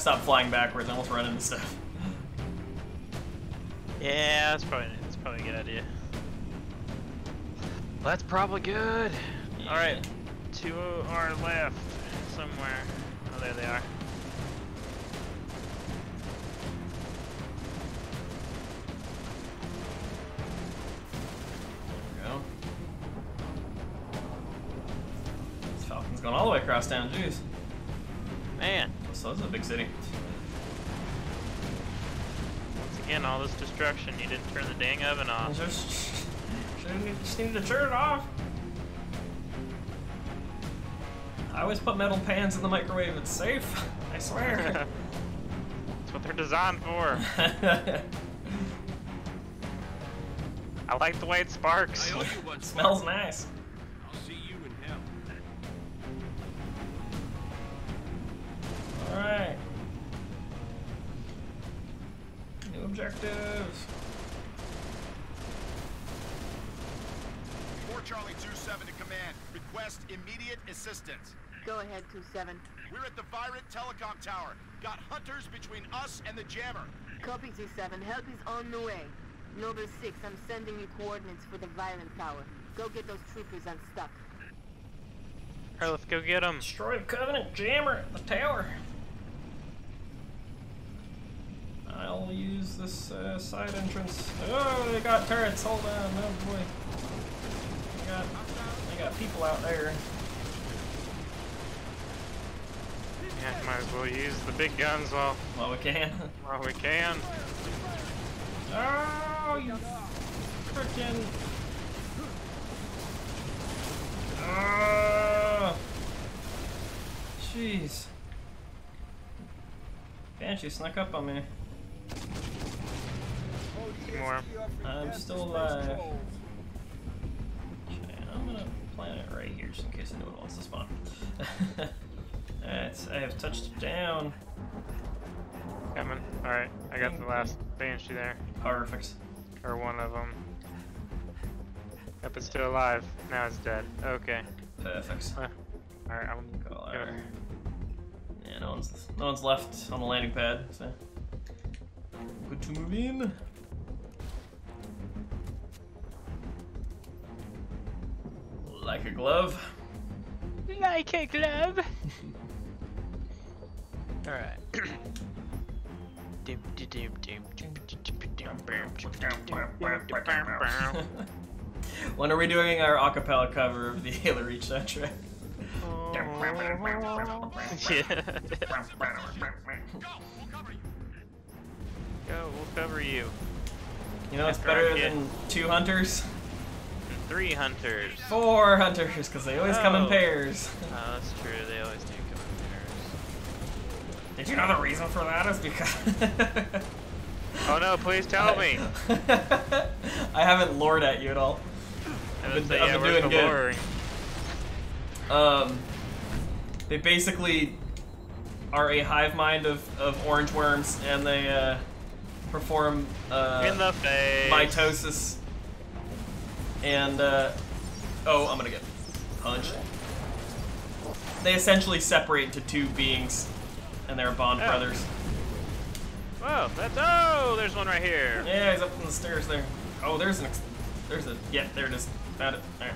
I stop flying backwards. I almost run into stuff. Yeah, that's probably that's probably a good idea. That's probably good. All right, two are left somewhere. Oh, there they are. There we go. This Falcon's going all the way across town, jeez. Man, So this is a big city. once again, all this destruction. You didn't turn the dang oven off. <laughs> Just, just needed to turn it off. I always put metal pans in the microwave. It's safe. I swear. <laughs> That's what they're designed for. <laughs> I like the way it sparks. I owe you one. Smells nice. We're at the Virant Telecom Tower. Got hunters between us and the jammer. Copy, 27. Help is on the way. Noble 6, I'm sending you coordinates for the Virant Tower. Go get those troopers unstuck. Alright, let's go get them. Destroy the Covenant jammer at the tower. I'll use this uh, side entrance. Oh, they got turrets. Hold on. Oh boy. They got, they got people out there. Yeah, might as well use the big guns while Well, we can. while we can. Oh, you frickin'. Ah. Jeez. Banshee snuck up on me. More. I'm still alive. Okay, I'm gonna plant it right here just in case anyone wants to spawn. <laughs> Alright, I have touched down. Coming. Alright, I got the last banshee there. Perfect. Or one of them. Yep, it's still alive. Now it's dead. Okay. Perfect. Alright, I'm gonna... Yeah, no one's no one's left on the landing pad, so good to move in. Like a glove. Like a glove. Alright. when are we doing our acapella cover of the Halo Reach soundtrack? Go, we'll cover you. You know, it's better than two hunters, Three hunters. four hunters, because they always come in Oh. pairs. Oh, <laughs> that's true. They always do come in pairs. Did you know the reason for that is because. <laughs> Oh no, please tell me. <laughs> I haven't lored at you at all. I've been, say, I've been doing good. Um, they basically are a hive mind of, of orange worms, and they uh, perform uh, In the face. mitosis. And uh, oh, I'm gonna get punched. They essentially separate into two beings, and they're bond Oh. brothers. Whoa, that's oh, there's one right here. Yeah, he's up on the stairs there. Oh, there's an. There's a. Yeah, there it is. Found it. There.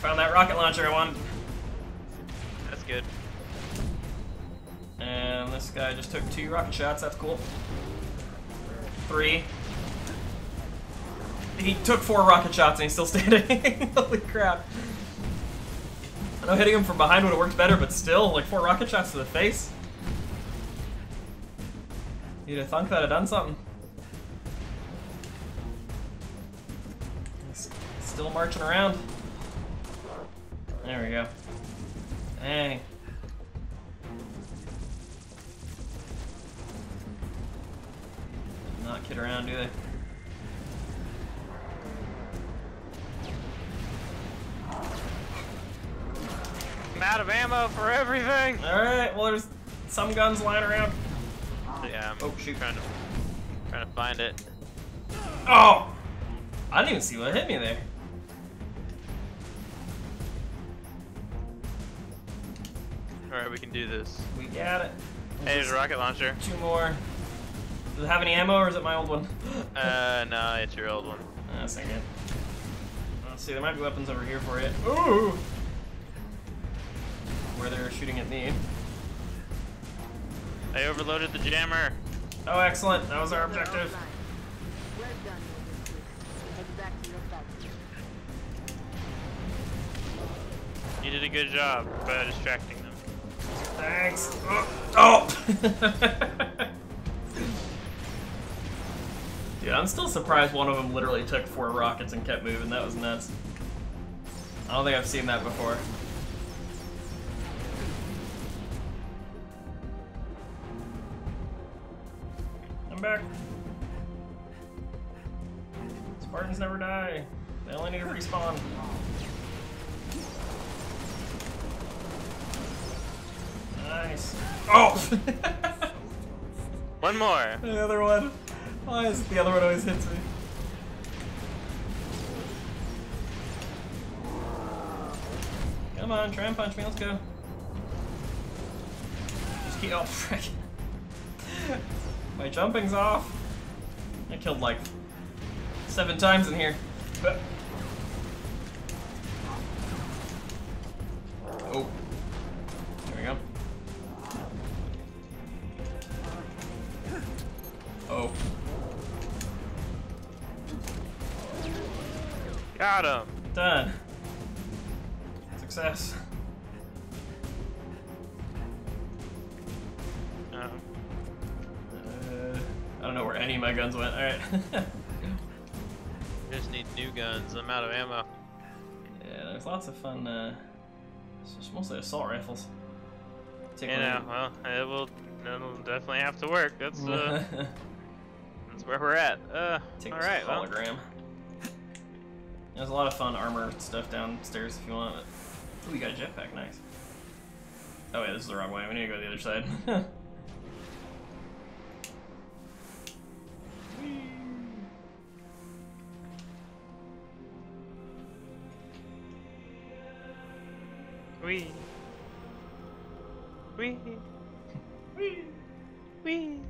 Found that rocket launcher I wanted. That's good. And this guy just took two rocket shots. That's cool. Three. He took four rocket shots and he's still <laughs> standing. Holy crap. I know hitting him from behind would have worked better, but still, like four rocket shots to the face. You'd have thunk that had done something. He's still marching around. There we go. Dang. Not kid around, do they? I'm out of ammo for everything. Alright, well there's some guns lying around. Yeah, I'm Oh, shoot. trying to trying to find it. Oh! I didn't even see what hit me there. All right, we can do this. We got it. Hey, there's a rocket launcher. Two more. Does it have any ammo or is it my old one? <laughs> Uh, no, it's your old one. That's not good. Let's see, there might be weapons over here for you. Ooh! Where they're shooting at me. I overloaded the jammer. Oh, excellent. That was our objective. Well done, Noble Six. Head back to your factory. You did a good job by distracting them. Thanks. Oh! oh. <laughs> Dude, I'm still surprised one of them literally took four rockets and kept moving. That was nuts. I don't think I've seen that before. <laughs> One more. the other one. Why is the other one always hits me? Come on, try and punch me. Let's go. Just keep. Oh, frick. <laughs> My jumping's off. I killed like seven times in here. Oh. Just need new guns. I'm out of ammo. yeah, there's lots of fun, uh, it's just mostly assault rifles. Take You know, well, it will. It'll definitely have to work. That's uh, <laughs> that's where we're at. Uh, Take all right. Well, hologram. There's a lot of fun armor stuff downstairs if you want it. Ooh, you got a jetpack, nice. Oh wait, this is the wrong way. We need to go to the other side. <laughs> we. We. Whee! We.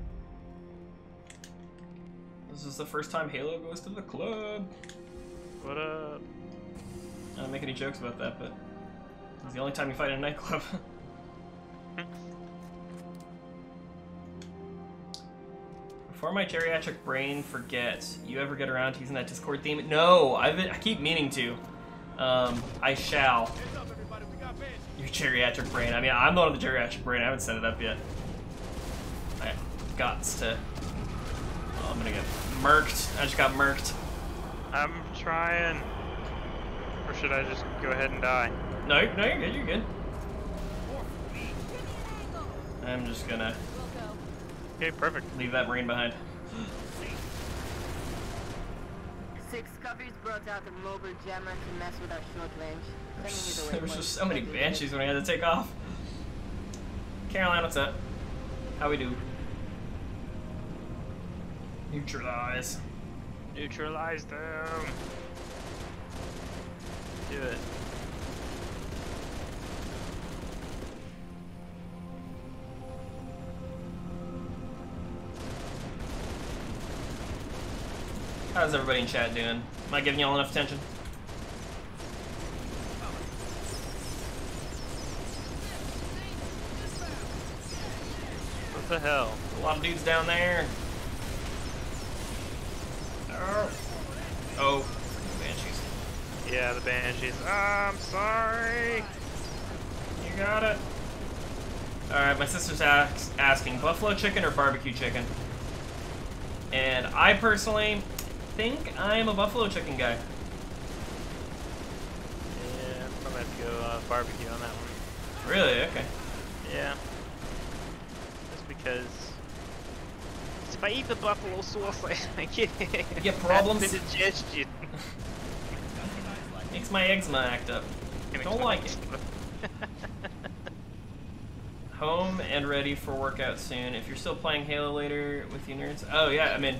This is the first time Halo goes to the club. What up? I don't make any jokes about that, but it's the only time you fight in a nightclub. <laughs> Before my geriatric brain forgets, you ever get around to using that Discord theme? No, I've been, I keep meaning to. Um, I shall. Your geriatric brain. I mean, I'm the one with the geriatric brain. I haven't set it up yet. I got to. Oh, I'm gonna get murked. I just got murked. I'm trying. Or should I just go ahead and die? No, no, you're good. You're good. I'm just gonna Okay, perfect. leave that marine behind. Six Covies brought out a mobile jammer to mess with our short range. Sending There was just so many banshees when I had to take off. Caroline, what's up? How we do? Neutralize. Neutralize them. Do it. How's everybody in chat doing? Am I giving y'all enough attention? What the hell? A lot of dudes down there. Oh. Oh. Banshees. Yeah, the banshees. I'm sorry. You got it. Alright, my sister's ask, asking buffalo chicken or barbecue chicken? And I personally think I'm a buffalo chicken guy. Yeah, I'm gonna have to go uh, barbecue on that one. Really? Okay. Yeah. Because. 'cause If I eat the buffalo sauce, I, I get, You problems? acid digestion. Makes my eczema act up. Don't like it. <laughs> Home and ready for workout soon. If you're still playing Halo later with you nerds. Oh yeah, I mean,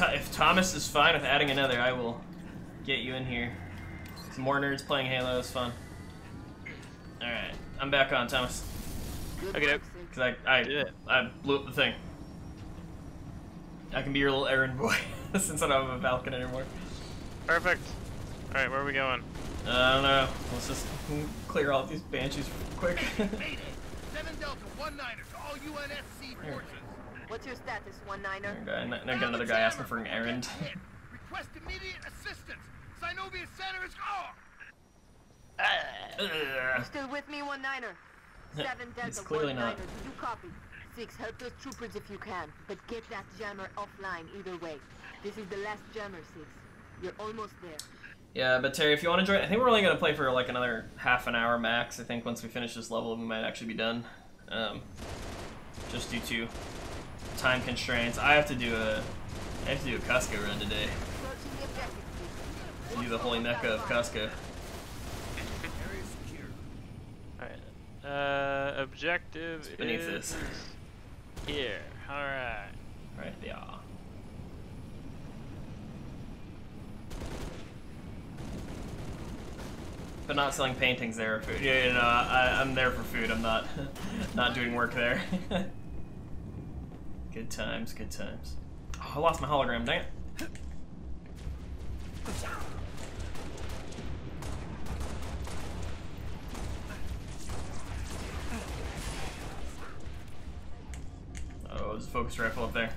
if Thomas is fine with adding another, I will get you in here. Some more nerds playing Halo is fun. All right, I'm back on Thomas. Okay, Cause I I I blew up the thing. I can be your little errand boy <laughs> since I don't have a Falcon anymore. Perfect. Alright, where are we going? Uh, I don't know. Let's just clear all these banshees quick. 7 Delta, 1 Niner to all UNSC forces. What's your status, one niner? guy, now now got another guy asking for an errand. Request immediate assistance. Sinoviet Center is. Oh! You still with me, one niner? Seven <laughs> Delta, clearly one not. Do you copy? Six, help those troopers if you can, but get that jammer offline either way. This is the last jammer, Six. You're almost there. Yeah, but Terry, if you want to join, I think we're only gonna play for like another half an hour max. I think once we finish this level, we might actually be done. Um, just due to time constraints. I have to do a, I have to do a Costco run today. Do the holy mecca of Costco. Alright. Uh, objective It's beneath is this. here. Alright. Right there. But not selling paintings there. Food. Yeah, you know, I, I'm there for food. I'm not, <laughs> not doing work there. <laughs> good times, good times. Oh, I lost my hologram. Dang it. Oh, there's a focus rifle up there.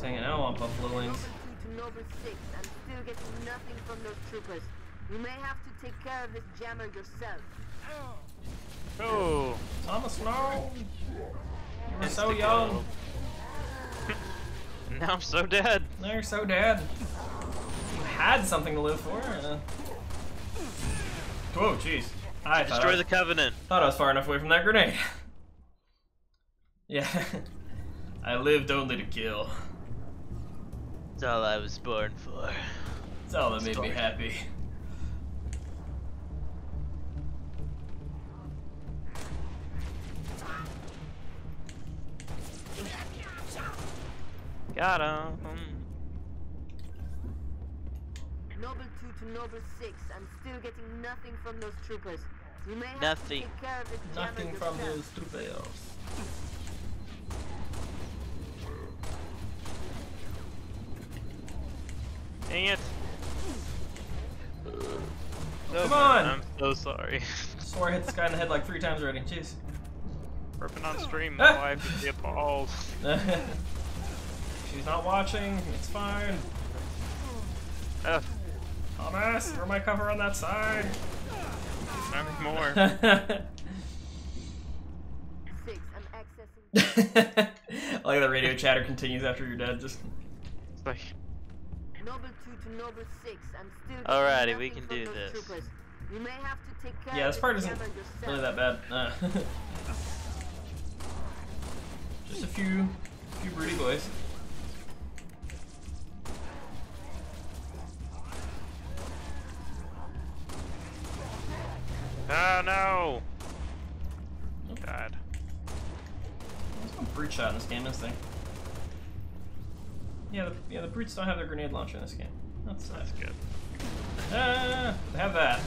Dang it, I don't want buffalo wings. To Noble 6, I'm still getting nothing from those troopers. You may have to take care of this jammer yourself. Oh. Thomas, no! You were so young. <laughs> Now I'm so dead. Now you're so dead. You had something to live for. Uh... Whoa, jeez. I thought I Destroy the Covenant. Thought I was far enough away from that grenade. <laughs> yeah. <laughs> I lived only to kill. That's all I was born for. That's all that made me happy. Got him. Noble 2 to Noble 6, I'm still getting nothing from those troopers. You may have Nothing. to take care of this jammer Nothing from yourself. those troopers. Dang it. Come on! I'm so sorry. <laughs> Swore I hit this guy in the head like three times already. Jeez. Ripping on stream, Ah! my wife would be appalled. <laughs> She's not watching. It's fine. Ugh. Thomas, throw my cover on that side. Not anymore. <laughs> Six, I'm <laughs> like the radio chatter continues after you're dead. Just It's like, Noble 2 to Noble 6, I'm still Alrighty, we can do this. Troopers. You may have to take care yeah, this part isn't yourself. really that bad. Uh, <laughs> just a few, few broody boys. oh no! God. There's no brute shot in this game, is there? Yeah, the, yeah, the brutes don't have their grenade launcher in this game. That's That's good. Ah, have that.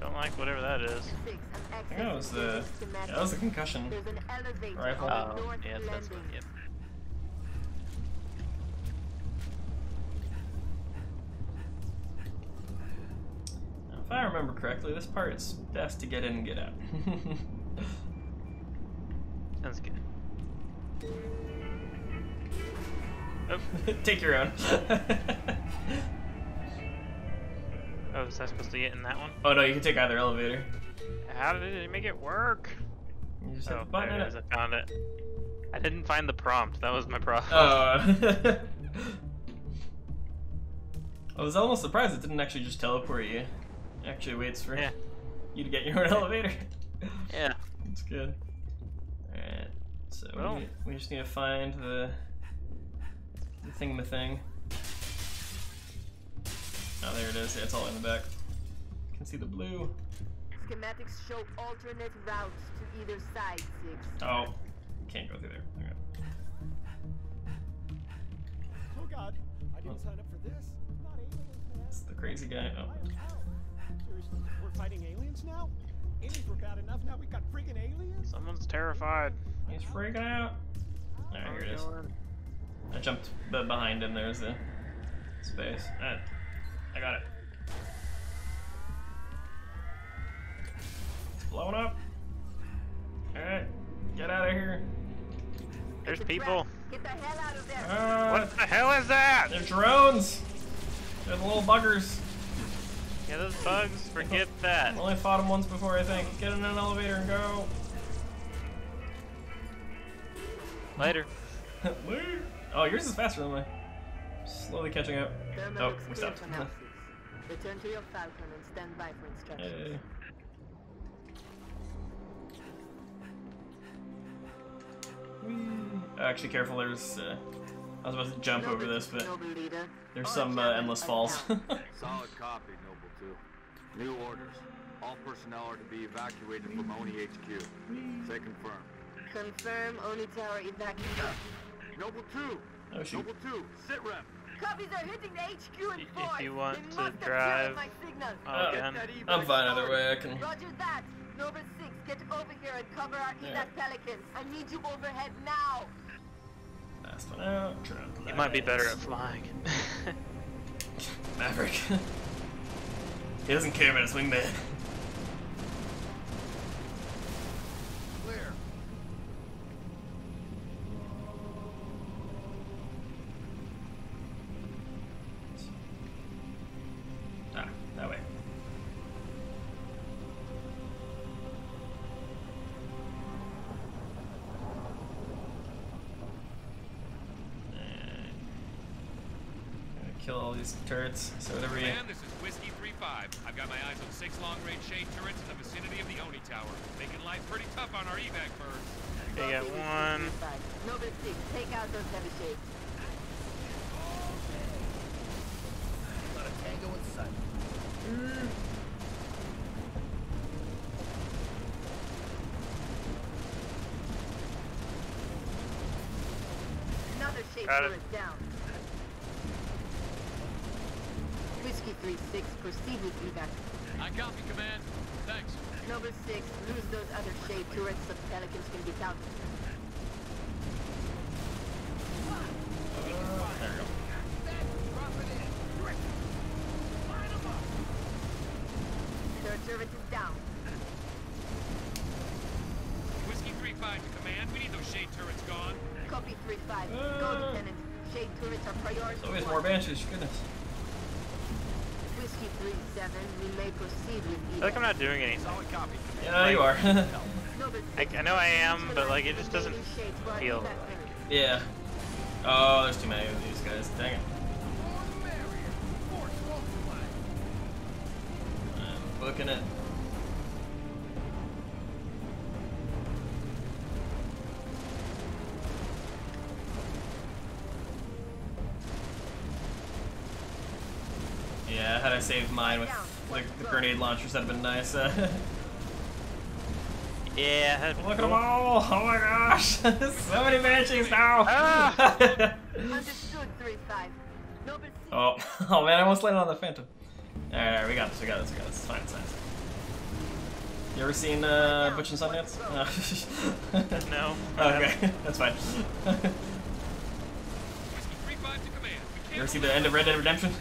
Don't like whatever that is. I'm think that was the yeah, that was the concussion There's an elevator rifle. Oh, north yeah, that's what. landing. Yep. Now, if I remember correctly, this part is best to get in and get out. <laughs> Sounds good. Oh, <laughs> Take your own. <laughs> oh, was I supposed to get in that one? oh no, you can take either elevator. How did it make it work? You just hit Oh, the button there it. I found it. I didn't find the prompt. That was my problem. Oh. <laughs> I was almost surprised it didn't actually just teleport you. It actually waits for Yeah. you to get your own elevator. Yeah. That's good. Alright. So Well. we, we just need to find the the thingamathing. Oh, there it is. Yeah, it's all in the back. You can see the blue. Schematics show alternate routes to either side, Six. Oh, can't go through there. Okay. Oh god, I didn't sign up for this. Not aliens, man. It's the crazy guy. Oh. Seriously, we're fighting aliens now? Aliens were bad enough, now we got friggin' aliens? Someone's terrified. He's freaking out. Alright, here it is. I jumped behind him. There's the space. Alright. I got it. It's blowing up. Alright, get out of here. There's people. Get the hell out of there. Uh, What the hell is that? They're drones. They're the little buggers. Yeah, those bugs. Forget that. I only fought them once before, I think. Get in an elevator and go. Later. <laughs> oh, yours is faster than mine. Slowly catching up. Thermal Oh, we stopped. <laughs> Return to your Falcon and stand by for instructions. Hey. Actually, careful. There's. Uh, I was about to jump over this, but there's some uh, endless falls. <laughs> Solid copy, Noble 2. New orders. All personnel are to be evacuated from ONI HQ. Say confirm. Confirm ONI Tower evacuation. Noble 2! Oh, shoot. Noble 2, sit rep! Covies are hitting the HQ in force. If you want They to drive my signal. Oh, again. I'm fine either way. I can. Roger that. Noble 6, get over here and cover our Yeah. EVAC Pelicans. I need you overhead now. Last one out. Turn on You might be better at flying. <laughs> Maverick. <laughs> he doesn't care about his wingman. Clear. Ah, that way. And- Gonna kill all these turrets. So whatever you. I've got my eyes on six long-range shade turrets in the vicinity of the ONI Tower. Making life pretty tough on our evac birds. Okay, got one. Noble 6, take out those heavy shades. Not a tango in sight. Another shade Got turret down. Whiskey 3-6, proceed with evac. I copy, Command. Thanks. Noble 6, lose those other shade turrets so Pelicans can get out. There we go. Third turret is down. Whiskey 3-5 to Command. We need those shade turrets gone. Copy 3-5. Go, Lieutenant. Shade turrets are priority oh, So always more banshees. Goodness. Whiskey 3-7, we may proceed with I evac. feel like I'm not doing anything. Solid copy. Yeah, you are. <laughs> I, I know I am, but like it just doesn't feel. yeah. Oh, there's too many of these guys. Dang it. I'm booking it. Saved mine with like the grenade launchers, that'd have been nice. <laughs> Yeah. Look at them all! Oh my gosh! <laughs> so many banshees now! <laughs> Understood 3-5. Noble 6, oh, oh man, I almost landed on the Phantom. Alright, alright, we got this, we got this, we got this. It's fine, it's fine. it's fine. You ever seen uh, Butch and Sundance? No. okay, that's fine. Whiskey 3-5 to Command. We you ever see the end of Red Dead Redemption?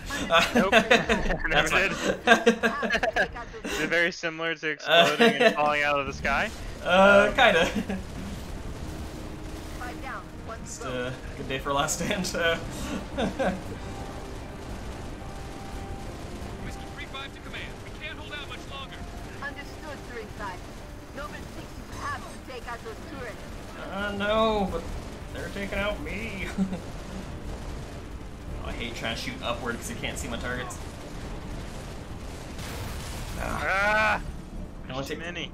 Nope. <laughs> <laughs> That's Never fine. <laughs> Is it very similar to exploding and falling out of the sky? uh, kinda. five down. One to Just a good day for a last stand. Uh, 3-5 to Command. We can't hold out much longer. Understood 3-5. Noble 6, you have to take out those turrets. uh, no, but they're taking out me. Oh, I hate trying to shoot upward because I can't see my targets. Ah! I want Too to many.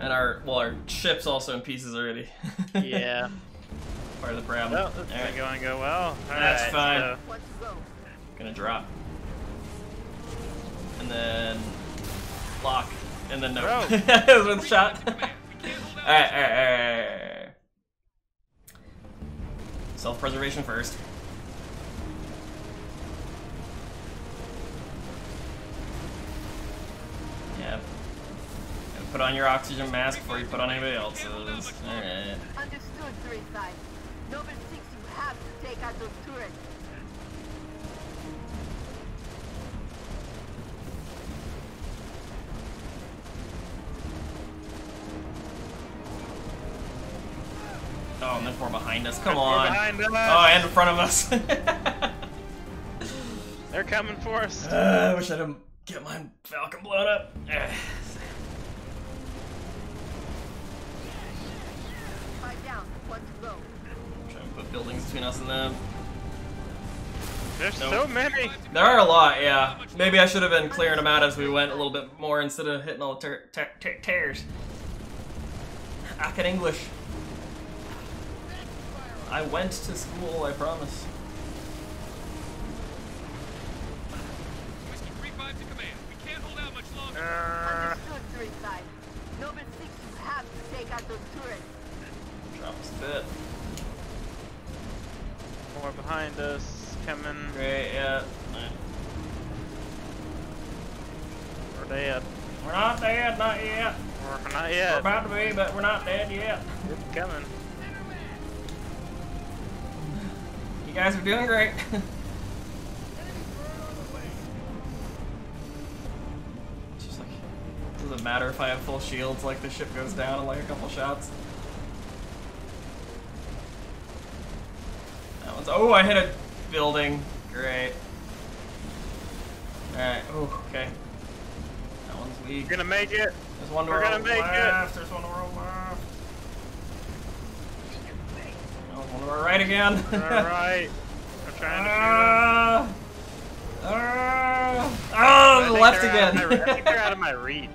And our well, our ship's also in pieces already. <laughs> Yeah. Part of the problem. Well, that's Alright, not going to go well. That's Alright, fine. so-. Gonna drop. And then lock. And then no. <laughs> Was one shot. <laughs> alright, alright, alright. Self preservation first. Put on your oxygen mask before you put on anybody else's. Alright. Understood, three side. Noble you have to take out those turrets. Oh, and there's more behind us. Come on. Us. Oh, and in front of us. They're coming for us. Uh, I wish I didn't get my Falcon blown up. Ah, buildings between us and them. There's Nope. so many. There are a lot, yeah. Maybe I should have been clearing them out as we went a little bit more instead of hitting all the ter- ter- ter- tears. I can English. I went to school, I promise. Whiskey 3-5 to command. We can't hold out much longer. Understood, 3-5. Noble 6, you have to take out those turrets. Drop us a bit. More behind us. Coming. Great, yeah. We're dead. We're not dead, not yet. We're not yet. We're about to be, but we're not dead yet. It's coming. You guys are doing great. It's <laughs> just like, doesn't matter if I have full shields, like the ship goes down in like a couple shots. That oh, I hit a building. Great. Alright, oh, okay. That one's weak. We're gonna make it. There's one to We're gonna make left, there's one to our left. Oh, one to our right again. it. All <laughs> right. I'm trying to Ah! Ah! shoot Oh, them. the left think they're out of again. my- I think they're out of my <laughs> reach.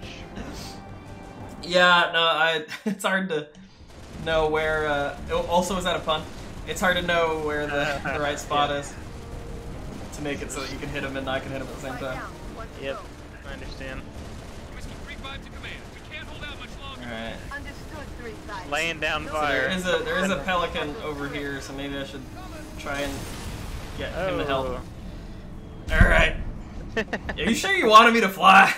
yeah, no, I. <laughs> It's hard to know where. Uh, oh, also, is that a pun? It's hard to know where the, <laughs> the right spot is to make it so that you can hit him and I can hit him at the same time. Yep. I understand. Whiskey 3-5 to command. We can't hold out much longer. All right. Laying down So fire. there is a there is a <laughs> pelican over here, so maybe I should try and get him to help. Oh. All right. <laughs> Are you sure you wanted me to fly?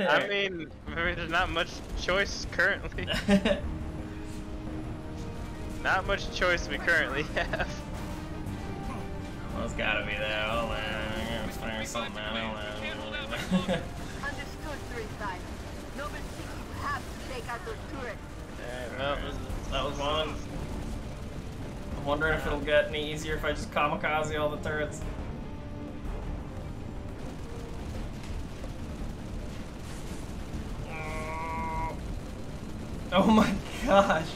I mean, maybe there's not much choice currently. Not much choice we currently <laughs> have. Well, it's gotta be there. Hold on, I'm gonna fire something out. Hold on. <laughs> Understood, 3-5. Noble 6, you have to take out those turrets. Alright, well, that was one. I'm wondering if it'll get any easier if I just kamikaze all the turrets. Oh my gosh.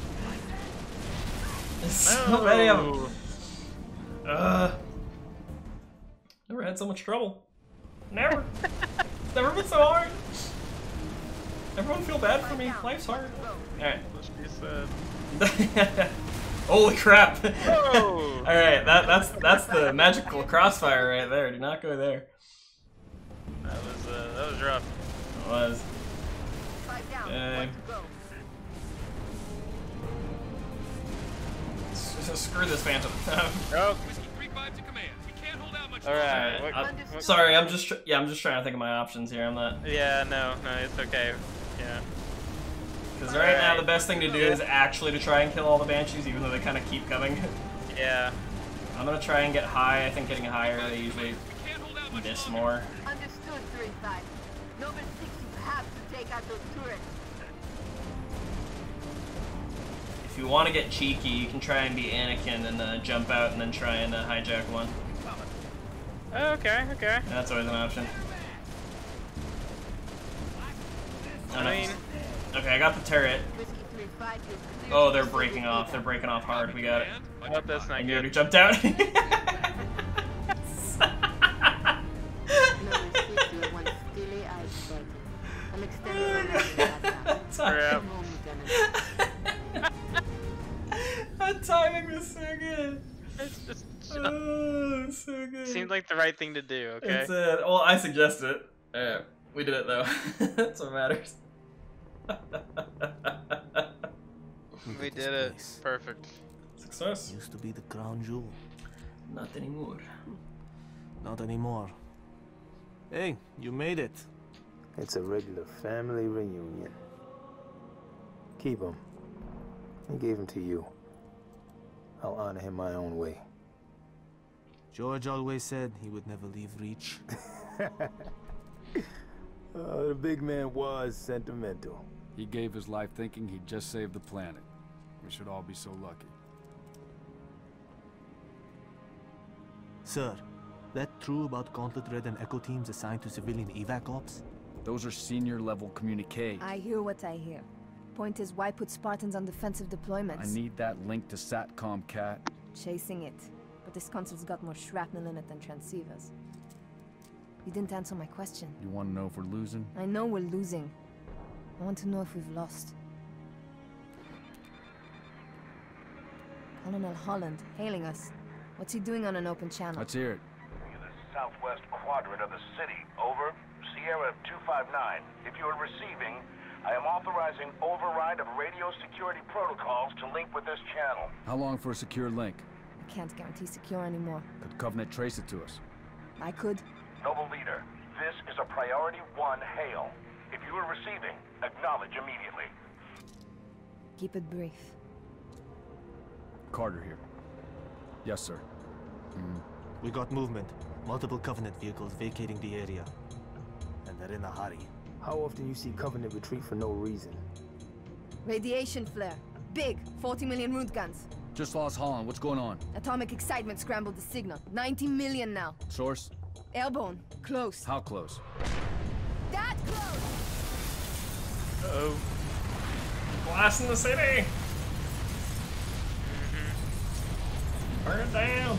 There's so many of them. Uh, never had so much trouble. Never. it's <laughs> never been so hard. Everyone feel bad for me. Life's hard. Alright. <laughs> Holy crap! <laughs> Alright, that that's that's the magical crossfire right there. Do not go there. That was uh, that was rough. It was. Five <laughs> <laughs> We can't hold out All right. Uh, what- I'm- what- sorry, I'm just tr- yeah, I'm just trying to think of my options here. I'm not Yeah. No. No. It's okay. Yeah. because right now the best thing to do is actually to try and kill all the banshees, even though they kind of keep coming. Yeah. I'm gonna try and get high. I think getting higher they usually miss more. Understood, 3-5. Noble 6, you have to take out those turrets. You want to get cheeky, you can try and be Anakin and uh, jump out and then try and uh, hijack one. Okay. Okay. That's always an option. I mean- okay, I got the turret. Whiskey 3-5, you're clear Oh, they're breaking off. They're breaking off hard. We got it. Oh, that's not And you jumped out. Noble 6, you are one steely eyed bud. I'm extending my message that now. Crap. <laughs> Come home, Lieutenant. that timing was so good. It's just. Oh, it's so good. Seemed like the right thing to do. Okay. It's uh, well, I suggest it. Uh, we did it though. <laughs> That's what matters. we did it. Perfect. Success. Used to be the crown jewel. Not anymore. Not anymore. Hey, you made it. It's a regular family reunion. Keep him. I gave him to you. I'll honor him my own way. George always said he would never leave Reach. <laughs> Uh, the big man was sentimental. He gave his life thinking he'd just saved the planet. We should all be so lucky. Sir, that true about Gauntlet Red and Echo teams assigned to civilian evac ops? Those are senior level communique. I hear what I hear. Point is, why put Spartans on defensive deployments? I need that link to SATCOM, Kat. Chasing it. But this console's got more shrapnel in it than transceivers. You didn't answer my question. You want to know if we're losing? I know we're losing. I want to know if we've lost. Colonel Holland, hailing us. What's he doing on an open channel? Let's hear it. In the southwest quadrant of the city. Over. Sierra 259. If you are receiving, I am authorizing override of radio security protocols to link with this channel. How long for a secure link? I can't guarantee secure anymore. Could Covenant trace it to us? I could. Noble leader, this is a priority one hail. If you are receiving, acknowledge immediately. Keep it brief. Carter here. Yes, sir. Mm. We got movement. Multiple Covenant vehicles vacating the area. And they're in a hurry. How often you see Covenant retreat for no reason? Radiation flare. Big. 40 million roentgens. Just lost Holland. What's going on? Atomic excitement scrambled the signal. 90 million now. Source? Airborne. Close. How close? That close! Uh-oh. Blast in the city! Mm-hmm. Burn it down!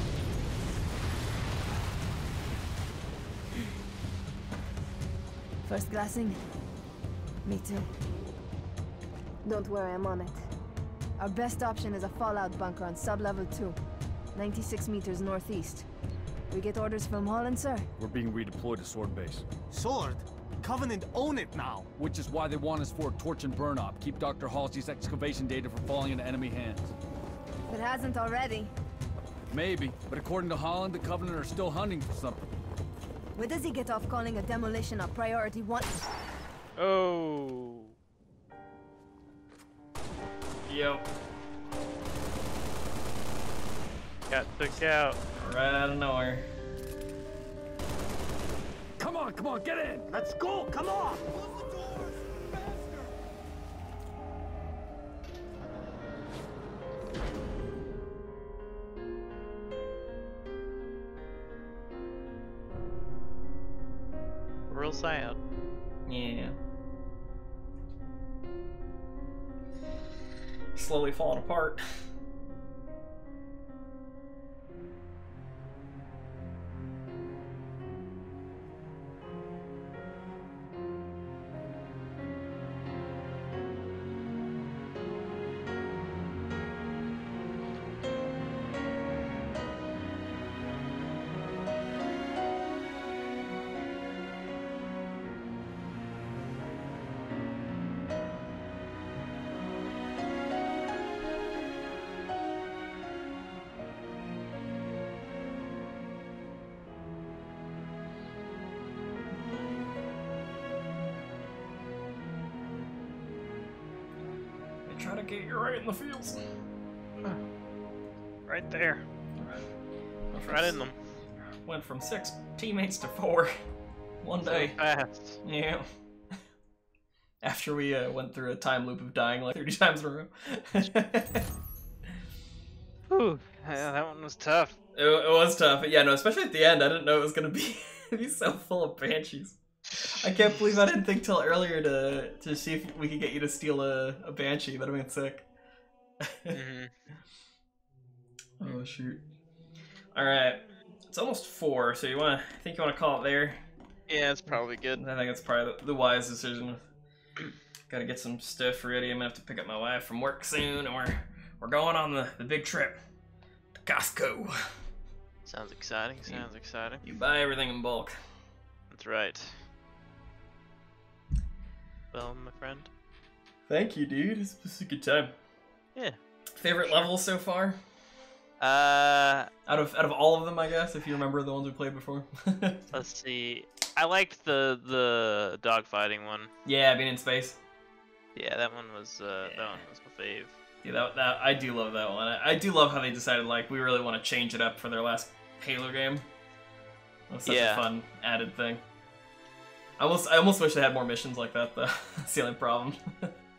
First glassing? Me too. Don't worry, I'm on it. Our best option is a fallout bunker on sub-level 2. 96 meters northeast. We get orders from Holland, sir? We're being redeployed to Sword Base. Sword? Covenant own it now! Which is why they want us for a torch and burn op. Keep Dr. Halsey's excavation data from falling into enemy hands. If it hasn't already. Maybe, but according to Holland, the Covenant are still hunting for something. Where does he get off calling a demolition a priority one? Oh. Yep. Got took out. Right out of nowhere. Come on, come on, get in! Let's go, come on! Slowly falling apart. <laughs> To get you right in the feels. Right there. Went Right in them. Went from six teammates to four. <laughs> One So day. fast. Yeah. <laughs> After we uh, went through a time loop of dying like <laughs> 30 times in a row. Whew. Yeah, that one was tough. It, it was tough. Yeah, no, especially at the end. I didn't know it was gonna be be so full of banshees. I can't believe I didn't think till earlier to to see if we could get you to steal a, a banshee. That'd have been sick. Mhm. <laughs> Oh shoot! All right, it's almost four. So you want to? I think you want to call it there. Yeah, it's probably good. I think it's probably the, the wise decision. Got to get some stuff ready. I'm gonna have to pick up my wife from work soon, and we're we're going on the, the big trip to Costco. Sounds exciting. Sounds exciting. You buy everything in bulk. That's right. Well, my friend. Thank you, dude. It's, it's a good time. Yeah. Favorite level so far? Uh, out of out of all of them, I guess, if you remember the ones we played before. <laughs> let's see. I liked the the dogfighting one. yeah, being in space. Yeah, that one was uh, that one was my fave. Yeah, that, that I do love that one. I, I do love how they decided like we really want to change it up for their last Halo game. That was such Yeah. a fun added thing. I almost I almost wish they had more missions like that though. <laughs> That's the only problem.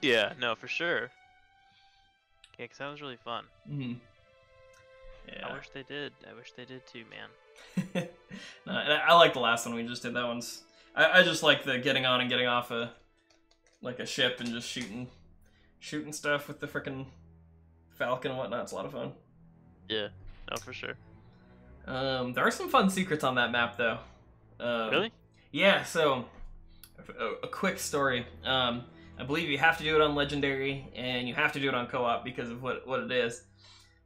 Yeah, no, for sure. Yeah, 'cause that was really fun. hmm Yeah. I wish they did. I wish they did too, man. <laughs> No, and I, I like the last one we just did. That one's. I, I just like the getting on and getting off a, like a ship and just shooting, shooting stuff with the freaking Falcon and whatnot. It's a lot of fun. Yeah. No, for sure. Um, there are some fun secrets on that map though. Um, Really? Yeah. So, a, a quick story. Um, I believe you have to do it on Legendary and you have to do it on co-op because of what what it is.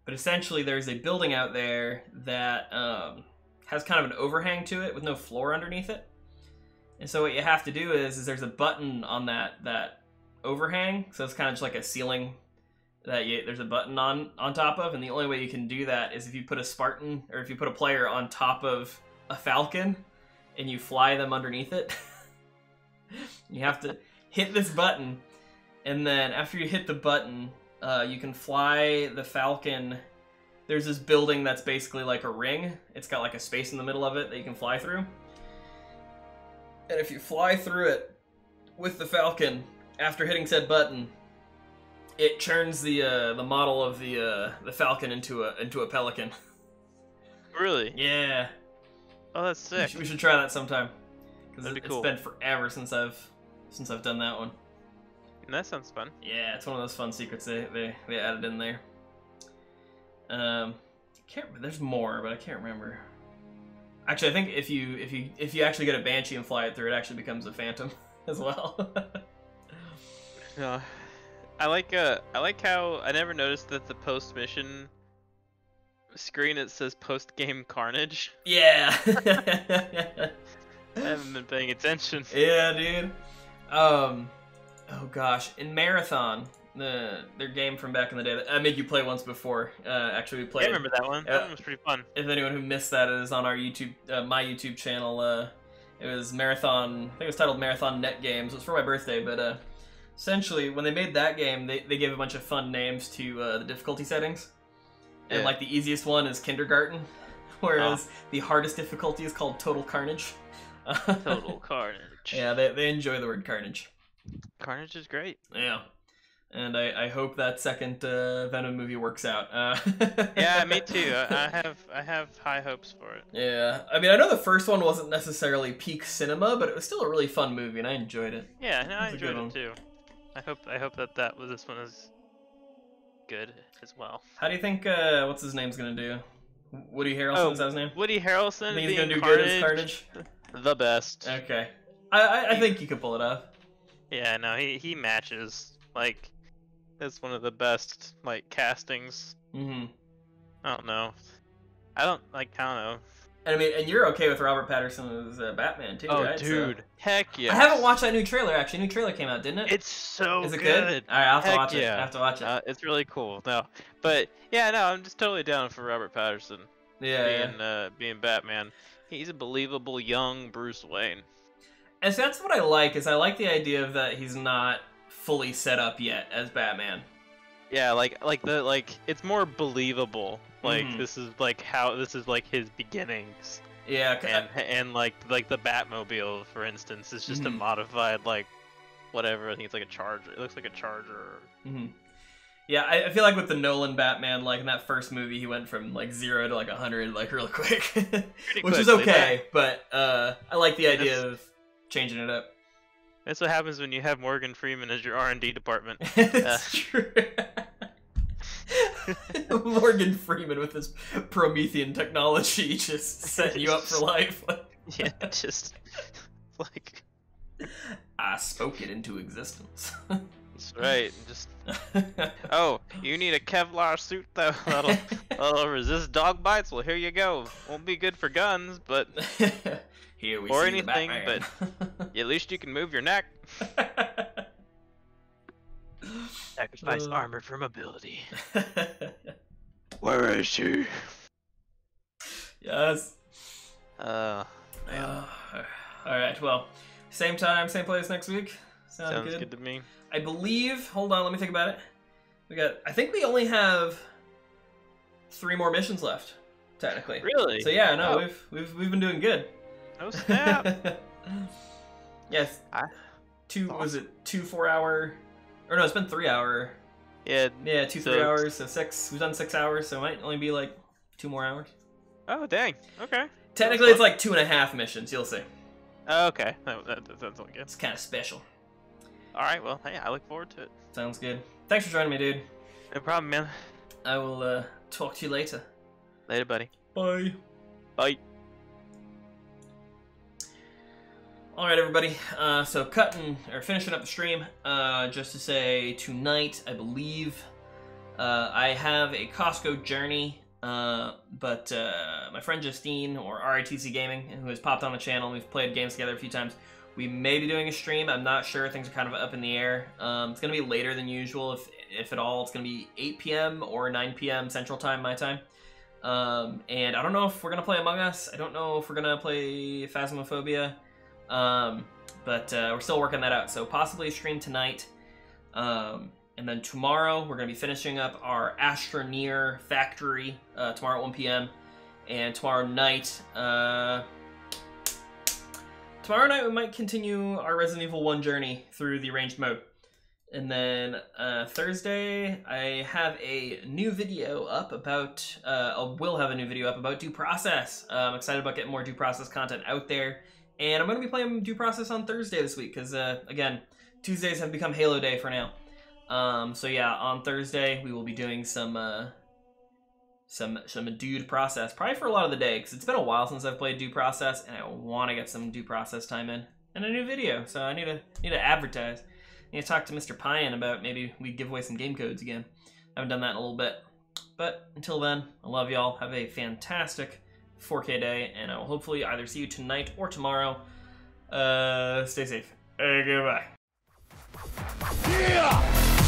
But essentially, there's a building out there that um, has kind of an overhang to it with no floor underneath it. And so what you have to do is, is there's a button on that that overhang, so it's kind of just like a ceiling that you, there's a button on on top of, and the only way you can do that is if you put a Spartan or if you put a player on top of a Falcon and you fly them underneath it. <laughs> you have to hit this button, and then after you hit the button, uh, you can fly the Falcon. There's this building that's basically like a ring. It's got like a space in the middle of it that you can fly through. And if you fly through it with the Falcon after hitting said button, it turns the uh, the model of the uh, the Falcon into a into a pelican. <laughs> Really? Yeah. Oh, that's We sick. should, we should try that sometime. Because That'd it's been forever since I've since I've done that one. That sounds fun. Yeah, it's one of those fun secrets they they, they added in there. Um, can't there's more, but I can't remember. Actually, I think if you if you if you actually get a banshee and fly it through, it actually becomes a phantom <laughs> as well. No. <laughs> I like uh I like how I never noticed that the post mission screen it says post game carnage. yeah. <laughs> I haven't been paying attention. Yeah, dude. Um, oh gosh, in Marathon, the their game from back in the day that I made you play once before. Uh, actually, we played. I remember that one. That Uh, one was pretty fun. If anyone who missed that, it is on our YouTube, uh, my YouTube channel. Uh, it was Marathon. I think it was titled Marathon Net Games. It was for my birthday, but uh, essentially, when they made that game, they they gave a bunch of fun names to uh, the difficulty settings. And like the easiest one is Kindergarten, <laughs> whereas the hardest difficulty is called Total Carnage. <laughs> Total carnage. Yeah, they, they enjoy the word carnage. Carnage is great. Yeah. And I, I hope that second uh, Venom movie works out. Uh, <laughs> Yeah, me too. I, have I have high hopes for it. Yeah. I mean, I know the first one wasn't necessarily peak cinema, but it was still a really fun movie, and I enjoyed it. Yeah, no, I It's a good enjoyed one. it too. I hope I hope that that was this one is good as well. How do you think, uh, what's his name's gonna do? Woody Harrelson, is that his name? Woody Harrelson Think he's gonna do Carnage, good as Carnage? The best. Okay. I, I, I think you could pull it off. Yeah, no, he he matches like it's one of the best like castings. Mm-hmm. I don't know. I don't like. I don't know. And I mean, and you're okay with Robert Pattinson as uh, Batman too, Oh, right? So- dude, heck yeah. I haven't watched that new trailer. Actually, new trailer came out, didn't it? It's so Is it good. good? All right, I'll have to Heck watch it. yeah. I have to watch it. Uh, it's really cool. No, but yeah, no, I'm just totally down for Robert Pattinson. Yeah, being uh, being Batman. He's a believable young Bruce Wayne. And so that's what I like is I like the idea of that he's not fully set up yet as Batman. Yeah, like like the like it's more believable. Like Mhm. this is like how this is like his beginnings. Yeah, and and like like the Batmobile, for instance, is just a Mhm. modified like whatever. I think it's like a Charger. It looks like a Charger. hmm Yeah, I, I feel like with the Nolan Batman, like in that first movie, he went from like zero to like hundred like real <laughs> quick, which is quickly, okay. But uh, I like the Yeah, idea that's- of changing it up. That's what happens when you have Morgan Freeman as your R and D department. <laughs> It's true. <laughs> <laughs> Morgan Freeman with his Promethean technology <laughs> just setting you up for <laughs> life. yeah, just like I spoke it into existence. That's right. Just oh, you need a Kevlar suit though that'll that'll resist dog bites. Well, here you go. Won't be good for guns, but Here we or anything. But at least you can move your neck. Sacrifice Uh. armor for mobility. <laughs> Where is she? yes. Uh, Uh, all right. Well, same time, same place next week. Sound sounds good? good to me. I believe. Hold on, let me think about it. We got. I think we only have three more missions left, technically. Really? So yeah, no, Oh. we've we've we've been doing good. No snap. <laughs> yes. Two was it two four hour? Or no, it's been three hour. Yeah. Yeah, two so- three hours. So six. We've done six hours, so it might only be like two more hours. Oh dang. Okay. Technically, it's like two and a half missions. You'll see. Okay. <laughs> That, that, that sounds like good. It's kind of special. All right. Well, hey, I look forward to it. Sounds good. Thanks for joining me, dude. No problem, man. I will uh, talk to you later. Later, buddy. Bye. Bye. All right, everybody. Uh, so cutting or finishing up the stream. Uh, just to say, tonight I believe uh, I have a Costco journey. Uh, but uh, my friend Justine or RITC Gaming, who has popped on the channel, we've played games together a few times. We may be doing a stream. I'm not sure. Things are kind of up in the air. Um, it's gonna be later than usual, if if at all. It's gonna be 8 p.m. or 9 p.m. Central Time, my time. Um, and I don't know if we're gonna play Among Us. I don't know if we're gonna play Phasmophobia. Um, but uh, we're still working that out. So possibly a stream tonight. Um, and then tomorrow we're going to be finishing up our Astroneer Factory uh, tomorrow at 1 p.m. And tomorrow night, uh, tomorrow night we might continue our Resident Evil 1 journey through the arranged mode. And then uh, Thursday, I have a new video up about, uh, I will have a new video up about due process. Uh, I'm excited about getting more due process content out there. And I'm going to be playing due process on Thursday this week because, uh, again, Tuesdays have become Halo Day for now. Um, so yeah, on Thursday we will be doing some uh, some some due process, probably for a lot of the day, because it's been a while since I've played due process, and I want to get some due process time in and a new video. So I need to need to advertise. I need to talk to Mr. Pyan about maybe we give away some game codes again. I haven't done that in a little bit. But until then, I love y'all. Have a fantastic 4K day, and I will hopefully either see you tonight or tomorrow. Uh, stay safe. Uh, goodbye. Yeah!